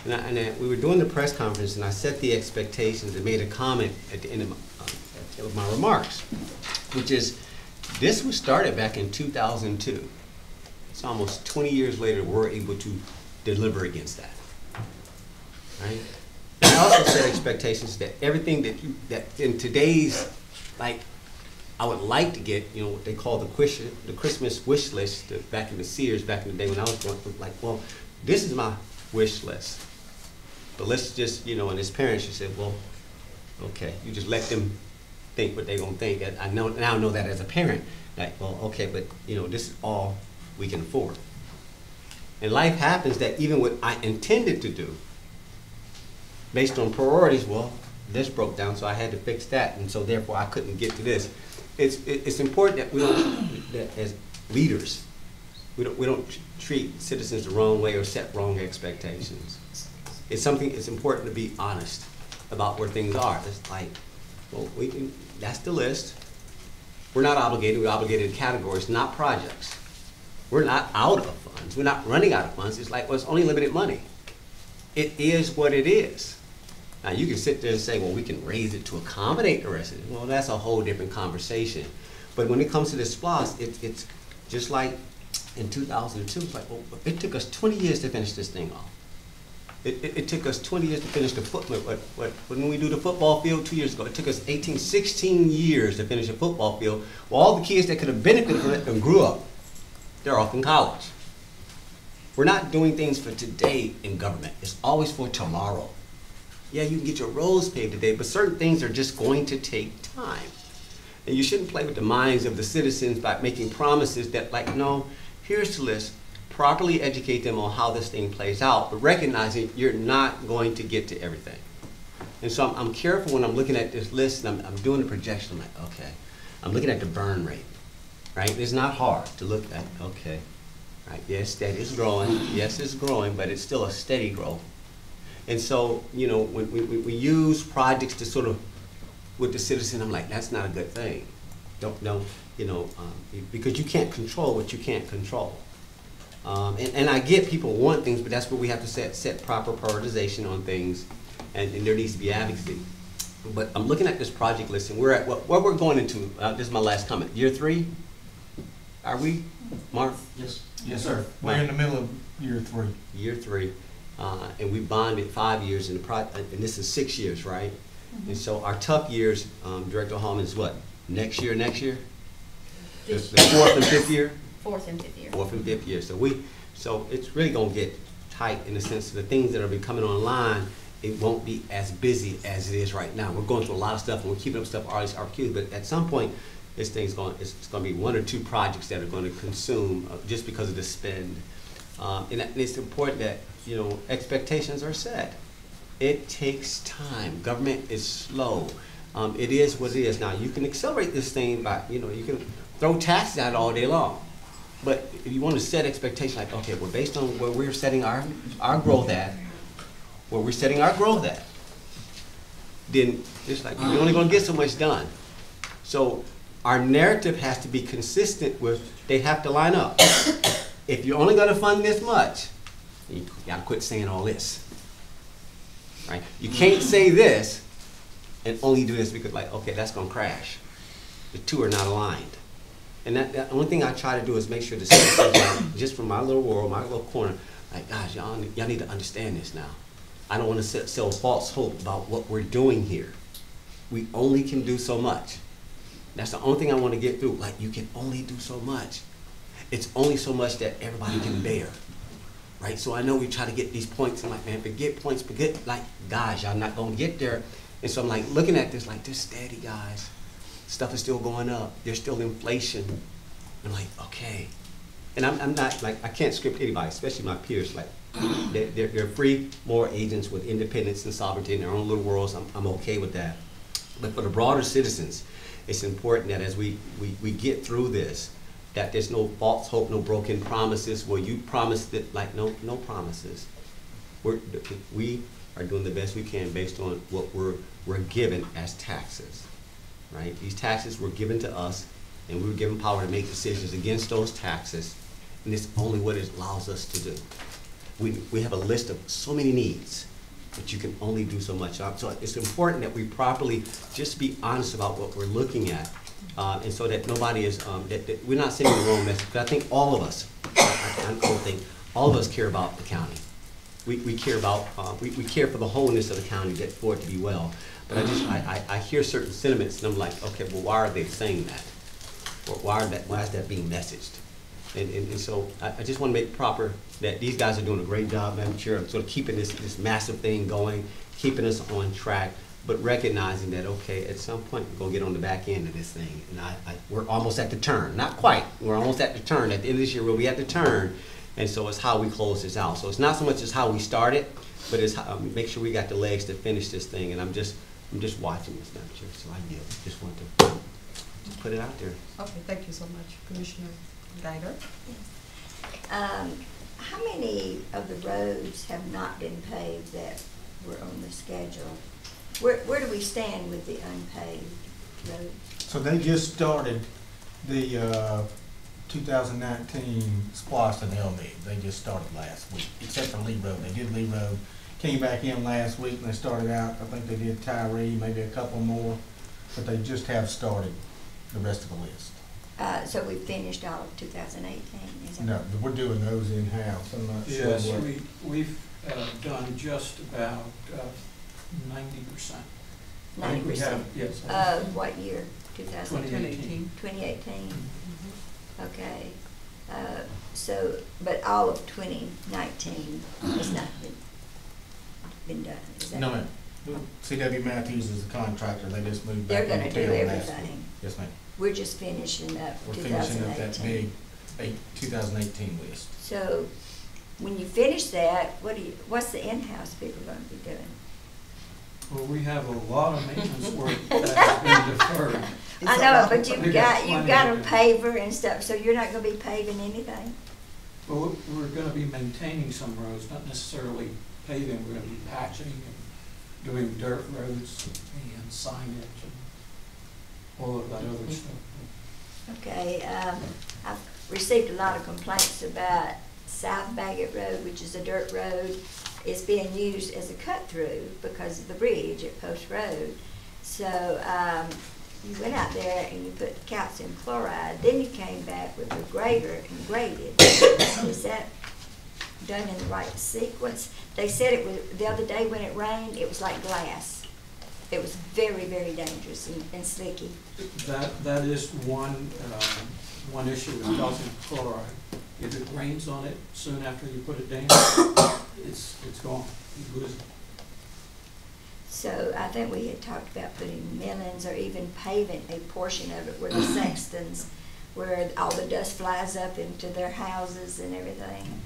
And I, and I, we were doing the press conference, and I set the expectations and made a comment at the end of my, uh, of my remarks, which is, this was started back in two thousand two. It's almost twenty years later, we're able to deliver against that. Right? And I also set expectations that everything that you, that in today's, like, I would like to get, you know, what they call the the Christmas wish list, the- back in the Sears, back in the day when I was going, like, well, this is my wish list. But let's just, you know, and as parents, you said, well, okay, you just let them think what they're gonna think. And I know, now know that as a parent, like, well, okay, but, you know, this is all we can afford. And life happens that even what I intended to do, based on priorities, well, this broke down, so I had to fix that, and so therefore I couldn't get to this. It's, it's important that we don't, that as leaders, we don't, we don't treat citizens the wrong way or set wrong expectations. It's something, it's important to be honest about where things are. It's like, well, we can, that's the list. We're not obligated, we're obligated to categories, not projects. We're not out of funds, we're not running out of funds. It's like, well, it's only limited money. It is what it is. Now, you can sit there and say, well, we can raise it to accommodate the residents. Well, that's a whole different conversation. But when it comes to the SPLOST, it, it's just like in two thousand and two, it's like, oh, well, it took us twenty years to finish this thing off. It, it, it took us twenty years to finish the foot, what, what, when we do the football field two years ago, it took us 18, 16 years to finish a football field. Well, all the kids that could have benefited from it and grew up, they're off in college. We're not doing things for today in government. It's always for tomorrow. Yeah, you can get your roads paved today, but certain things are just going to take time. And you shouldn't play with the minds of the citizens by making promises that, like, no, here's the list. Properly educate them on how this thing plays out, but recognizing you're not going to get to everything. And so I'm, I'm careful when I'm looking at this list and I'm, I'm doing the projection. I'm like, okay, I'm looking at the burn rate, right? It's not hard to look at. Okay, right? Yes, that is growing. Yes, it's growing, but it's still a steady growth. And so, you know, when we, we, we use projects to sort of, with the citizen, I'm like, that's not a good thing. Don't, don't, you know, um, because you can't control what you can't control. Um, and, and I get people want things, but that's where we have to set, set proper prioritization on things, and, and there needs to be advocacy. But I'm looking at this project list, and we're at, what, what we're going into, uh, this is my last comment, year three? Are we, Mark? Yes. Yes, sir. We're in the middle of year three. Year three, uh, and we bonded five years in the pro, and this is six years, right? And so our tough years, um, Director Hallman, is what, next year, next year? The the fourth and fifth year? Fourth and fifth year. fourth and fifth year. So we, so it's really gonna get tight in the sense of the things that are becoming online, it won't be as busy as it is right now. We're going through a lot of stuff and we're keeping up stuff, all these RFQs, but at some point, this thing's going, it's, it's gonna be one or two projects that are gonna consume uh, just because of the spend. Um, and and it's important that, you know, expectations are set. It takes time. Government is slow. Um, it is what it is. Now, you can accelerate this thing by, you know, you can throw taxes out all day long. But if you want to set expectations like, okay, well, based on where we're setting our, our growth at, where we're setting our growth at, then it's like, you're only gonna get so much done. So our narrative has to be consistent with, they have to line up. [COUGHS] If you're only gonna fund this much, you gotta quit saying all this. Right? You can't say this and only do this because like, okay, that's gonna crash. The two are not aligned. And that, the only thing I try to do is make sure citizens, like, just from my little world, my little corner, like, guys, y'all, y'all need to understand this now. I don't wanna sell, sell false hope about what we're doing here. We only can do so much. That's the only thing I want to get through. Like, you can only do so much. It's only so much that everybody can bear. Right? So I know we try to get these points. I'm like, man, forget points, forget, like, guys, y'all not going to get there. And so I'm like, looking at this, like, just steady, guys. Stuff is still going up. There's still inflation. I'm like, okay. And I'm, I'm not, like, I can't script anybody, especially my peers. Like, [CLEARS THROAT] they're, they're, they're free moral agents with independence and sovereignty in their own little worlds. I'm, I'm okay with that. But for the broader citizens, it's important that as we, we, we get through this, that there's no false hope, no broken promises, where you promised it, like, no, no promises. We're, we are doing the best we can based on what we're, we're given as taxes, right? These taxes were given to us, and we were given power to make decisions against those taxes, and it's only what it allows us to do. We, we have a list of so many needs, but you can only do so much. So it's important that we properly just be honest about what we're looking at, uh, and so that nobody is, um, that, that we're not sending the wrong message. But I think all of us, I, don't think, all of us care about the county. We, we care about, uh, we, we care for the wholeness of the county, that for it to be well. But I just, I, I, I hear certain sentiments, and I'm like, okay, well, why are they saying that? Or why are that, why is that being messaged? And, and, and so I, I just want to make proper that these guys are doing a great job, Madam Chair, of sort of keeping this, this massive thing going, keeping us on track, but recognizing that, okay, at some point, we're gonna get on the back end of this thing. And I, I, we're almost at the turn, not quite, we're almost at the turn. At the end of this year, we'll be at the turn. And so it's how we close this out. So it's not so much as how we started, but it's how, um, make sure we got the legs to finish this thing. And I'm just, I'm just watching this, Madam Chair, so I yield. Just want to just put it out there. Okay, thank you so much, Commissioner Guider. Um, how many of the roads have not been paved that were on the schedule? Where, where do we stand with the unpaved roads? So they just started the, uh, two thousand nineteen SPLOST and LD. They just started last week, except for Lee Road. They did Lee Road, came back in last week and they started out, I think they did Tyree, maybe a couple more, but they just have started the rest of the list. Uh, so we finished all of two thousand eighteen, is that? No, we're doing those in-house. I'm not sure Yes, we, we've uh, done just about uh, ninety percent. Ninety percent? Yes. Uh, what year? Two thousand? 2018. Twenty eighteen? Okay. Uh, so, but all of twenty nineteen has not been, been done, is that? No, ma'am. CW Matthews is the contractor. They just moved back. They're back gonna do town last week. everything. Yes, ma'am. We're just finishing up We're two finishing up that big eighteen. eight, two thousand eighteen list. So, when you finish that, what do you, what's the in-house people gonna be doing? Well, we have a lot of maintenance work [LAUGHS] that's been deferred. I know, but you've got, plenty you've got a paver and stuff, so you're not gonna be paving anything? Well, we're gonna be maintaining some roads, not necessarily paving, we're gonna be patching and doing dirt roads and signage and all of that other stuff. Okay, um, I've received a lot of complaints about South Baggett Road, which is a dirt road. It's being used as a cut-through because of the bridge at Post Road. So, um, you went out there and you put calcium chloride, then you came back with a grader and graded. Is that done in the right sequence? They said it was, the other day when it rained, it was like glass. It was very, very dangerous and, and. That, that is one, um, one issue with calcium chloride. If it rains on it soon after you put it down, it's, it's gone, you lose it. So I think we had talked about putting millings or even paving a portion of it where the [CLEARS THROAT] sextons, where all the dust flies up into their houses and everything.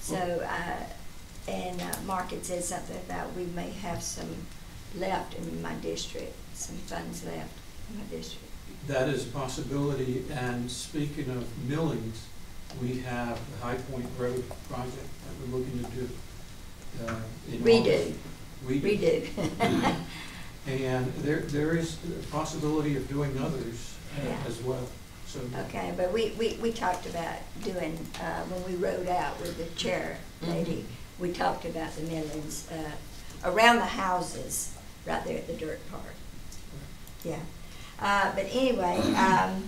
So, uh, and uh, Mark had said something about we may have some left in my district, some funds left in my district. That is a possibility, and speaking of millings, we have the High Point Road project that we're looking to do. uh, in Redo. Redo. Redo. [LAUGHS] And there, there is a possibility of doing others uh, Yeah. as well, so. Okay, but we, we, we talked about doing, uh, when we rode out with the chair lady, we talked about the millings, uh, around the houses, right there at the dirt park. Yeah, uh, but anyway, um,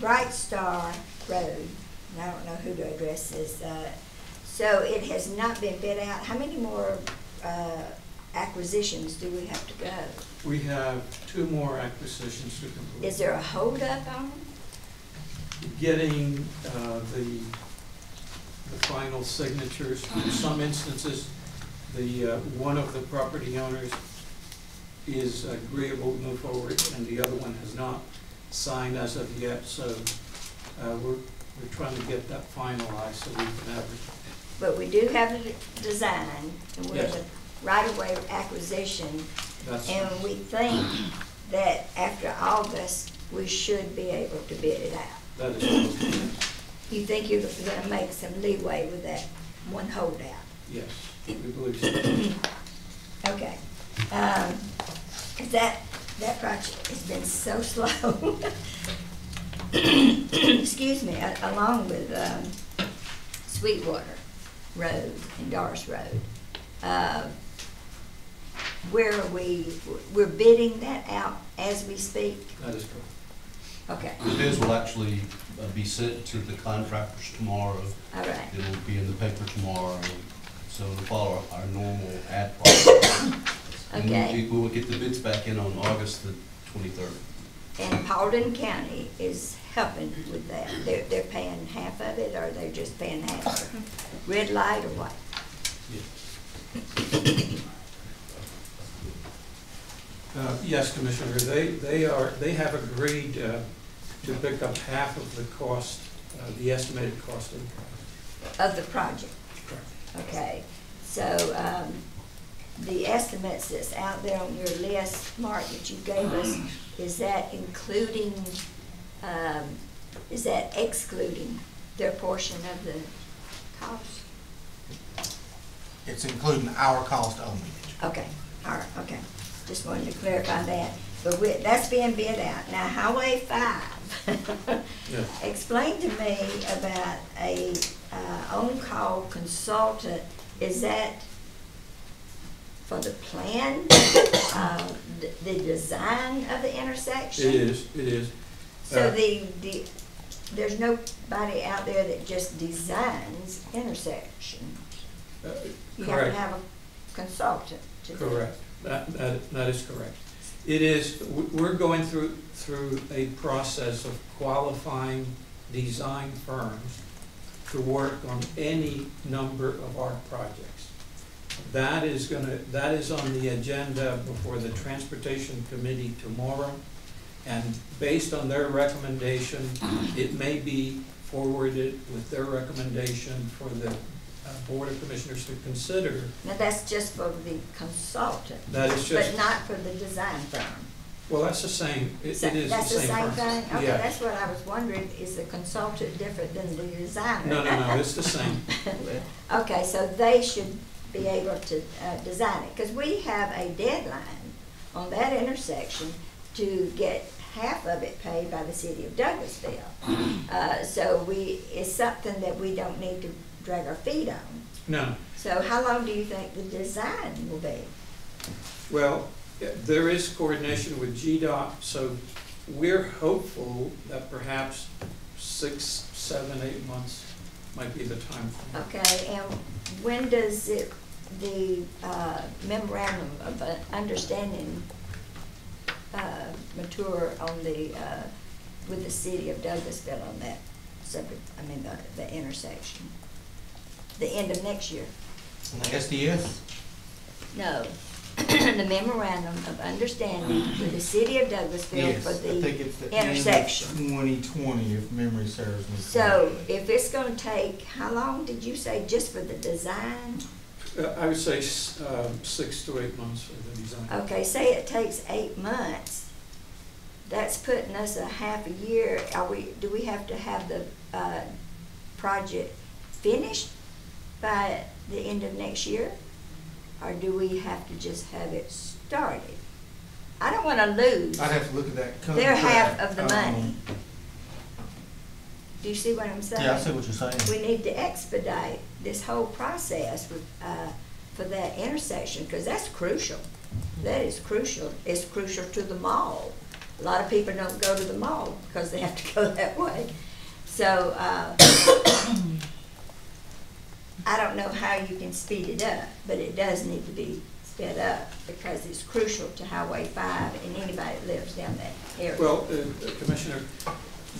Bright Star Road, and I don't know who to address this, uh, so it has not been bid out. How many more, uh, acquisitions do we have to go? We have two more acquisitions to complete. Is there a holdup on them? Getting uh, the, the final signatures. In some instances, the, uh, one of the property owners is agreeable to move forward, and the other one has not signed as of yet, so uh, we're, we're trying to get that finalized so we can have it. But we do have a design, and we're Yes. the right-of-way acquisition, That's, and we think that after August, we should be able to bid it out. that is, You think you're gonna make some leeway with that one holdout? yes, we believe so. Okay. Um, 'cause that, that project has been so [LAUGHS] slow. Excuse me, along with, um, Sweetwater Road and Doris Road. Uh, Where are we, we're bidding that out as we speak? That is correct. Okay, The bids will actually uh, be sent to the contractors tomorrow. all right. It'll be in the paper tomorrow, so it'll follow our normal ad process. And we- Okay. We will get the bids back in on August the twenty-third. And Paulding County is helping with that. They're, they're paying half of it, or they're just paying half? [LAUGHS] Red light or what? Uh, Yes, Commissioner, they, they are, they have agreed uh, to pick up half of the cost, uh, the estimated cost of the project. Of the project? Correct. Okay, so, um, the estimates that's out there on your list, Mark, that you gave us, is that including, um, is that excluding their portion of the cost? It's including our cost only. Okay, all right, okay, just wanted to clarify that, but we, that's being bid out. Now, Highway five, [LAUGHS] Yeah. explain to me about a, uh, on-call consultant, is that for the plan, uh, [COUGHS] the, the design of the intersection? It is, it is. So Uh, the, the, there's nobody out there that just designs intersections? uh, You have to Correct. have a consultant to do it? Correct. That, that, that is correct. It is, w- we're going through, through a process of qualifying design firms to work on any number of our projects. That is gonna, that is on the agenda before the Transportation Committee tomorrow. And based on their recommendation, it may be forwarded with their recommendation for the uh, Board of Commissioners to consider Now, that's just for the consultant? That is just- But not for the design firm? Well, that's the same, it it is So the same That's the same thing? Okay, Yeah. that's what I was wondering, is the consultant different than the designer? No, no, no, it's the same. [LAUGHS] Okay, so they should be able to, uh, design it, because we have a deadline on that intersection to get half of it paid by the city of Douglasville. [CLEARS THROAT] Uh, so we, it's something that we don't need to drag our feet on. No, So how long do you think the design will be? well, there is coordination with GDOT, so we're hopeful that perhaps six, seven, eight months might be the time. frame. Okay, and when does it, the uh, memorandum of understanding uh, mature on the, uh, with the city of Douglasville on that subject, I mean, the, the intersection? The end of next year? The SDS? No, [CLEARS THROAT] the memorandum of understanding with the city of Douglasville Yes, for I think it's the end of intersection. twenty twenty, if memory serves me So correctly. if it's gonna take, how long did you say, just for the design? Uh, I would say s- um, six to eight months for the design. Okay, say it takes eight months, that's putting us a half a year, are we, do we have to have the, uh, project finished by the end of next year? Or do we have to just have it started? I don't wanna lose I'd have to look at that contract. their half of the um, money. Do you see what I'm saying? Yeah, I see what you're saying. We need to expedite this whole process with, uh, for that intersection, because that's crucial. That is crucial. It's crucial to the mall. A lot of people don't go to the mall because they have to [LAUGHS] go that way. So, uh, [COUGHS] I don't know how you can speed it up, but it does need to be sped up because it's crucial to Highway five and anybody that lives down that area. Well, uh, Commissioner,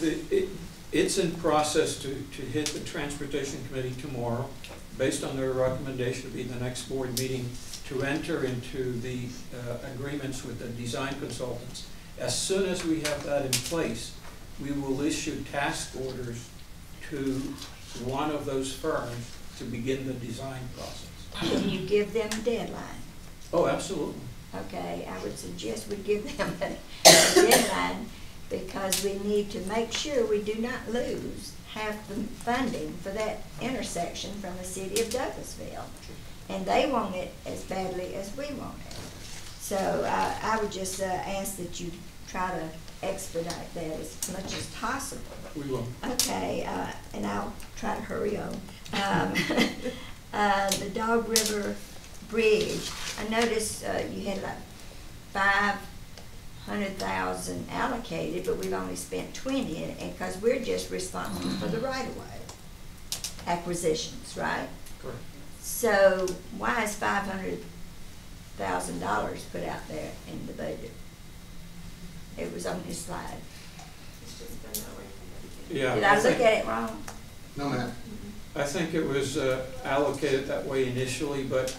the, it, it's in process to, to hit the Transportation Committee tomorrow, based on their recommendation to be the next board meeting, to enter into the, uh, agreements with the design consultants. As soon as we have that in place, we will issue task orders to one of those firms to begin the design process. Can you give them a deadline? Oh, absolutely. Okay, I would suggest we give them a a deadline because we need to make sure we do not lose half the funding for that intersection from the city of Douglasville. And they want it as badly as we want it. So uh, I would just uh, ask that you try to expedite that as much as possible. We will. Okay, uh, and I'll try to hurry on. Um, [LAUGHS] uh, the Dog River Bridge, I noticed, uh, you had like five hundred thousand allocated, but we've only spent twenty, and, and, cause we're just responsible for the right of way acquisitions, right? Correct. So why is five hundred thousand dollars put out there in the budget? It was on his slide. Yeah. Did I look at it wrong? No, ma'am. I think it was uh, allocated that way initially, but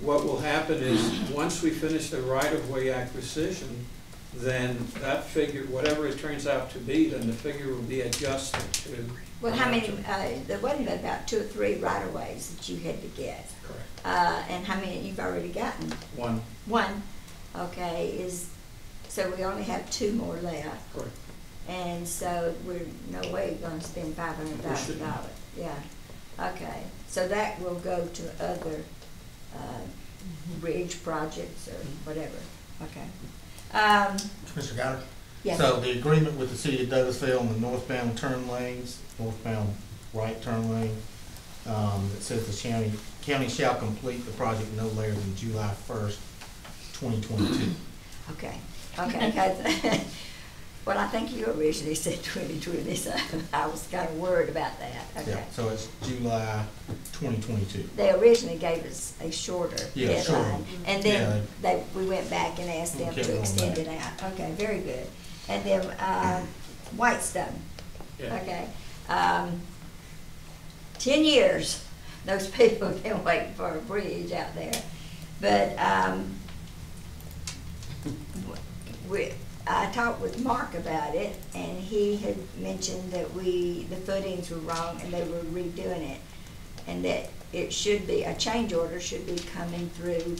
what will happen is, once we finish the right-of-way acquisition, then that figure, whatever it turns out to be, then the figure will be adjusted to. Well, how many, uh, there wasn't about two or three right-of-ways that you had to get. Correct. Uh, and how many you've already gotten? One, One, okay, is, so we only have two more left. correct. And so we're no way gonna spend five hundred thousand dollars, yeah. Okay, so that will go to other, uh, bridge projects or whatever, okay. Um, Mr. Goddard? Yes. So the agreement with the city of Douglasville on the northbound turn lanes, northbound right turn lane, um, it says the county, county shall complete the project no later than July first, twenty twenty-two. okay, okay, [LAUGHS] well, I think you originally [LAUGHS] said twenty twenty, so [LAUGHS] I was kinda worried about that, okay. Yeah, so it's July twenty twenty-two. They originally gave us a shorter Yeah, shorter. deadline, and Yeah, then they, we went back and asked them kept to going extend it out. Okay, very good. And then, [CLEARS THROAT] uh, Whitestone, Yeah. okay. Um, ten years, those [LAUGHS] people have been waiting for a bridge out there. But, um, we, I talked with Mark about it, and he had mentioned that we, the footings were wrong and they were redoing it. And that it should be, a change order should be coming through,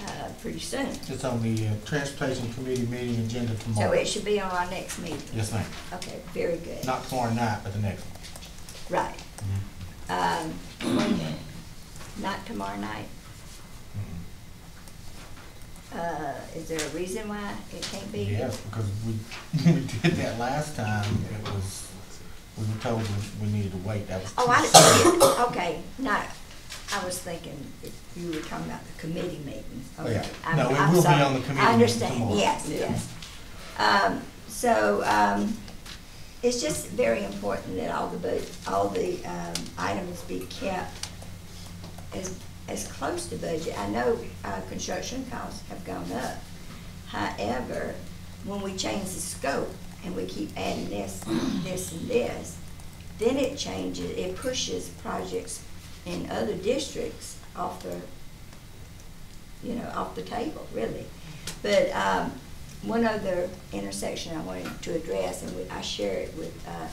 uh, pretty soon. It's on the uh, Transportation Committee meeting agenda tomorrow. So it should be on our next meeting. Yes, ma'am. Okay, very good. Not tomorrow night, but the next one. Right. Um, when- not tomorrow night? Uh, is there a reason why it can't be? Yes, because we, [LAUGHS] we did that last time, it was, we were told we- we needed to wait, that was. Oh, I, soon. okay, no, I was thinking if you were talking about the committee meeting. Oh, yeah. I'm- No, it I'm will be sorry. on the committee I understand, tomorrow. yes, yes. Um, so, um, it's just very important that all the, bu- all the, um, items be kept as, as close to budget. I know, uh, construction costs have gone up. However, when we change the scope and we keep adding this, this and this, then it changes, it pushes projects in other districts off the, you know, off the table, really. But, um, one other intersection I wanted to address, and we- I share it with, uh,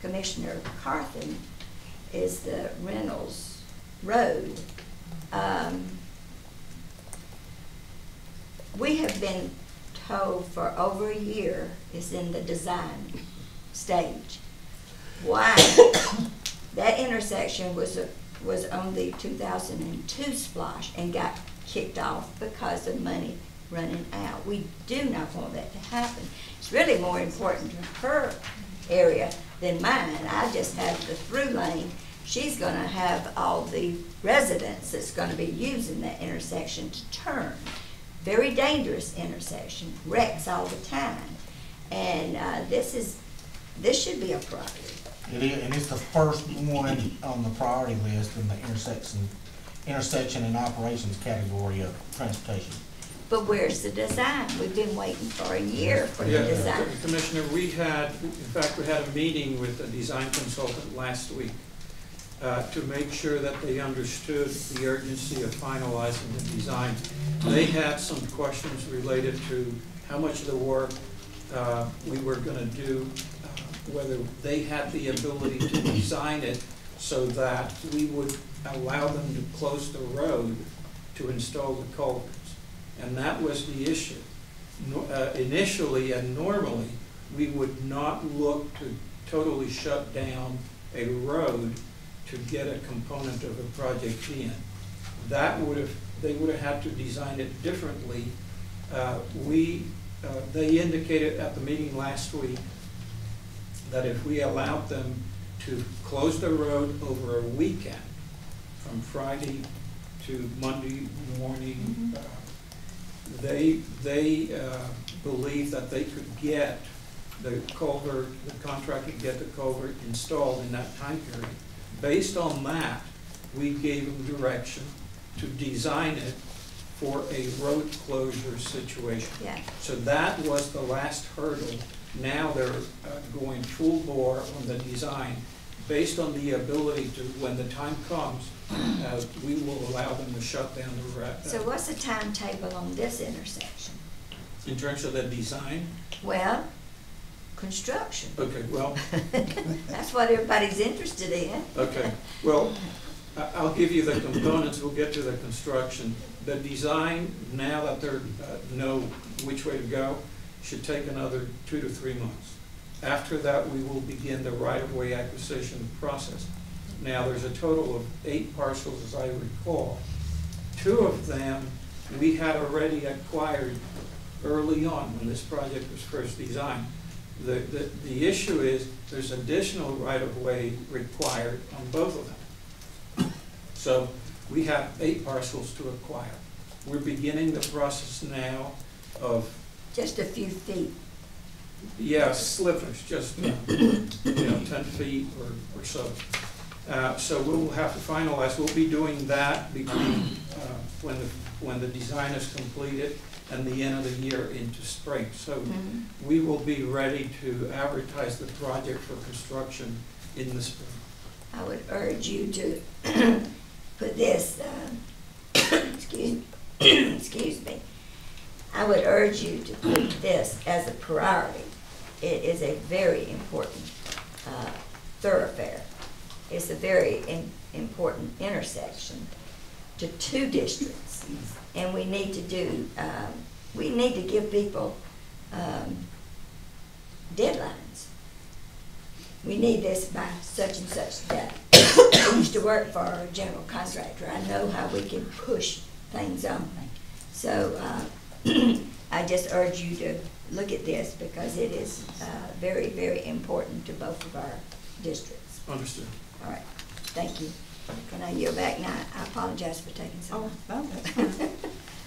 Commissioner Carthen, is the Reynolds Road. Um, we have been told for over a year it's in the design stage. Why? [COUGHS] That intersection was, a- was on the two thousand and two SPLOST and got kicked off because of money running out. We do not want that to happen. It's really more important to her area than mine. I just have the through lane. She's gonna have all the residents that's gonna be using that intersection to turn. Very dangerous intersection, wrecks all the time. And, uh, this is, this should be a priority. It is, and it's the first one on the priority list in the intersection intersection and operations category of transportation. But where's the design? We've been waiting for a year for the design. Commissioner, we had, in fact, we had a meeting with the design consultant last week uh, to make sure that they understood the urgency of finalizing the design. They had some questions related to how much of the work uh, we were gonna do, uh, whether they had the ability to design it so that we would allow them to close the road to install the culverts. And that was the issue. No- uh, Initially and normally, we would not look to totally shut down a road to get a component of a project in. That would have, they would have had to design it differently. Uh, We, uh, they indicated at the meeting last week that if we allowed them to close the road over a weekend, from Friday to Monday morning, uh, they, they uh, believe that they could get the culvert, the contractor could get the culvert installed in that time period. Based on that, we gave them direction to design it for a road closure situation. Yeah. So that was the last hurdle. Now they're uh, going full bore on the design. Based on the ability to, when the time comes, uh, we will allow them to shut down the road. So what's the timetable on this intersection? In terms of the design, Well, construction. okay, well, [LAUGHS] That's what everybody's interested in. Okay, well, I- I'll give you the components, we'll get to the construction. The design, now that they're, uh, know which way to go, should take another two to three months. After that, we will begin the right-of-way acquisition process. Now, there's a total of eight parcels, as I recall. Two of them, we had already acquired early on when this project was first designed. The, the, the issue is, there's additional right-of-way required on both of them. So, we have eight parcels to acquire. We're beginning the process now of, Just a few feet. yeah, slivers, just, uh, you know, ten feet or, or so. Uh, so we'll have to finalize, we'll be doing that between, uh, when the, when the design is completed and the end of the year into spring. So Mhm. we will be ready to advertise the project for construction in the spring. I would urge you to [CLEARS THROAT] put this, um, [COUGHS] excuse, [COUGHS] excuse me. I would urge you to put this as a priority. It is a very important uh, thoroughfare. It's a very im- important intersection to two districts. And we need to do, um, we need to give people um, deadlines we need this by such and such day. I used to work for a general contractor, I know how we can push things on. So, uh, [CLEARS THROAT] I just urge you to look at this because it is, uh, very, very important to both of our districts. Understood. All right, thank you. Can I yield back now? I apologize for taking so long. Oh, no, that's fine. [LAUGHS]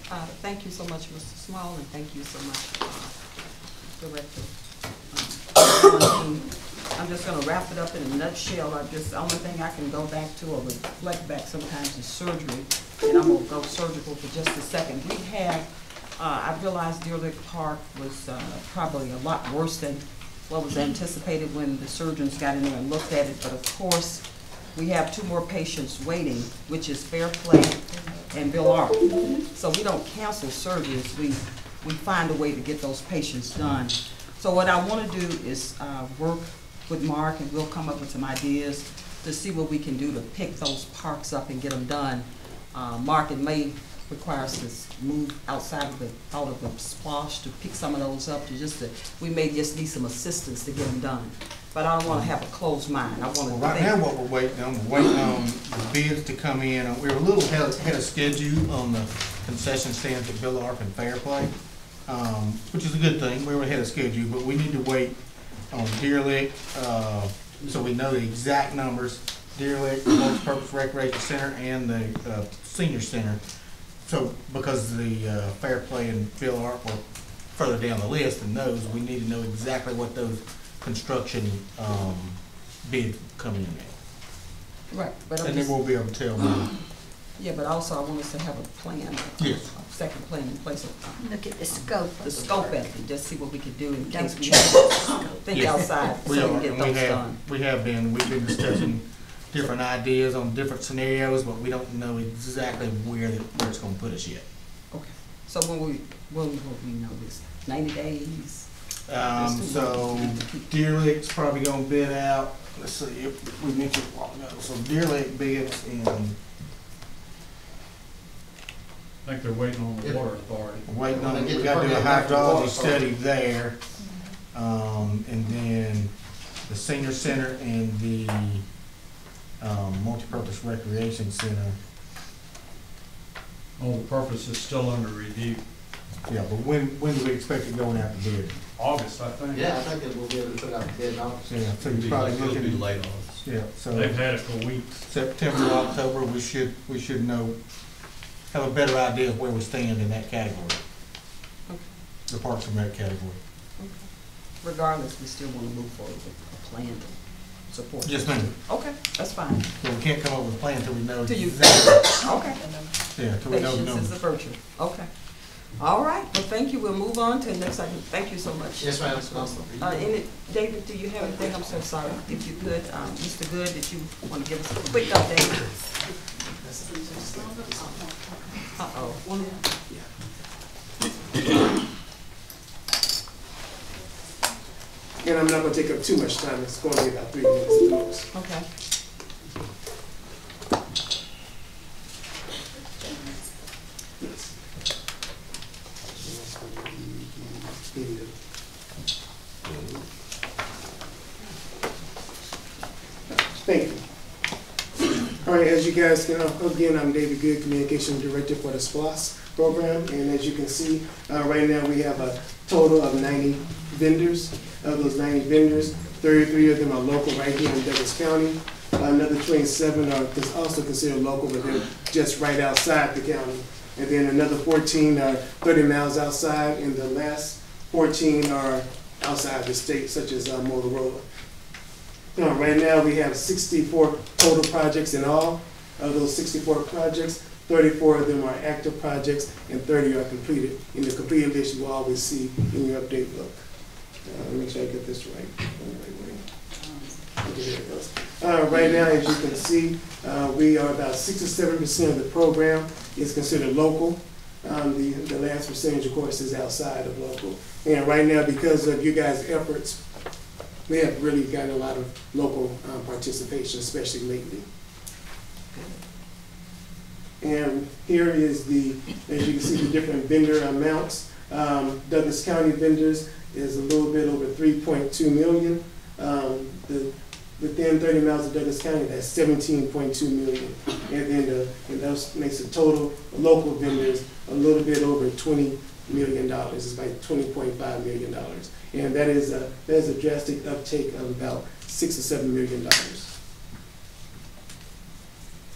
Uh, Thank you so much, Mr. Small, and thank you so much, uh, Director. um, I'm just gonna wrap it up in a nutshell. I just, the only thing I can go back to or reflect back sometimes is surgery. And I'm gonna go surgical for just a second. We had, uh, I realized Deer Lick Park was, uh, probably a lot worse than what was anticipated when the surgeons got in there and looked at it. But of course, we have two more patients waiting, which is Fair Play and Bill Arp. So we don't cancel surgeries, we, we find a way to get those patients done. So what I wanna do is, uh, work with Mark and we'll come up with some ideas to see what we can do to pick those parks up and get them done. Uh, Mark, it may require us to move outside of the, out of the SPLOST to pick some of those up, to just, to- we may just need some assistance to get them done. But I don't wanna have a closed mind, I wanna Well, right think- now, what we're waiting on, we're waiting on the bids to come in. Uh, We're a little ahead ahead of schedule on the concession stands at Bill Arp and Fairplay, um, which is a good thing. We were ahead of schedule, but we need to wait on Deer Lick, uh, so we know the exact numbers. Deer Lick, Multipurpose Recreation Center and the, uh, Senior Center. So, because the, uh, Fairplay and Bill Arp were further down the list than those, we need to know exactly what those construction, um, bids come in at. Right, but I'm And then just- we'll be able to tell more. [GASPS] Yeah, but also I want us to have a plan. a- Yes. a Second plan in place of, Look at the scope. the scope of it, just see what we could do in Don't case we change the scope. [LAUGHS] think Yes. outside, so We we are, can get and we those have, done. we have been, we've been discussing different ideas on different scenarios, but we don't know exactly where, the- where it's gonna put us yet. Okay, so when we, when will we know this? Ninety days? Um, so Deer Lick's probably gonna bid out, let's see, if we mentioned a while ago, so Deer Lick bids in, I think they're waiting on the water authority. waiting on, they we the gotta do a permit back hydrology study there. Um, and then the senior center and the, um, multipurpose recreation center. Oh, the purpose is still under review. Yeah, but when, when do we expect it going out to bid? August, I think. Yeah, I think it will be able to put out the bid now. Yeah, so you're probably It'll be looking, late August. yeah, so. They've had it for weeks. September, October, we should, we should know, have a better idea of where we stand in that category. Okay. The Parks and Rec category. Regardless, we still wanna move forward with a plan to support. Yes, this. ma'am. Okay, that's fine. So we can't come up with a plan until we know Till you- exactly, Okay. yeah, till we know the Patience is a numbers. virtue. Okay. All right, well, thank you. We'll move on to the next item. Thank you so much. Yes, ma'am. Uh, any, David, do you have anything? I'm so sorry. If you could, um, Mr. Good, did you want to give us a quick update? Uh-oh. And I'm not gonna take up too much time, it's gonna be about three minutes at the most. Okay. Thank you. Guys know, again, I'm David Good, Communication Director for the SPLOST program, and as you can see, uh, right now, we have a total of ninety vendors. Of those ninety vendors, thirty-three of them are local right here in Douglas County. Another twenty-seven are cons- also considered local, but they're just right outside the county. And then another fourteen are thirty miles outside, and the last fourteen are outside the state, such as uh, Motorola. Uh, right now, we have sixty-four total projects in all. Of those sixty-four projects, thirty-four of them are active projects and thirty are completed. In the completed list, you will always see in your update book. Uh, let me make sure I get this right. Uh, right now, as you can see, uh, we are about sixty-seven percent of the program is considered local. Um, the, the last percentage, of course, is outside of local. And right now, because of you guys' efforts, we have really gotten a lot of local um, participation, especially lately. And here is the, as you can see, the different vendor amounts. Um, Douglas County vendors is a little bit over three point two million. Um, the, within thirty miles of Douglas County, that's seventeen point two million. And then the, and that makes the total local vendors a little bit over twenty million dollars, it's like twenty point five million dollars. And that is a, that is a drastic uptake of about six or seven million dollars.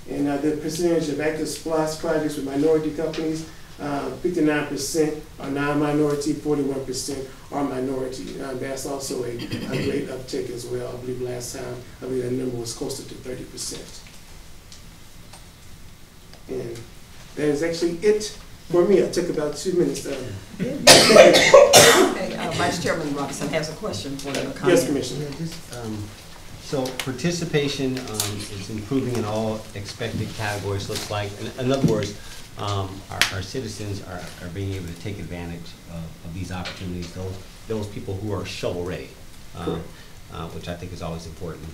And uh, the percentage of active SPLOST projects with minority companies, uh, fifty-nine percent are non-minority, forty-one percent are minority. Uh, That's also a, a great uptick as well. I believe last time, I believe that number was closer to thirty percent. And that is actually it for me. I took about two minutes. uh, Okay, uh, Vice Chairman Robinson has a question for you, a comment. Yes, Commissioner. Um, So participation um, is improving in all expected categories, looks like. In- In other words, um, our our citizens are are being able to take advantage of of these opportunities, those those people who are shovel-ready, uh, uh, which I think is always important.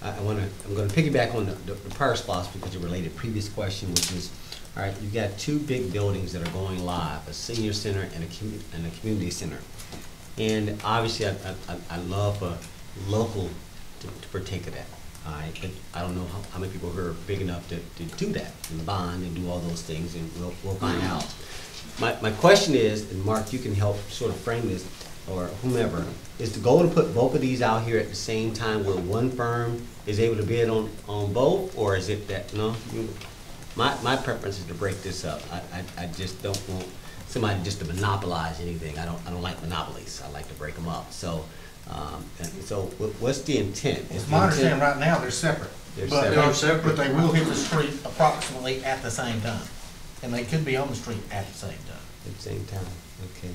I want to, I'm going to piggyback on the the prior spots because it related previous question, which is, all right, you've got two big buildings that are going live, a senior center and a commu- and a community center. And obviously, I, I, I love a local to, to partake of that. All right, but I don't know how, how many people here are big enough to, to do that and bond and do all those things, and we'll, we'll find mm-hmm. out. My, my question is, and Mark, you can help sort of frame this, or whomever, is the goal to put both of these out here at the same time where one firm is able to bid on, on both, or is it that, no? you- My, my preference is to break this up. I, I, I just don't want somebody just to monopolize anything. I don't, I don't like monopolies. I like to break them up. So, um, and so what- what's the intent? Is It's the my intent- understanding right now, they're separate. They're But, separate. they're separate, but they will hit the street approximately at the same time. And they could be on the street at the same time. At the same time, okay.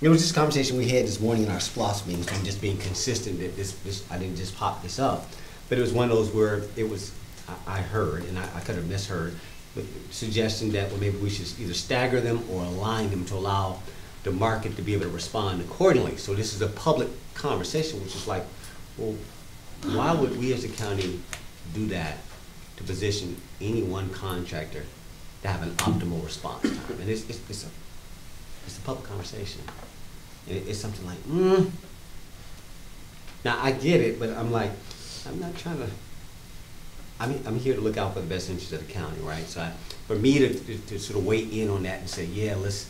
It was this conversation we had this morning in our SPLOST meetings, and just being consistent that this, this, I didn't just pop this up. But it was one of those where it was, I, I heard, and I, I could have misheard, but suggesting that, well, maybe we should either stagger them or align them to allow the market to be able to respond accordingly. So this is a public conversation, which is like, well, why would we as a county do that to position any one contractor to have an optimal response time? And it's, it's, it's a, it's a public conversation. And it- it's something like, hmm. Now, I get it, but I'm like, I'm not trying to, I'm, I'm here to look out for the best interests of the county, right? So I, for me to, to, to sort of weigh in on that and say, yeah, let's,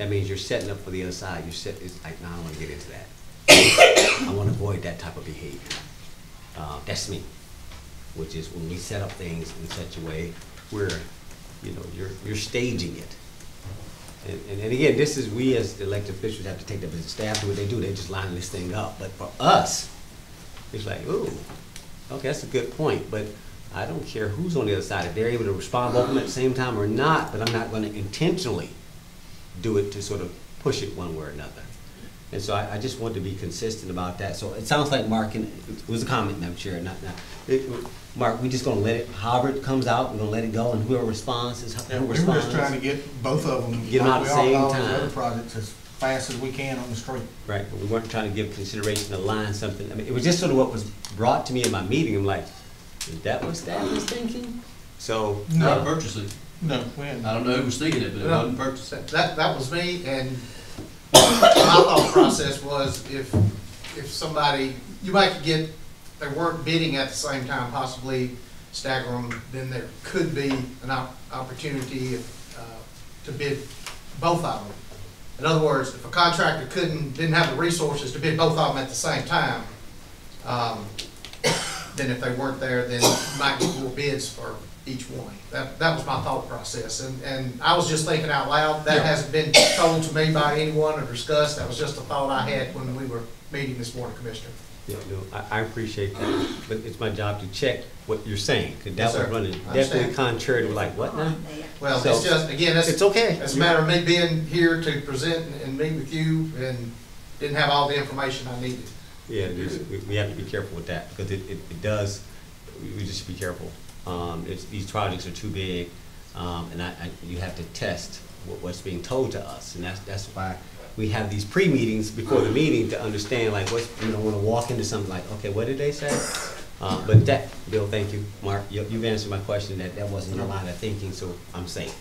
that means you're setting up for the other side. You're set, it's like, no, I don't wanna get into that. [COUGHS] I wanna avoid that type of behavior. Uh, that's me, which is when we set up things in such a way where, you know, you're, you're staging it. And, and, and again, this is, we as elected officials have to take that, but the staff do what they do, they just line this thing up. But for us, it's like, ooh, okay, that's a good point, but I don't care who's on the other side, if they're able to respond both at the same time or not, but I'm not gonna intentionally do it to sort of push it one way or another. And so I, I just want to be consistent about that. So it sounds like Mark, and it was a comment, Madam Chair, not, not, it- Mark, we just gonna let it, however it comes out, we're gonna let it go, and whoever responds is Yeah, who we were responds. just trying to get both of them, Get 'em out at the we are same with all these time. other projects, as fast as we can on the street. Right, but we weren't trying to give consideration to line something, I mean, it was just sort of what was brought to me in my meeting, I'm like, is that what staff was thinking? So. Not uh, purchasing. No, we hadn't. I don't know who was thinking it, but it No. wasn't purchasing. That, that was me, and my thought process was if, if somebody, you might get, they weren't bidding at the same time, possibly stagger them, then there could be an op- opportunity uh, to bid both of them. In other words, if a contractor couldn't, didn't have the resources to bid both of them at the same time, um, then if they weren't there, then you might get more bids for each one. That, that was my thought process, and, and I was just thinking out loud, that Yeah. hasn't been told to me by anyone or discussed, that was just a thought I had when we were meeting this morning, Commissioner. Yeah, no, I, I appreciate that, but it's my job to check what you're saying, because that Yes, was running definitely contrary to like, what now? Well, it's just, again, it's. It's okay. It's a matter of me being here to present and- and meet with you, and didn't have all the information I needed. Yeah, we, we have to be careful with that, because it, it, it does, we, we just be careful. Um, these projects are too big, um, and I, I, you have to test what, what's being told to us, and that's, that's why we have these pre-meetings before the meeting to understand, like, what's, you don't wanna walk into something like, okay, what did they say? Uh, but that, Bill, thank you, Mark, you, you've answered my question, that, that wasn't your line of thinking, so I'm safe.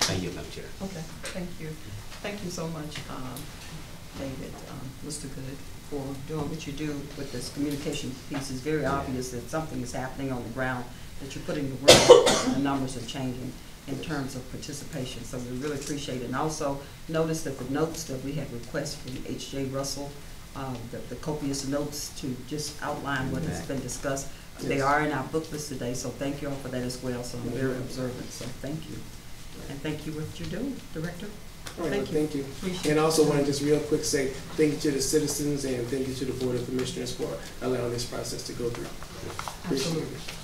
Thank you, Madam Chair. Okay, thank you. Thank you so much, um, David, um, Mr. Good, for doing what you do with this communication piece. It's very obvious that something is happening on the ground, that you're putting the work, the numbers are changing in terms of participation, so we really appreciate it. And also, notice that the notes that we had requests from H.J. Russell, um, the the copious notes to just outline what has been discussed, they are in our book list today, so thank you all for that as well, so I'm very observant, so thank you. And thank you for what you're doing, Director. Right, Thank you. thank you. Appreciate And also want to just real quick say thank you to the citizens and thank you to the Board of Commissioners for allowing this process to go through. Appreciate Absolutely. it.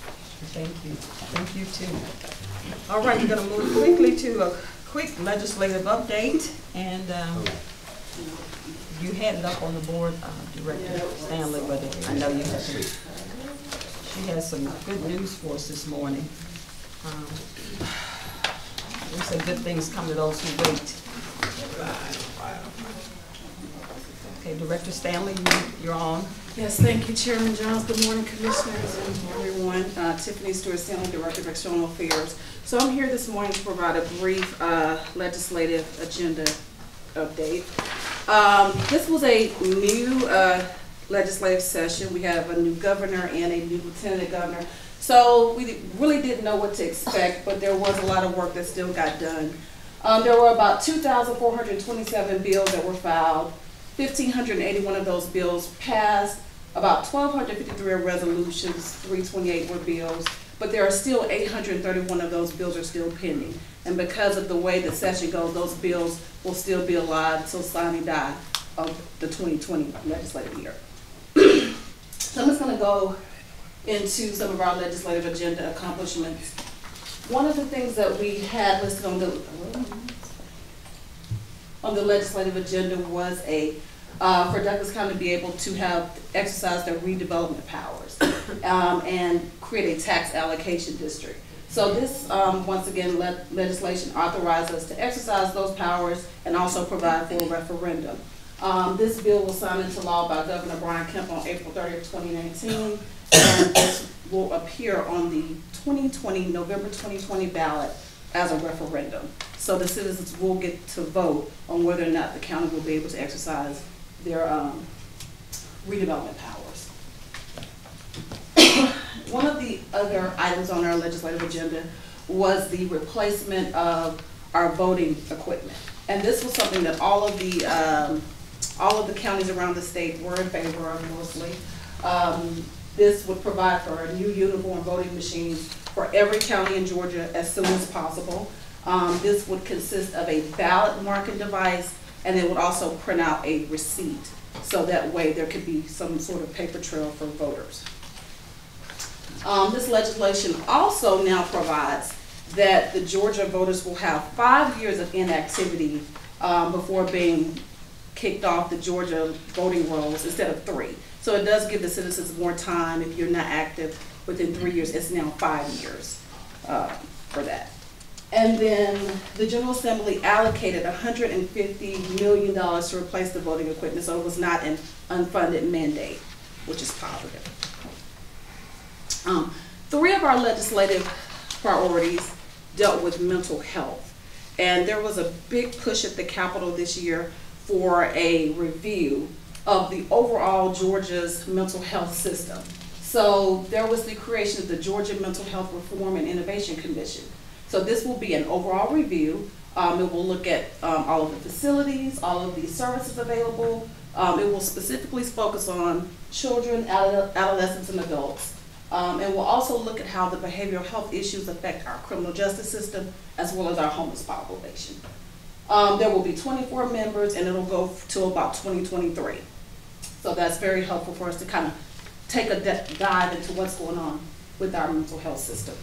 Thank you. Thank you too. All right, we're gonna move quickly to a quick legislative update, and, um, you had it up on the board, uh, Director Stanley, but I know you have some, she has some good news for us this morning. Um, say good things come to those who wait. Okay, Director Stanley, you- you're on. Yes, thank you, Chairman Jones. Good morning, Commissioners and everyone. Uh, Tiffany Stewart Stanley, Director of External Affairs. So I'm here this morning to provide a brief uh, legislative agenda update. Um, This was a new uh, legislative session. We have a new governor and a new lieutenant governor. So we really didn't know what to expect, but there was a lot of work that still got done. Um, There were about 2,427 bills that were filed. 1,581 of those bills passed, about 1,253 resolutions, 328 were bills, but there are still 831 of those bills are still pending. And because of the way the session goes, those bills will still be alive till signing die of the 2020 legislative year. [CLEARS THROAT] So I'm just gonna go into some of our legislative agenda accomplishments. One of the things that we had listed on the, on the legislative agenda was a, uh, for Douglas County to be able to have, exercise their redevelopment powers, [COUGHS] um, and create a tax allocation district. So this, um, once again, le- legislation authorizes us to exercise those powers and also provide for a referendum. Um, this bill was signed into law by Governor Brian Kemp on April thirtieth, twenty nineteen, and this will appear on the twenty twenty, November twenty twenty ballot as a referendum. So the citizens will get to vote on whether or not the county will be able to exercise their, um, redevelopment powers. [COUGHS] One of the other items on our legislative agenda was the replacement of our voting equipment. And this was something that all of the, um, all of the counties around the state were in favor of mostly. Um, this would provide for a new uniform voting machines for every county in Georgia as soon as possible. Um, this would consist of a ballot marking device, and it would also print out a receipt. So that way there could be some sort of paper trail for voters. Um, this legislation also now provides that the Georgia voters will have five years of inactivity um, before being kicked off the Georgia voting rolls instead of three. So it does give the citizens more time if you're not active within three years. It's now five years uh, for that. And then the General Assembly allocated $150 million to replace the voting equipment, so it was not an unfunded mandate, which is positive. Um, three of our legislative priorities dealt with mental health. And there was a big push at the Capitol this year for a review of the overall Georgia's mental health system. So there was the creation of the Georgia Mental Health Reform and Innovation Commission. So this will be an overall review. Um, it will look at um, all of the facilities, all of the services available. Um, it will specifically focus on children, adolescents, and adults. Um, and we'll also look at how the behavioral health issues affect our criminal justice system as well as our homeless population. Um, there will be 24 members and it'll go to about 2023. So that's very helpful for us to kind of take a dive into what's going on with our mental health system.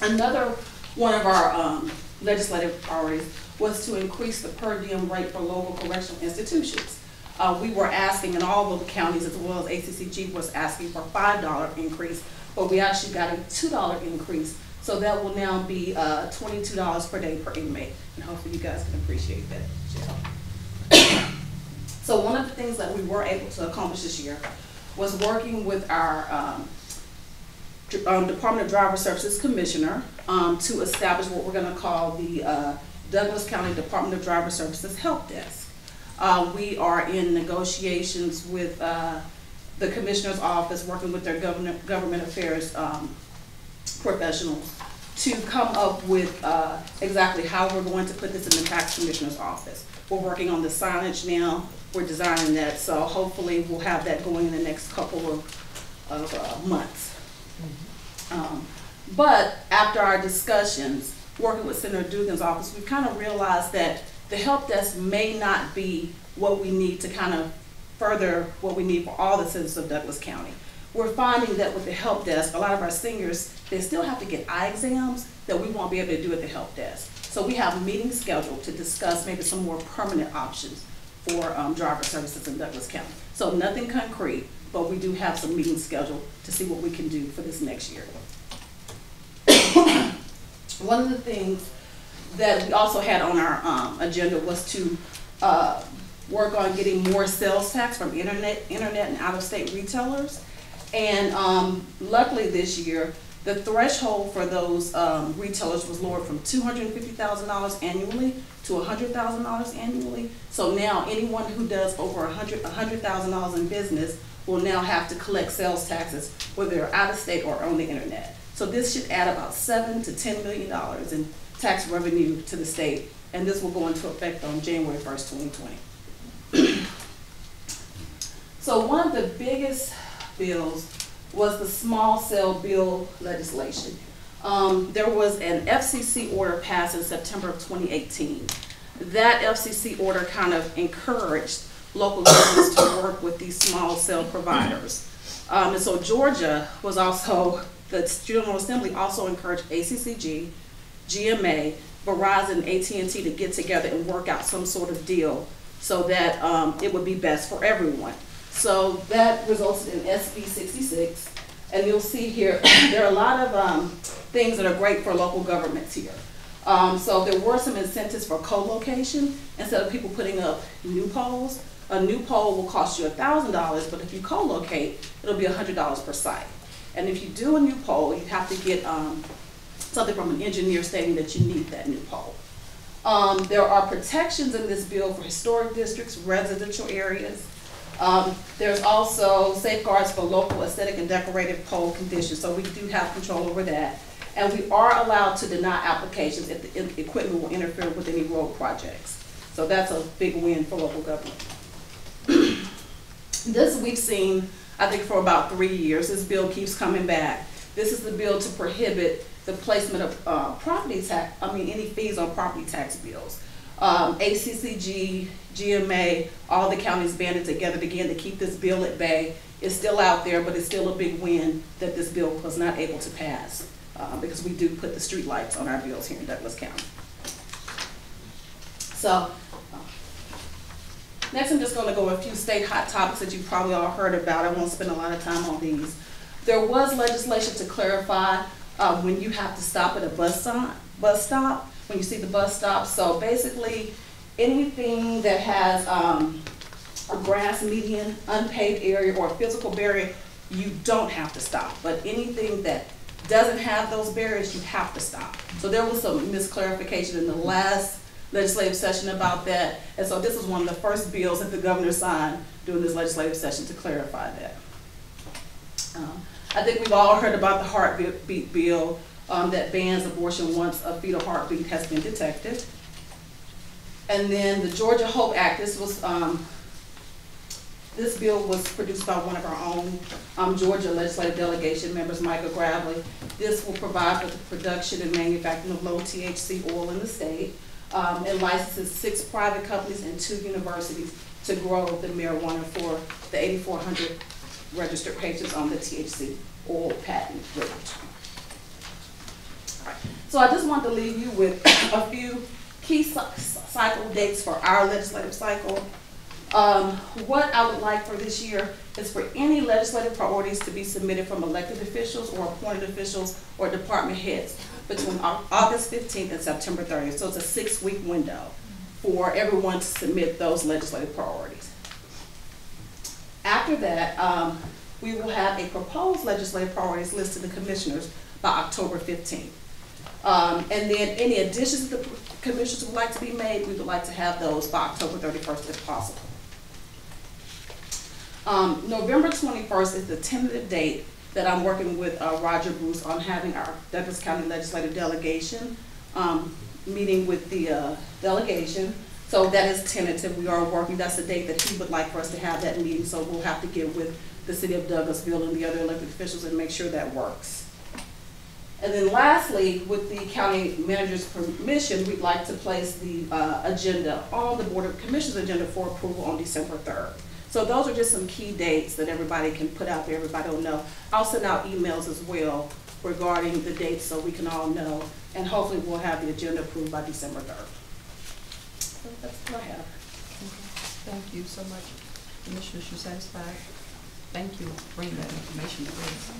Another one of our um, legislative priorities was to increase the per diem rate for local correctional institutions. Uh, we were asking, and all of the counties as well as ACCG was asking for a five dollar increase, but we actually got a two dollar increase. So that will now be uh, twenty-two dollars per day per inmate, and hopefully you guys can appreciate that, Jill. So one of the things that we were able to accomplish this year was working with our um, um, Department of Driver Services Commissioner um, to establish what we're gonna call the uh, Douglas County Department of Driver Services Help Desk. Uh, we are in negotiations with uh, the Commissioner's Office, working with their government, government affairs um, professionals to come up with uh, exactly how we're going to put this in the tax commissioner's office. We're working on the signage now, we're designing that, so hopefully we'll have that going in the next couple of, of uh, months. Um, But after our discussions, working with Senator Dugan's office, we kind of realized that the help desk may not be what we need to kind of further what we need for all the citizens of Douglas County. We're finding that with the help desk, a lot of our seniors, they still have to get eye exams that we won't be able to do at the help desk. So we have meetings scheduled to discuss maybe some more permanent options for um, driver services in Douglas County. So nothing concrete, but we do have some meetings scheduled to see what we can do for this next year. [COUGHS] One of the things that we also had on our um, agenda was to uh, work on getting more sales tax from internet, internet and out-of-state retailers. And um, luckily this year, the threshold for those um, retailers was lowered from two hundred and fifty thousand dollars annually to hundred thousand dollars annually. So now anyone who does over a hundred, a hundred thousand dollars in business will now have to collect sales taxes, whether they're out of state or on the internet. So this should add about seven to ten million dollars in tax revenue to the state, and this will go into effect on January first, twenty twenty. [CLEARS THROAT] So one of the biggest bills was the small cell bill legislation. Um, there was an FCC order passed in September of 2018. That FCC order kind of encouraged local governments to work with these small cell providers. Um, and so Georgia was also, the General Assembly also encouraged ACCG, GMA, Verizon, AT&T to get together and work out some sort of deal so that um, it would be best for everyone. So that resulted in SB 66. And you'll see here, [COUGHS] there are a lot of um, things that are great for local governments here. Um, so there were some incentives for co-location. Instead of people putting up new poles, a new pole will cost you $1,000, but if you co-locate, it'll be $100 per site. And if you do a new pole, you have to get um, something from an engineer stating that you need that new pole. Um, there are protections in this bill for historic districts, residential areas. Um, there's also safeguards for local aesthetic and decorative pole conditions, so we do have control over that. And we are allowed to deny applications if the equipment will interfere with any road projects. So that's a big win for local government. [CLEARS THROAT] This we've seen, I think, for about three years. This bill keeps coming back. This is the bill to prohibit the placement of uh, property tax, I mean, any fees on property tax bills. Um, ACCG, GMA, all the counties banded together again to keep this bill at bay. It's still out there, but it's still a big win that this bill was not able to pass uh, because we do put the street lights on our bills here in Douglas County. So, uh, next I'm just gonna go a few state hot topics that you've probably all heard about. I won't spend a lot of time on these. There was legislation to clarify um, when you have to stop at a bus bus stop, when you see the bus stop. So basically, anything that has um, a grass median, unpaved area, or a physical barrier, you don't have to stop. But anything that doesn't have those barriers, you have to stop. So there was some misclarification in the last legislative session about that. And so this was one of the first bills that the governor signed during this legislative session to clarify that. Um, I think we've all heard about the heartbeat bill um, that bans abortion once a fetal heartbeat has been detected. And then the Georgia Hope Act, this was, um, this bill was produced by one of our own um, Georgia legislative delegation members, Michael Gravley. This will provide for the production and manufacturing of low THC oil in the state. Um, and licenses six private companies and two universities to grow the marijuana for the 8,400 registered patients on the THC oil patent registry. So I just want to leave you with a few key cycle dates for our legislative cycle. Um, what I would like for this year is for any legislative priorities to be submitted from elected officials or appointed officials or department heads between August 15th and September 30th. So it's a six-week window for everyone to submit those legislative priorities. After that, um, we will have a proposed legislative priorities list to the commissioners by October 15th. Um, and then any additions that the commissioners would like to be made, we would like to have those by October 31st if possible. Um, November 21st is the tentative date that I'm working with uh, Roger Bruce on having our Douglas County Legislative Delegation um, meeting with the uh, delegation. So that is tentative. We are working. That's the date that he would like for us to have that meeting. So we'll have to get with the city of Douglasville and the other elected officials and make sure that works. And then lastly, with the county manager's permission, we'd like to place the uh, agenda on the Board of Commissioners agenda for approval on December 3rd. So those are just some key dates that everybody can put out there, everybody will know. I'll send out emails as well regarding the dates so we can all know, and hopefully we'll have the agenda approved by December 3rd. So that's what I have. Okay. Thank you so much. Commissioners, you satisfied? Thank you for bringing that information to us.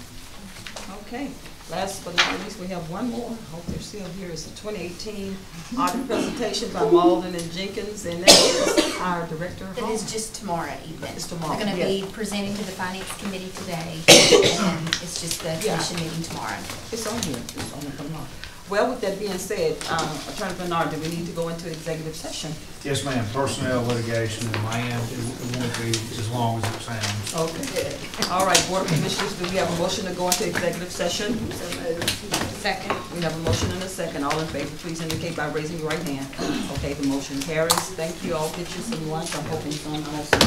Okay, last but not least, we have one more. I hope they're still here. It's the 2018 audit presentation by Mauldin and Jenkins, and that is our director. It is just tomorrow evening. It's tomorrow, We're gonna yes. be presenting to the finance committee today, [COUGHS] and it's just the Yeah. commission meeting tomorrow. It's on here, it's on the. Well, with that being said, um, Attorney Bernard, do we need to go into executive session? Yes, ma'am, personnel litigation and land, it it won't be as long as it sounds. Okay. All right, Board of Commissioners, do we have a motion to go into executive session? Second. We have a motion and a second. All in favor, please indicate by raising your right hand. Okay, the motion carries. Thank you. All get you some lunch. I'm hoping some also.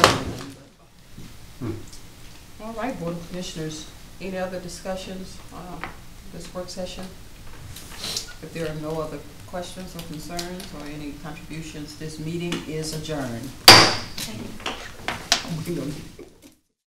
All right, Board of Commissioners, any other discussions, uh, this work session? If there are no other questions or concerns or any contributions, this meeting is adjourned.